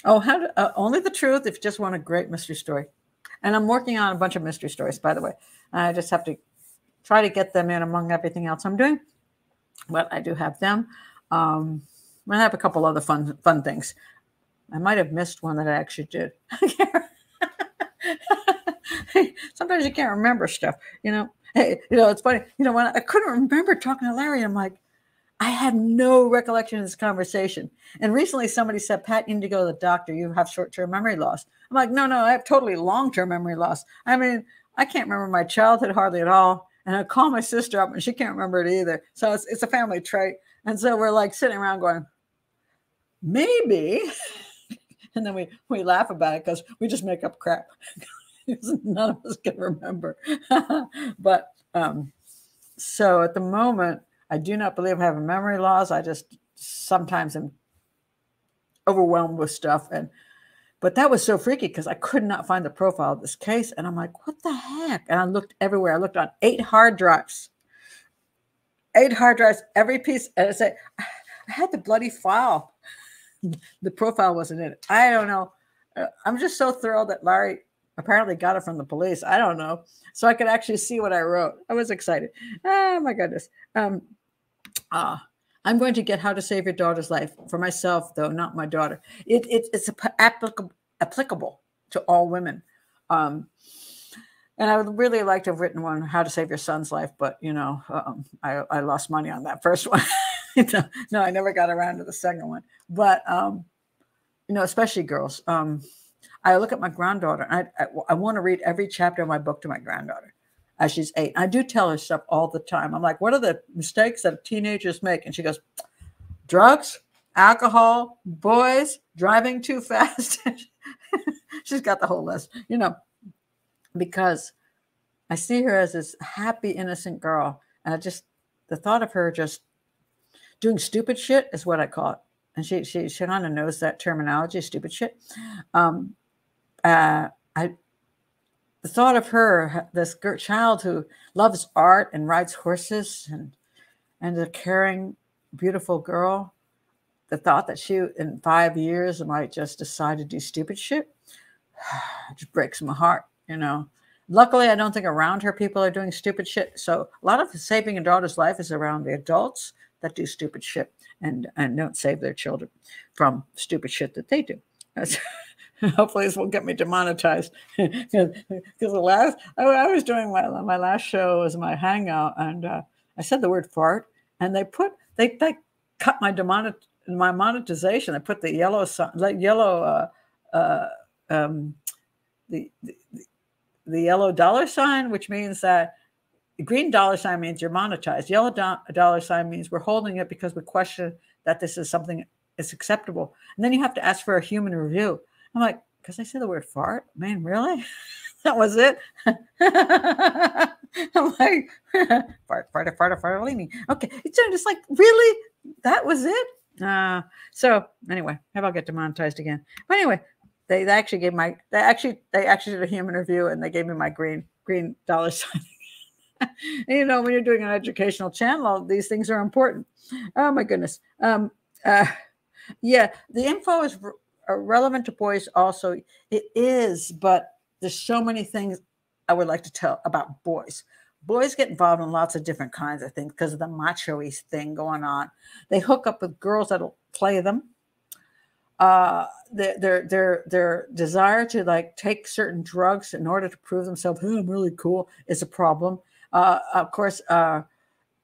Oh, how to, uh, only the truth if you just want a great mystery story. And I'm working on a bunch of mystery stories, by the way. I just have to try to get them in among everything else I'm doing. But I do have them. Um, I have a couple other fun fun things. I might have missed one that I actually did. Sometimes you can't remember stuff, you know. Hey, you know, it's funny. You know, when I couldn't remember talking to Larry, I'm like, I have no recollection of this conversation. And recently somebody said, Pat, you need to go to the doctor. You have short term memory loss. I'm like, no, no, I have totally long term memory loss. I mean, I can't remember my childhood hardly at all. And I call my sister up and she can't remember it either. So it's, it's a family trait. And so we're like sitting around going, maybe. and then we, we laugh about it because we just make up crap. None of us can remember. but um, so at the moment, I do not believe I have memory loss. I just sometimes am overwhelmed with stuff. And but that was so freaky because I could not find the profile of this case. And I'm like, what the heck? And I looked everywhere. I looked on eight hard drives. Eight hard drives, every piece. And I said, I had the bloody file. the profile wasn't in it. I don't know. Uh, I'm just so thrilled that Larry apparently got it from the police. I don't know. So I could actually see what I wrote. I was excited. Oh my goodness. Um, uh, I'm going to get How to Save Your Daughter's Life for myself, though, not my daughter. It, it it's applicable, applicable to all women. Um, and I would really like to have written one, How to Save Your Son's Life, but, you know, um, I, I lost money on that first one. no, I never got around to the second one. But, um, you know, especially girls. Um, I look at my granddaughter, and I, I, I want to read every chapter of my book to my granddaughter as she's eight. I do tell her stuff all the time. I'm like, what are the mistakes that teenagers make? And she goes, drugs, alcohol, boys, driving too fast. she's got the whole list, you know, because I see her as this happy, innocent girl. And I just, the thought of her just doing stupid shit is what I call it. And she, she, she kind of knows that terminology, stupid shit. Um, uh, I, the thought of her, this child who loves art and rides horses and and a caring, beautiful girl, the thought that she in five years might just decide to do stupid shit just breaks my heart, you know. Luckily, I don't think around her people are doing stupid shit. So a lot of saving a daughter's life is around the adults that do stupid shit and and don't save their children from stupid shit that they do. hopefully this will get me demonetized because the last I, I, was doing my my last show was my hangout and uh, I said the word fart and they put they they cut my demonet my monetization. They put the yellow like yellow uh, uh, um, the, the the yellow dollar sign, which means that green dollar sign means you're monetized. Yellow do- dollar sign means we're holding it because we question that this is something is acceptable. And then you have to ask for a human review. I'm like, because I said the word fart, man, really? that was it. I'm like, fart, fart, fart, fart, leave me. Okay. It's just like, really? That was it? Uh, so anyway, maybe I'll get demonetized again. But anyway, they, they actually gave my, they actually, they actually did a human review and they gave me my green, green dollar sign. you know, when you're doing an educational channel, these things are important. Oh my goodness. Um, uh, yeah, the info is relevant to boys also. It is but there's so many things i would like to tell about boys. Boys get involved in lots of different kinds of things because of the macho thing going on. They hook up with girls that'll play them. Uh their their their their desire to like take certain drugs in order to prove themselves oh, i'm really cool is a problem. Uh of course uh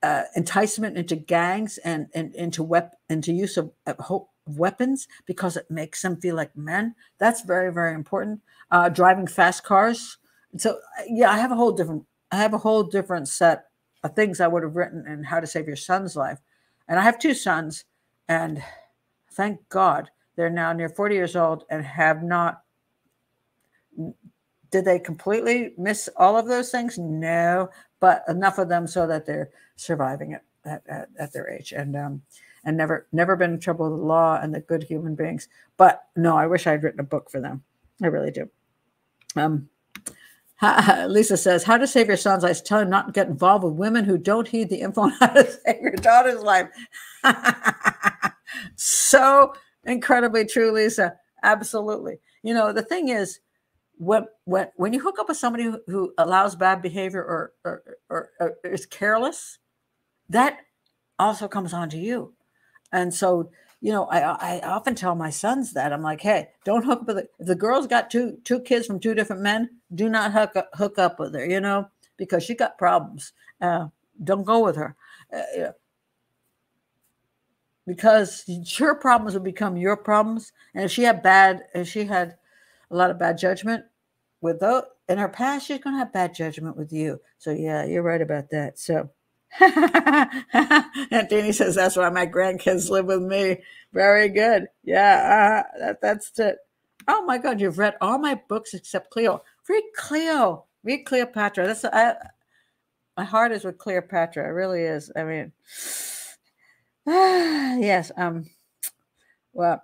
uh, enticement into gangs and, and into wep- into use of, of weapons because it makes them feel like men. That's very, very important. Uh, driving fast cars. So yeah, I have a whole different, I have a whole different set of things I would have written in How to Save Your Son's Life. And I have two sons, and thank God they're now near 40 years old and have not. Did they completely miss all of those things? No, but enough of them so that they're surviving it at, at, at their age. And um, and never never been in trouble with the law and the good human beings. But no, I wish I'd written a book for them. I really do. Um, Lisa says, "How to save your son's life? Tell him not to get involved with women who don't heed the info on how to save your daughter's life." so incredibly true, Lisa. Absolutely. You know, the thing is, when when when you hook up with somebody who, who allows bad behavior or, or, or or is careless, that also comes onto you. And so, you know, I, I often tell my sons that I'm like, hey, don't hook up with it. If the girl's got two two kids from two different men, do not hook up, hook up with her, you know, because she got problems. Uh, don't go with her. Uh, because her problems will become your problems. And if she had bad, if she had a lot of bad judgment, with those in her past, she's going to have bad judgment with you. So yeah, you're right about that. So. Aunt Danny says that's why my grandkids live with me. Very good. Yeah, uh, that, that's it. Oh my God, you've read all my books except Cleo. Read Cleo. Read Cleopatra. That's I, my heart is with Cleopatra. It really is. I mean, yes. Um. Well,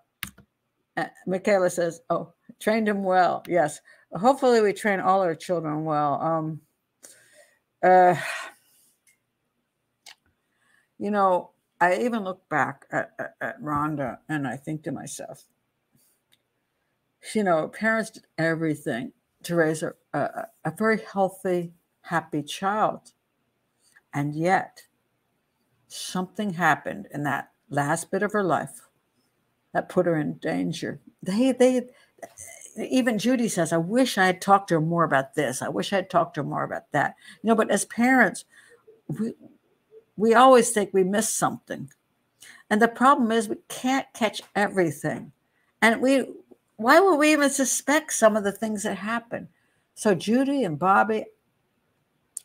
uh, Michaela says, "Oh, trained him well." Yes. Hopefully, we train all our children well. Um. Uh. You know, I even look back at, at, at Rhonda and I think to myself, you know, parents did everything to raise a, a, a very healthy, happy child. And yet, something happened in that last bit of her life that put her in danger. They, they, even Judy says, I wish I had talked to her more about this. I wish I had talked to her more about that. You know, but as parents, we, we always think we miss something. And the problem is we can't catch everything. And we why would we even suspect some of the things that happen? So Judy and Bobby,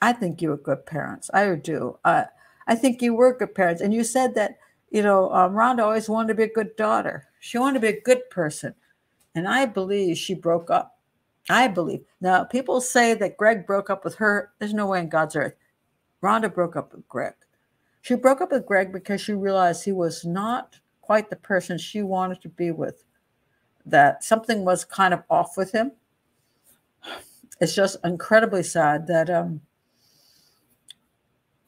I think you were good parents. I do. Uh, I think you were good parents. And you said that, you know, um, Rhonda always wanted to be a good daughter. She wanted to be a good person. And I believe she broke up. I believe. Now, people say that Greg broke up with her. There's no way in God's earth. Rhonda broke up with Greg. She broke up with Greg because she realized he was not quite the person she wanted to be with that something was kind of off with him. It's just incredibly sad that um,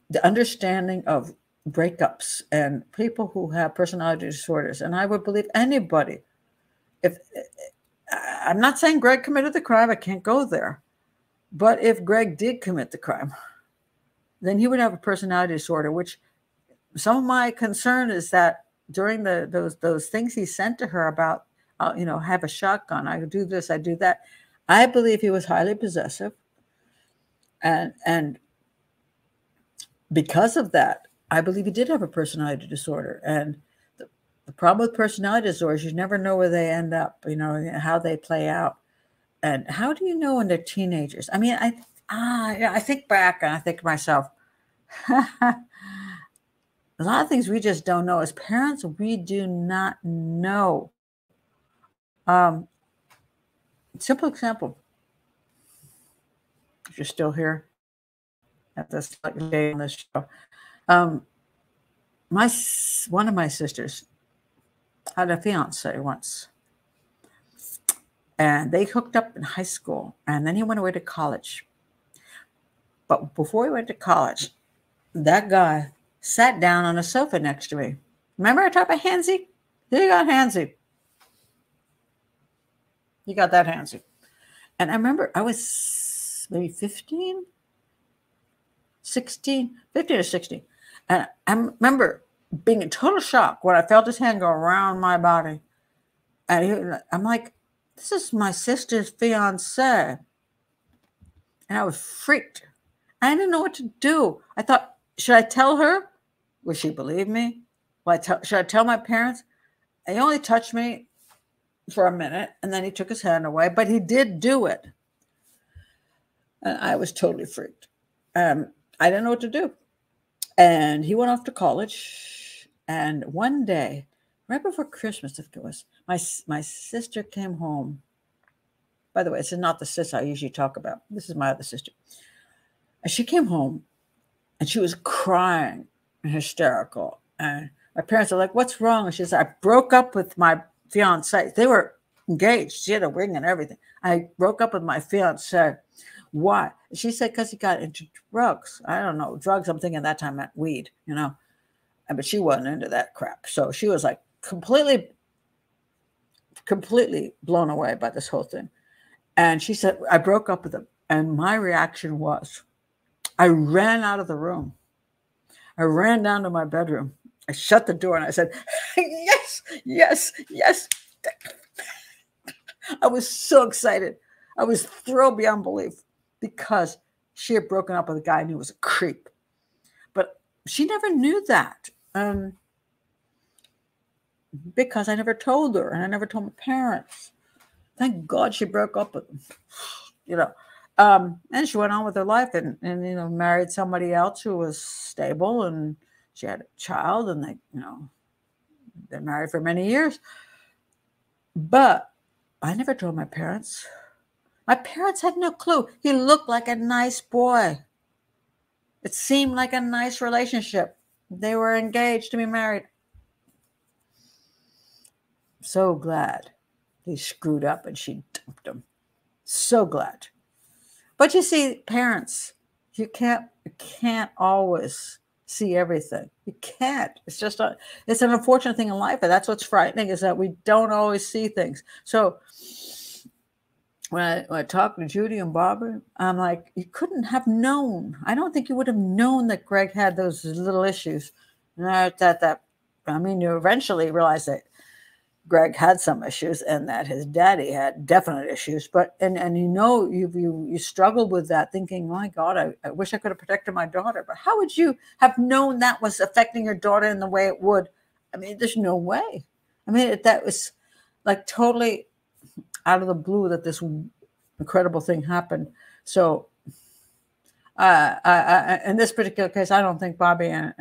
the understanding of breakups and people who have personality disorders, and I would believe anybody, if I'm not saying Greg committed the crime, I can't go there, but if Greg did commit the crime, then he would have a personality disorder, which some of my concern is that during the those those things he sent to her about uh, you know, have a shotgun. I do this, I do that. I believe he was highly possessive. And and because of that, I believe he did have a personality disorder. And the, the problem with personality disorders, you never know where they end up, you know, how they play out. And how do you know when they're teenagers? I mean, I ah, I think back and I think to myself, a lot of things we just don't know. As parents, we do not know um, simple example. If you're still here at this day on this show, um, my one of my sisters had a fiance once, and they hooked up in high school, and then he went away to college. But before he went to college, that guy sat down on a sofa next to me. Remember I talked about Hansy? You got Hansy. You got that handsy. And I remember I was maybe 15, 16, 15 or 16. And I remember being in total shock when I felt his hand go around my body. And I'm like, this is my sister's fiance. And I was freaked. I didn't know what to do. I thought, should I tell her? Would she believe me? I tell, should I tell my parents? He only touched me for a minute and then he took his hand away, but he did do it. And I was totally freaked. Um, I didn't know what to do. And he went off to college. And one day, right before Christmas, if it was, my, my sister came home. By the way, this is not the sister I usually talk about. This is my other sister. And she came home and she was crying hysterical. And my parents are like, What's wrong? And she said, I broke up with my fiance. They were engaged. She had a ring and everything. I broke up with my fiance. Why? She said because he got into drugs. I don't know drugs. I'm thinking that time meant weed, you know, uh, but she wasn't into that crap. So she was like completely, completely blown away by this whole thing. And she said I broke up with him, and my reaction was, I ran out of the room. I ran down to my bedroom I shut the door and I said, Yes, yes, yes. I was so excited. I was thrilled beyond belief because she had broken up with a guy and he was a creep. But she never knew that. Um, because I never told her and I never told my parents. Thank God she broke up with him. you know. Um, and she went on with her life and, and, you know, married somebody else who was stable and she had a child and they, you know, they're married for many years. But I never told my parents. My parents had no clue. He looked like a nice boy. It seemed like a nice relationship. They were engaged to be married. So glad he screwed up and she dumped him. So glad. But you see, parents, you can't you can't always see everything. You can't. It's just a it's an unfortunate thing in life, and that's what's frightening is that we don't always see things. So when I, when I talked to Judy and Barbara, I'm like, you couldn't have known. I don't think you would have known that Greg had those little issues. That that, that I mean, you eventually realize that Greg had some issues and that his daddy had definite issues. But and and you know you you you struggled with that, thinking, my God, I, I wish I could have protected my daughter. But how would you have known that was affecting your daughter in the way it would? I mean, there's no way. I mean, that was like totally out of the blue that this incredible thing happened. So, uh, I, I, in this particular case, I don't think Bobby and,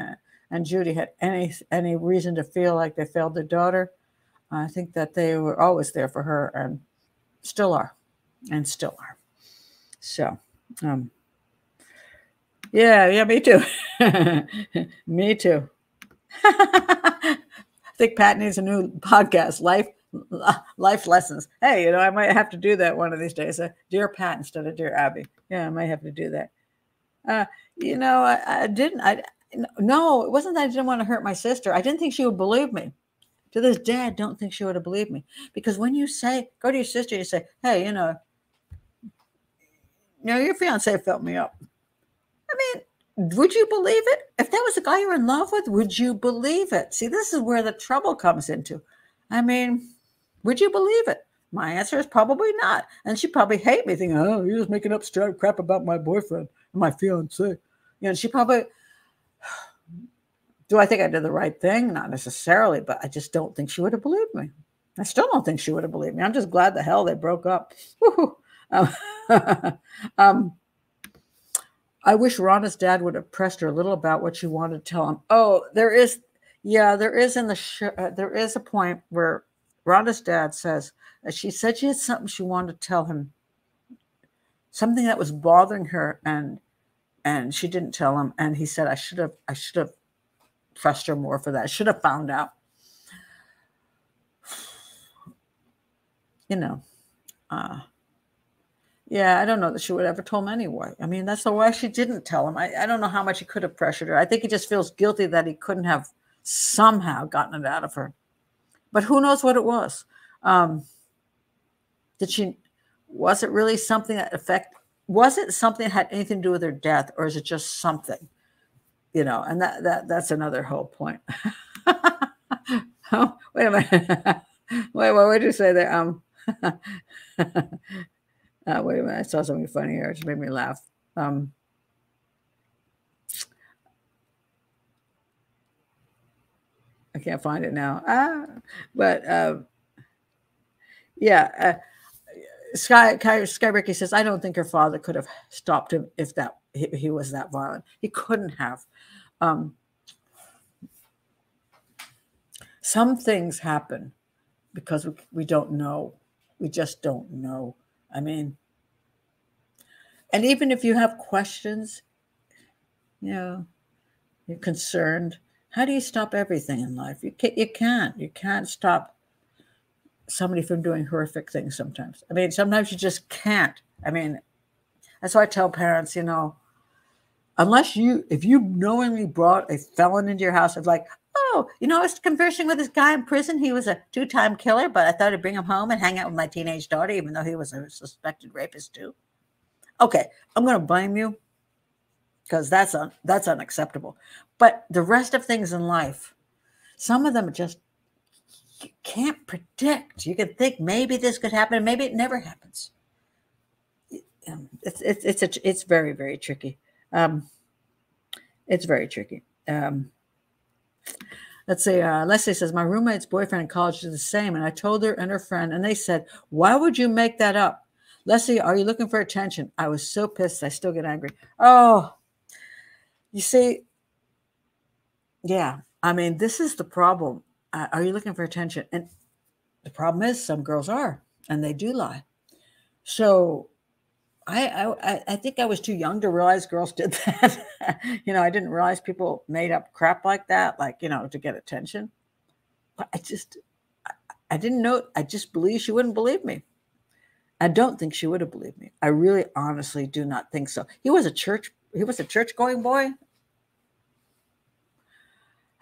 and Judy had any any reason to feel like they failed their daughter. I think that they were always there for her and still are, and still are. So, um, yeah, yeah, me too. me too. I think Pat needs a new podcast, Life Life Lessons. Hey, you know, I might have to do that one of these days. Uh, Dear Pat instead of Dear Abby. Yeah, I might have to do that. Uh, you know, I, I didn't. I no, it wasn't that I didn't want to hurt my sister. I didn't think she would believe me to this day, I don't think she would have believed me. Because when you say, go to your sister, you say, hey, you know, you know, your fiance felt me up. I mean, would you believe it? If that was the guy you're in love with, would you believe it? See, this is where the trouble comes into. I mean, would you believe it? My answer is probably not. And she probably hate me thinking, oh, you're just making up crap about my boyfriend, my fiance. You know, she probably do I think I did the right thing? Not necessarily, but I just don't think she would have believed me. I still don't think she would have believed me. I'm just glad the hell they broke up. Um, um, I wish Rhonda's dad would have pressed her a little about what she wanted to tell him. Oh, there is, yeah, there is in the show, uh, there is a point where Rhonda's dad says that she said she had something she wanted to tell him, something that was bothering her, and and she didn't tell him. And he said, I should have, I should have pressed her more for that. Should have found out. You know, uh, yeah, I don't know that she would ever told him anyway. I mean, that's the why she didn't tell him. I, I don't know how much he could have pressured her. I think he just feels guilty that he couldn't have somehow gotten it out of her. But who knows what it was? Um, did she? Was it really something that affect? Was it something that had anything to do with her death, or is it just something? You know, and that that that's another whole point. oh, wait a minute. wait, what would you say there? Um, uh, wait a minute. I saw something funny here. It just made me laugh. Um, I can't find it now. Ah, but uh, yeah, uh, Sky, Sky Ricky says, I don't think her father could have stopped him if that he, he was that violent. He couldn't have. Um, some things happen because we, we don't know. We just don't know. I mean, and even if you have questions, you know, you're concerned, how do you stop everything in life? You can't, you can't. You can't stop somebody from doing horrific things sometimes. I mean, sometimes you just can't. I mean, that's why I tell parents, you know, unless you if you knowingly brought a felon into your house of like oh you know i was conversing with this guy in prison. He was a two-time killer but i thought i'd bring him home and hang out with my teenage daughter even though he was a suspected rapist too. Okay i'm going to blame you because that's un, that's unacceptable. But the rest of things in life some of them just you can't predict. You can think maybe this could happen maybe it never happens. Um, it's it's it's a, it's very very tricky um, it's very tricky. Um, let's see. Uh, Leslie says, My roommate's boyfriend in college did the same. And I told her and her friend, and they said, Why would you make that up? Leslie, are you looking for attention? I was so pissed. I still get angry. Oh, you see, yeah. I mean, this is the problem. Uh, are you looking for attention? And the problem is, some girls are, and they do lie. So I, I I think I was too young to realize girls did that. you know, I didn't realize people made up crap like that, like you know, to get attention. But I just I, I didn't know. I just believe she wouldn't believe me. I don't think she would have believed me. I really, honestly, do not think so. He was a church. He was a church going boy.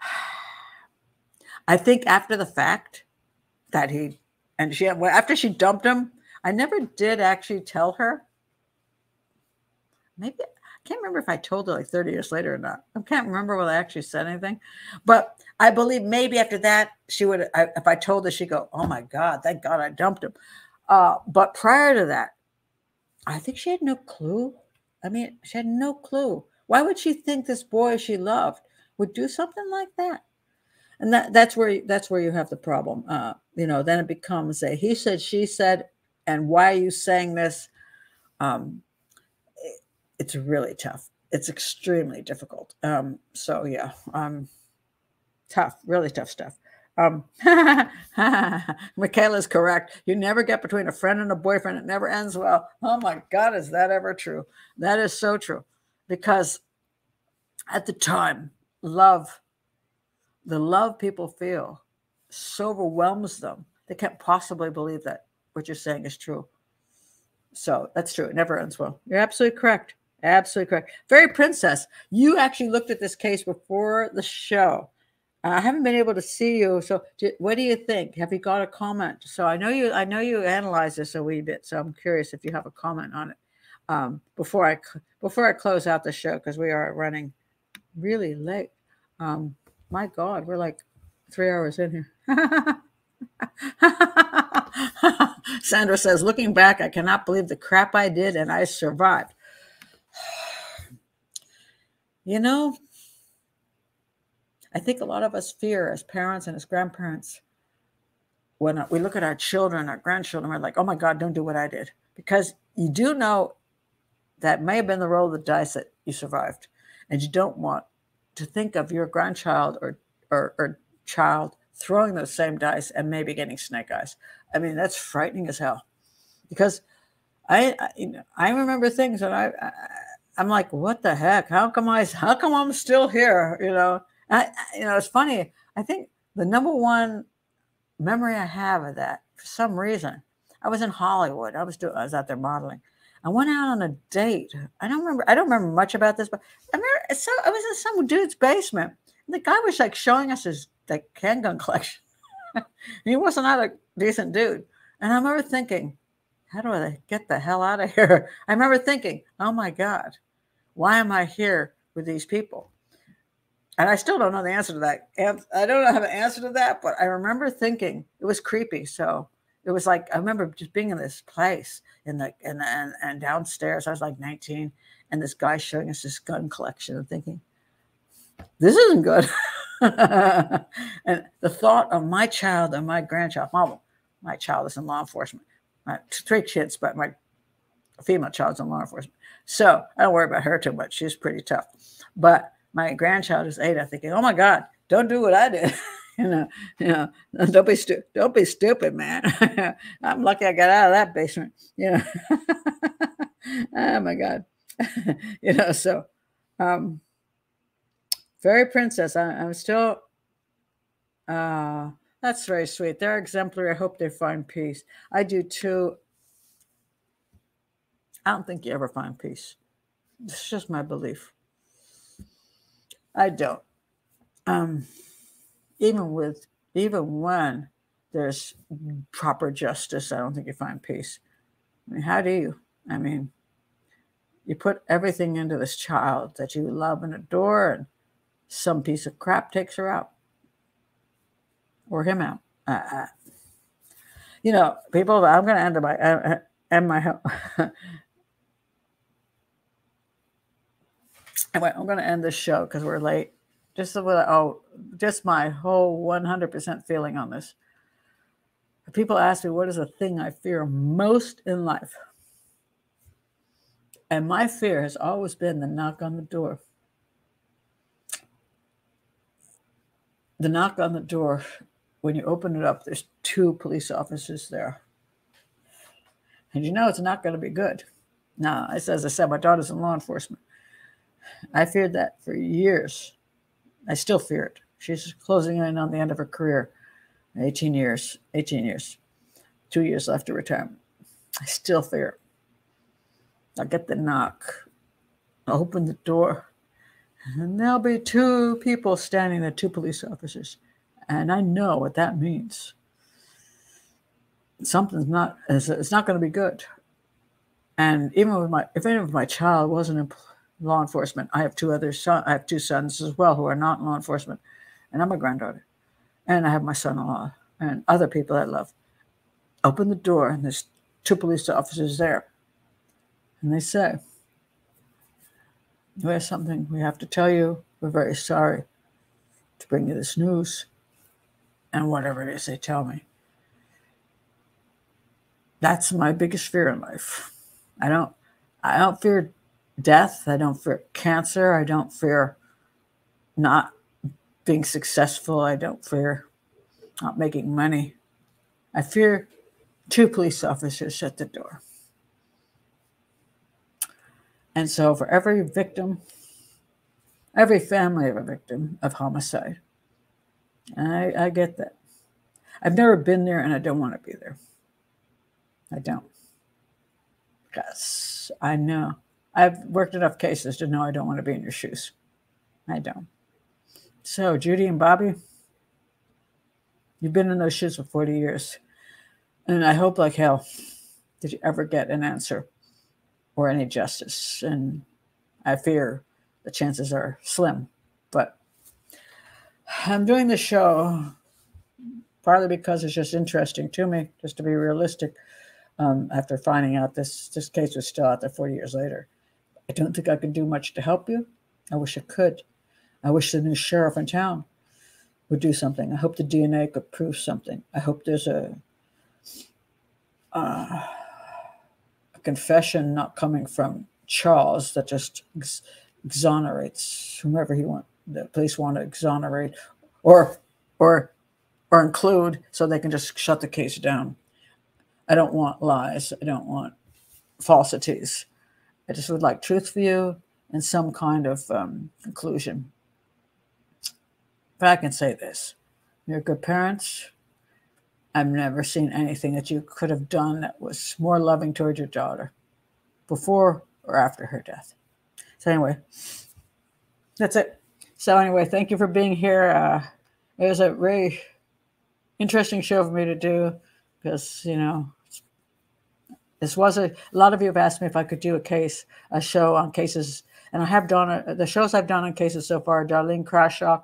I think after the fact that he and she after she dumped him, I never did actually tell her. Maybe I can't remember if I told her like 30 years later or not. I can't remember whether I actually said anything, but I believe maybe after that she would. I, if I told her, she'd go, "Oh my God, thank God I dumped him." Uh, but prior to that, I think she had no clue. I mean, she had no clue. Why would she think this boy she loved would do something like that? And that that's where that's where you have the problem. Uh, you know, then it becomes a he said, she said, and why are you saying this? Um, it's really tough. It's extremely difficult. Um, so yeah, um, tough, really tough stuff. Um, Michaela's correct. You never get between a friend and a boyfriend. It never ends well. Oh my God, is that ever true? That is so true. Because at the time, love, the love people feel so overwhelms them. They can't possibly believe that what you're saying is true. So that's true. It never ends well. You're absolutely correct. Absolutely correct. Fairy Princess, you actually looked at this case before the show. I haven't been able to see you. So, what do you think? Have you got a comment? So, I know you. I know you analyze this a wee bit. So, I'm curious if you have a comment on it um, before I before I close out the show because we are running really late. Um, my God, we're like three hours in here. Sandra says, looking back, I cannot believe the crap I did and I survived. You know, I think a lot of us fear as parents and as grandparents when we look at our children, our grandchildren, we're like, oh my God, don't do what I did. Because you do know that may have been the roll of the dice that you survived. And you don't want to think of your grandchild or, or, or child throwing those same dice and maybe getting snake eyes. I mean, that's frightening as hell. Because I, I, you know, I remember things that I, I, I'm like, what the heck? How come I, how come I'm still here? You know, I, you know, it's funny. I think the number one memory I have of that, for some reason, I was in Hollywood. I was doing, I was out there modeling. I went out on a date. I don't remember. I don't remember much about this, but I remember. So I was in some dude's basement. The guy was like showing us his like handgun collection. he wasn't not a decent dude. And I remember thinking, how do I get the hell out of here? I remember thinking, oh my God, why am I here with these people? and I still don't know the answer to that. I don't have an answer to that, but I remember thinking it was creepy. So it was like I remember just being in this place in the and and, and downstairs. I was like 19, and this guy showing us this gun collection and thinking, this isn't good. and the thought of my child and my grandchild, my, my child is in law enforcement. My three kids, but my female child's in law enforcement. So I don't worry about her too much. She's pretty tough. But my grandchild is eight, I'm thinking, oh my God, don't do what I did. you know, you know, don't be stupid. Don't be stupid, man. I'm lucky I got out of that basement. You know, oh my God. you know, so um, fairy princess. I, am still. Uh, that's very sweet. They're exemplary. I hope they find peace. I do too. I don't think you ever find peace. It's just my belief. I don't. Um, even with even when there's proper justice, I don't think you find peace. I mean, how do you? I mean, you put everything into this child that you love and adore, and some piece of crap takes her out or him out. Uh, uh, you know, people. I'm going to end my uh, end my Anyway, I'm going to end this show because we're late. Just with oh, just my whole 100% feeling on this. People ask me what is the thing I fear most in life. And my fear has always been the knock on the door. The knock on the door, when you open it up, there's two police officers there. And you know it's not going to be good. Now, as I said, my daughter's in law enforcement. I feared that for years. I still fear it. She's closing in on the end of her career. 18 years, 18 years, two years left to retirement. I still fear. I'll get the knock, I'll open the door, and there'll be two people standing there, two police officers. And I know what that means. Something's not, it's not going to be good. And even with my, if any of my child wasn't in law enforcement, I have two other sons, I have two sons as well who are not in law enforcement, and I'm a granddaughter, and I have my son-in-law and other people I love. Open the door, and there's two police officers there, and they say, "We have something we have to tell you. We're very sorry to bring you this news, and whatever it is they tell me." That's my biggest fear in life I don't I don't fear death. I don't fear cancer. I don't fear not being successful. I don't fear not making money. I fear two police officers at the door. And so, for every victim, every family of a victim of homicide, I, I get that. I've never been there and I don't want to be there. I don't. Yes, I know. I've worked enough cases to know I don't want to be in your shoes. I don't. So, Judy and Bobby, you've been in those shoes for 40 years. And I hope like hell did you ever get an answer or any justice. And I fear the chances are slim. I'm doing the show partly because it's just interesting to me, just to be realistic um, after finding out this this case was still out there 40 years later. I don't think I can do much to help you. I wish I could. I wish the new sheriff in town would do something. I hope the DNA could prove something. I hope there's a, uh, a confession not coming from Charles that just ex- exonerates whomever he want the police want to exonerate or or or include so they can just shut the case down. I don't want lies. I don't want falsities. I just would like truth for you and some kind of um, conclusion. But I can say this you're good parents. I've never seen anything that you could have done that was more loving towards your daughter before or after her death. So, anyway, that's it. So, anyway, thank you for being here. Uh, it was a very interesting show for me to do because you know this was a, a lot of you have asked me if I could do a case, a show on cases, and I have done a, the shows I've done on cases so far. Darlene Krashoc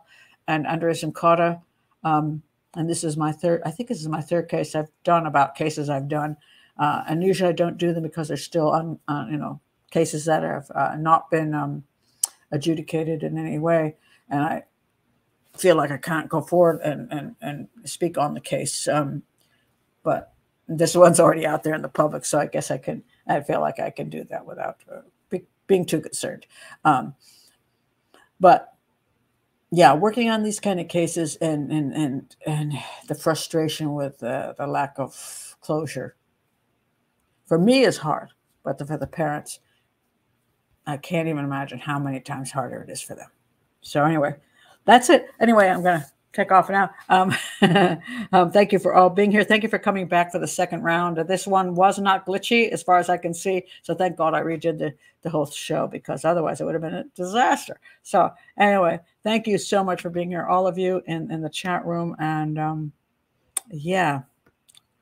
and Andres Imkota. Um, and this is my third. I think this is my third case I've done about cases I've done. Uh, and usually I don't do them because they're still on, you know, cases that have uh, not been um, adjudicated in any way, and I feel like I can't go forward and and, and speak on the case. Um, but this one's already out there in the public, so I guess I can. I feel like I can do that without uh, be, being too concerned. Um, but yeah, working on these kind of cases and and and and the frustration with uh, the lack of closure for me is hard, but for the parents, I can't even imagine how many times harder it is for them. So anyway, that's it. Anyway, I'm gonna take off now. Um, um, thank you for all being here. Thank you for coming back for the second round. This one was not glitchy as far as I can see. So thank God I redid the, the whole show because otherwise it would have been a disaster. So anyway, thank you so much for being here, all of you in, in the chat room. And um, yeah,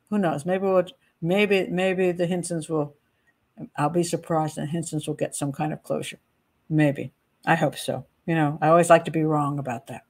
who knows? Maybe we'll, maybe maybe the Hinsons will. I'll be surprised that Hinsons will get some kind of closure. Maybe. I hope so. You know, I always like to be wrong about that.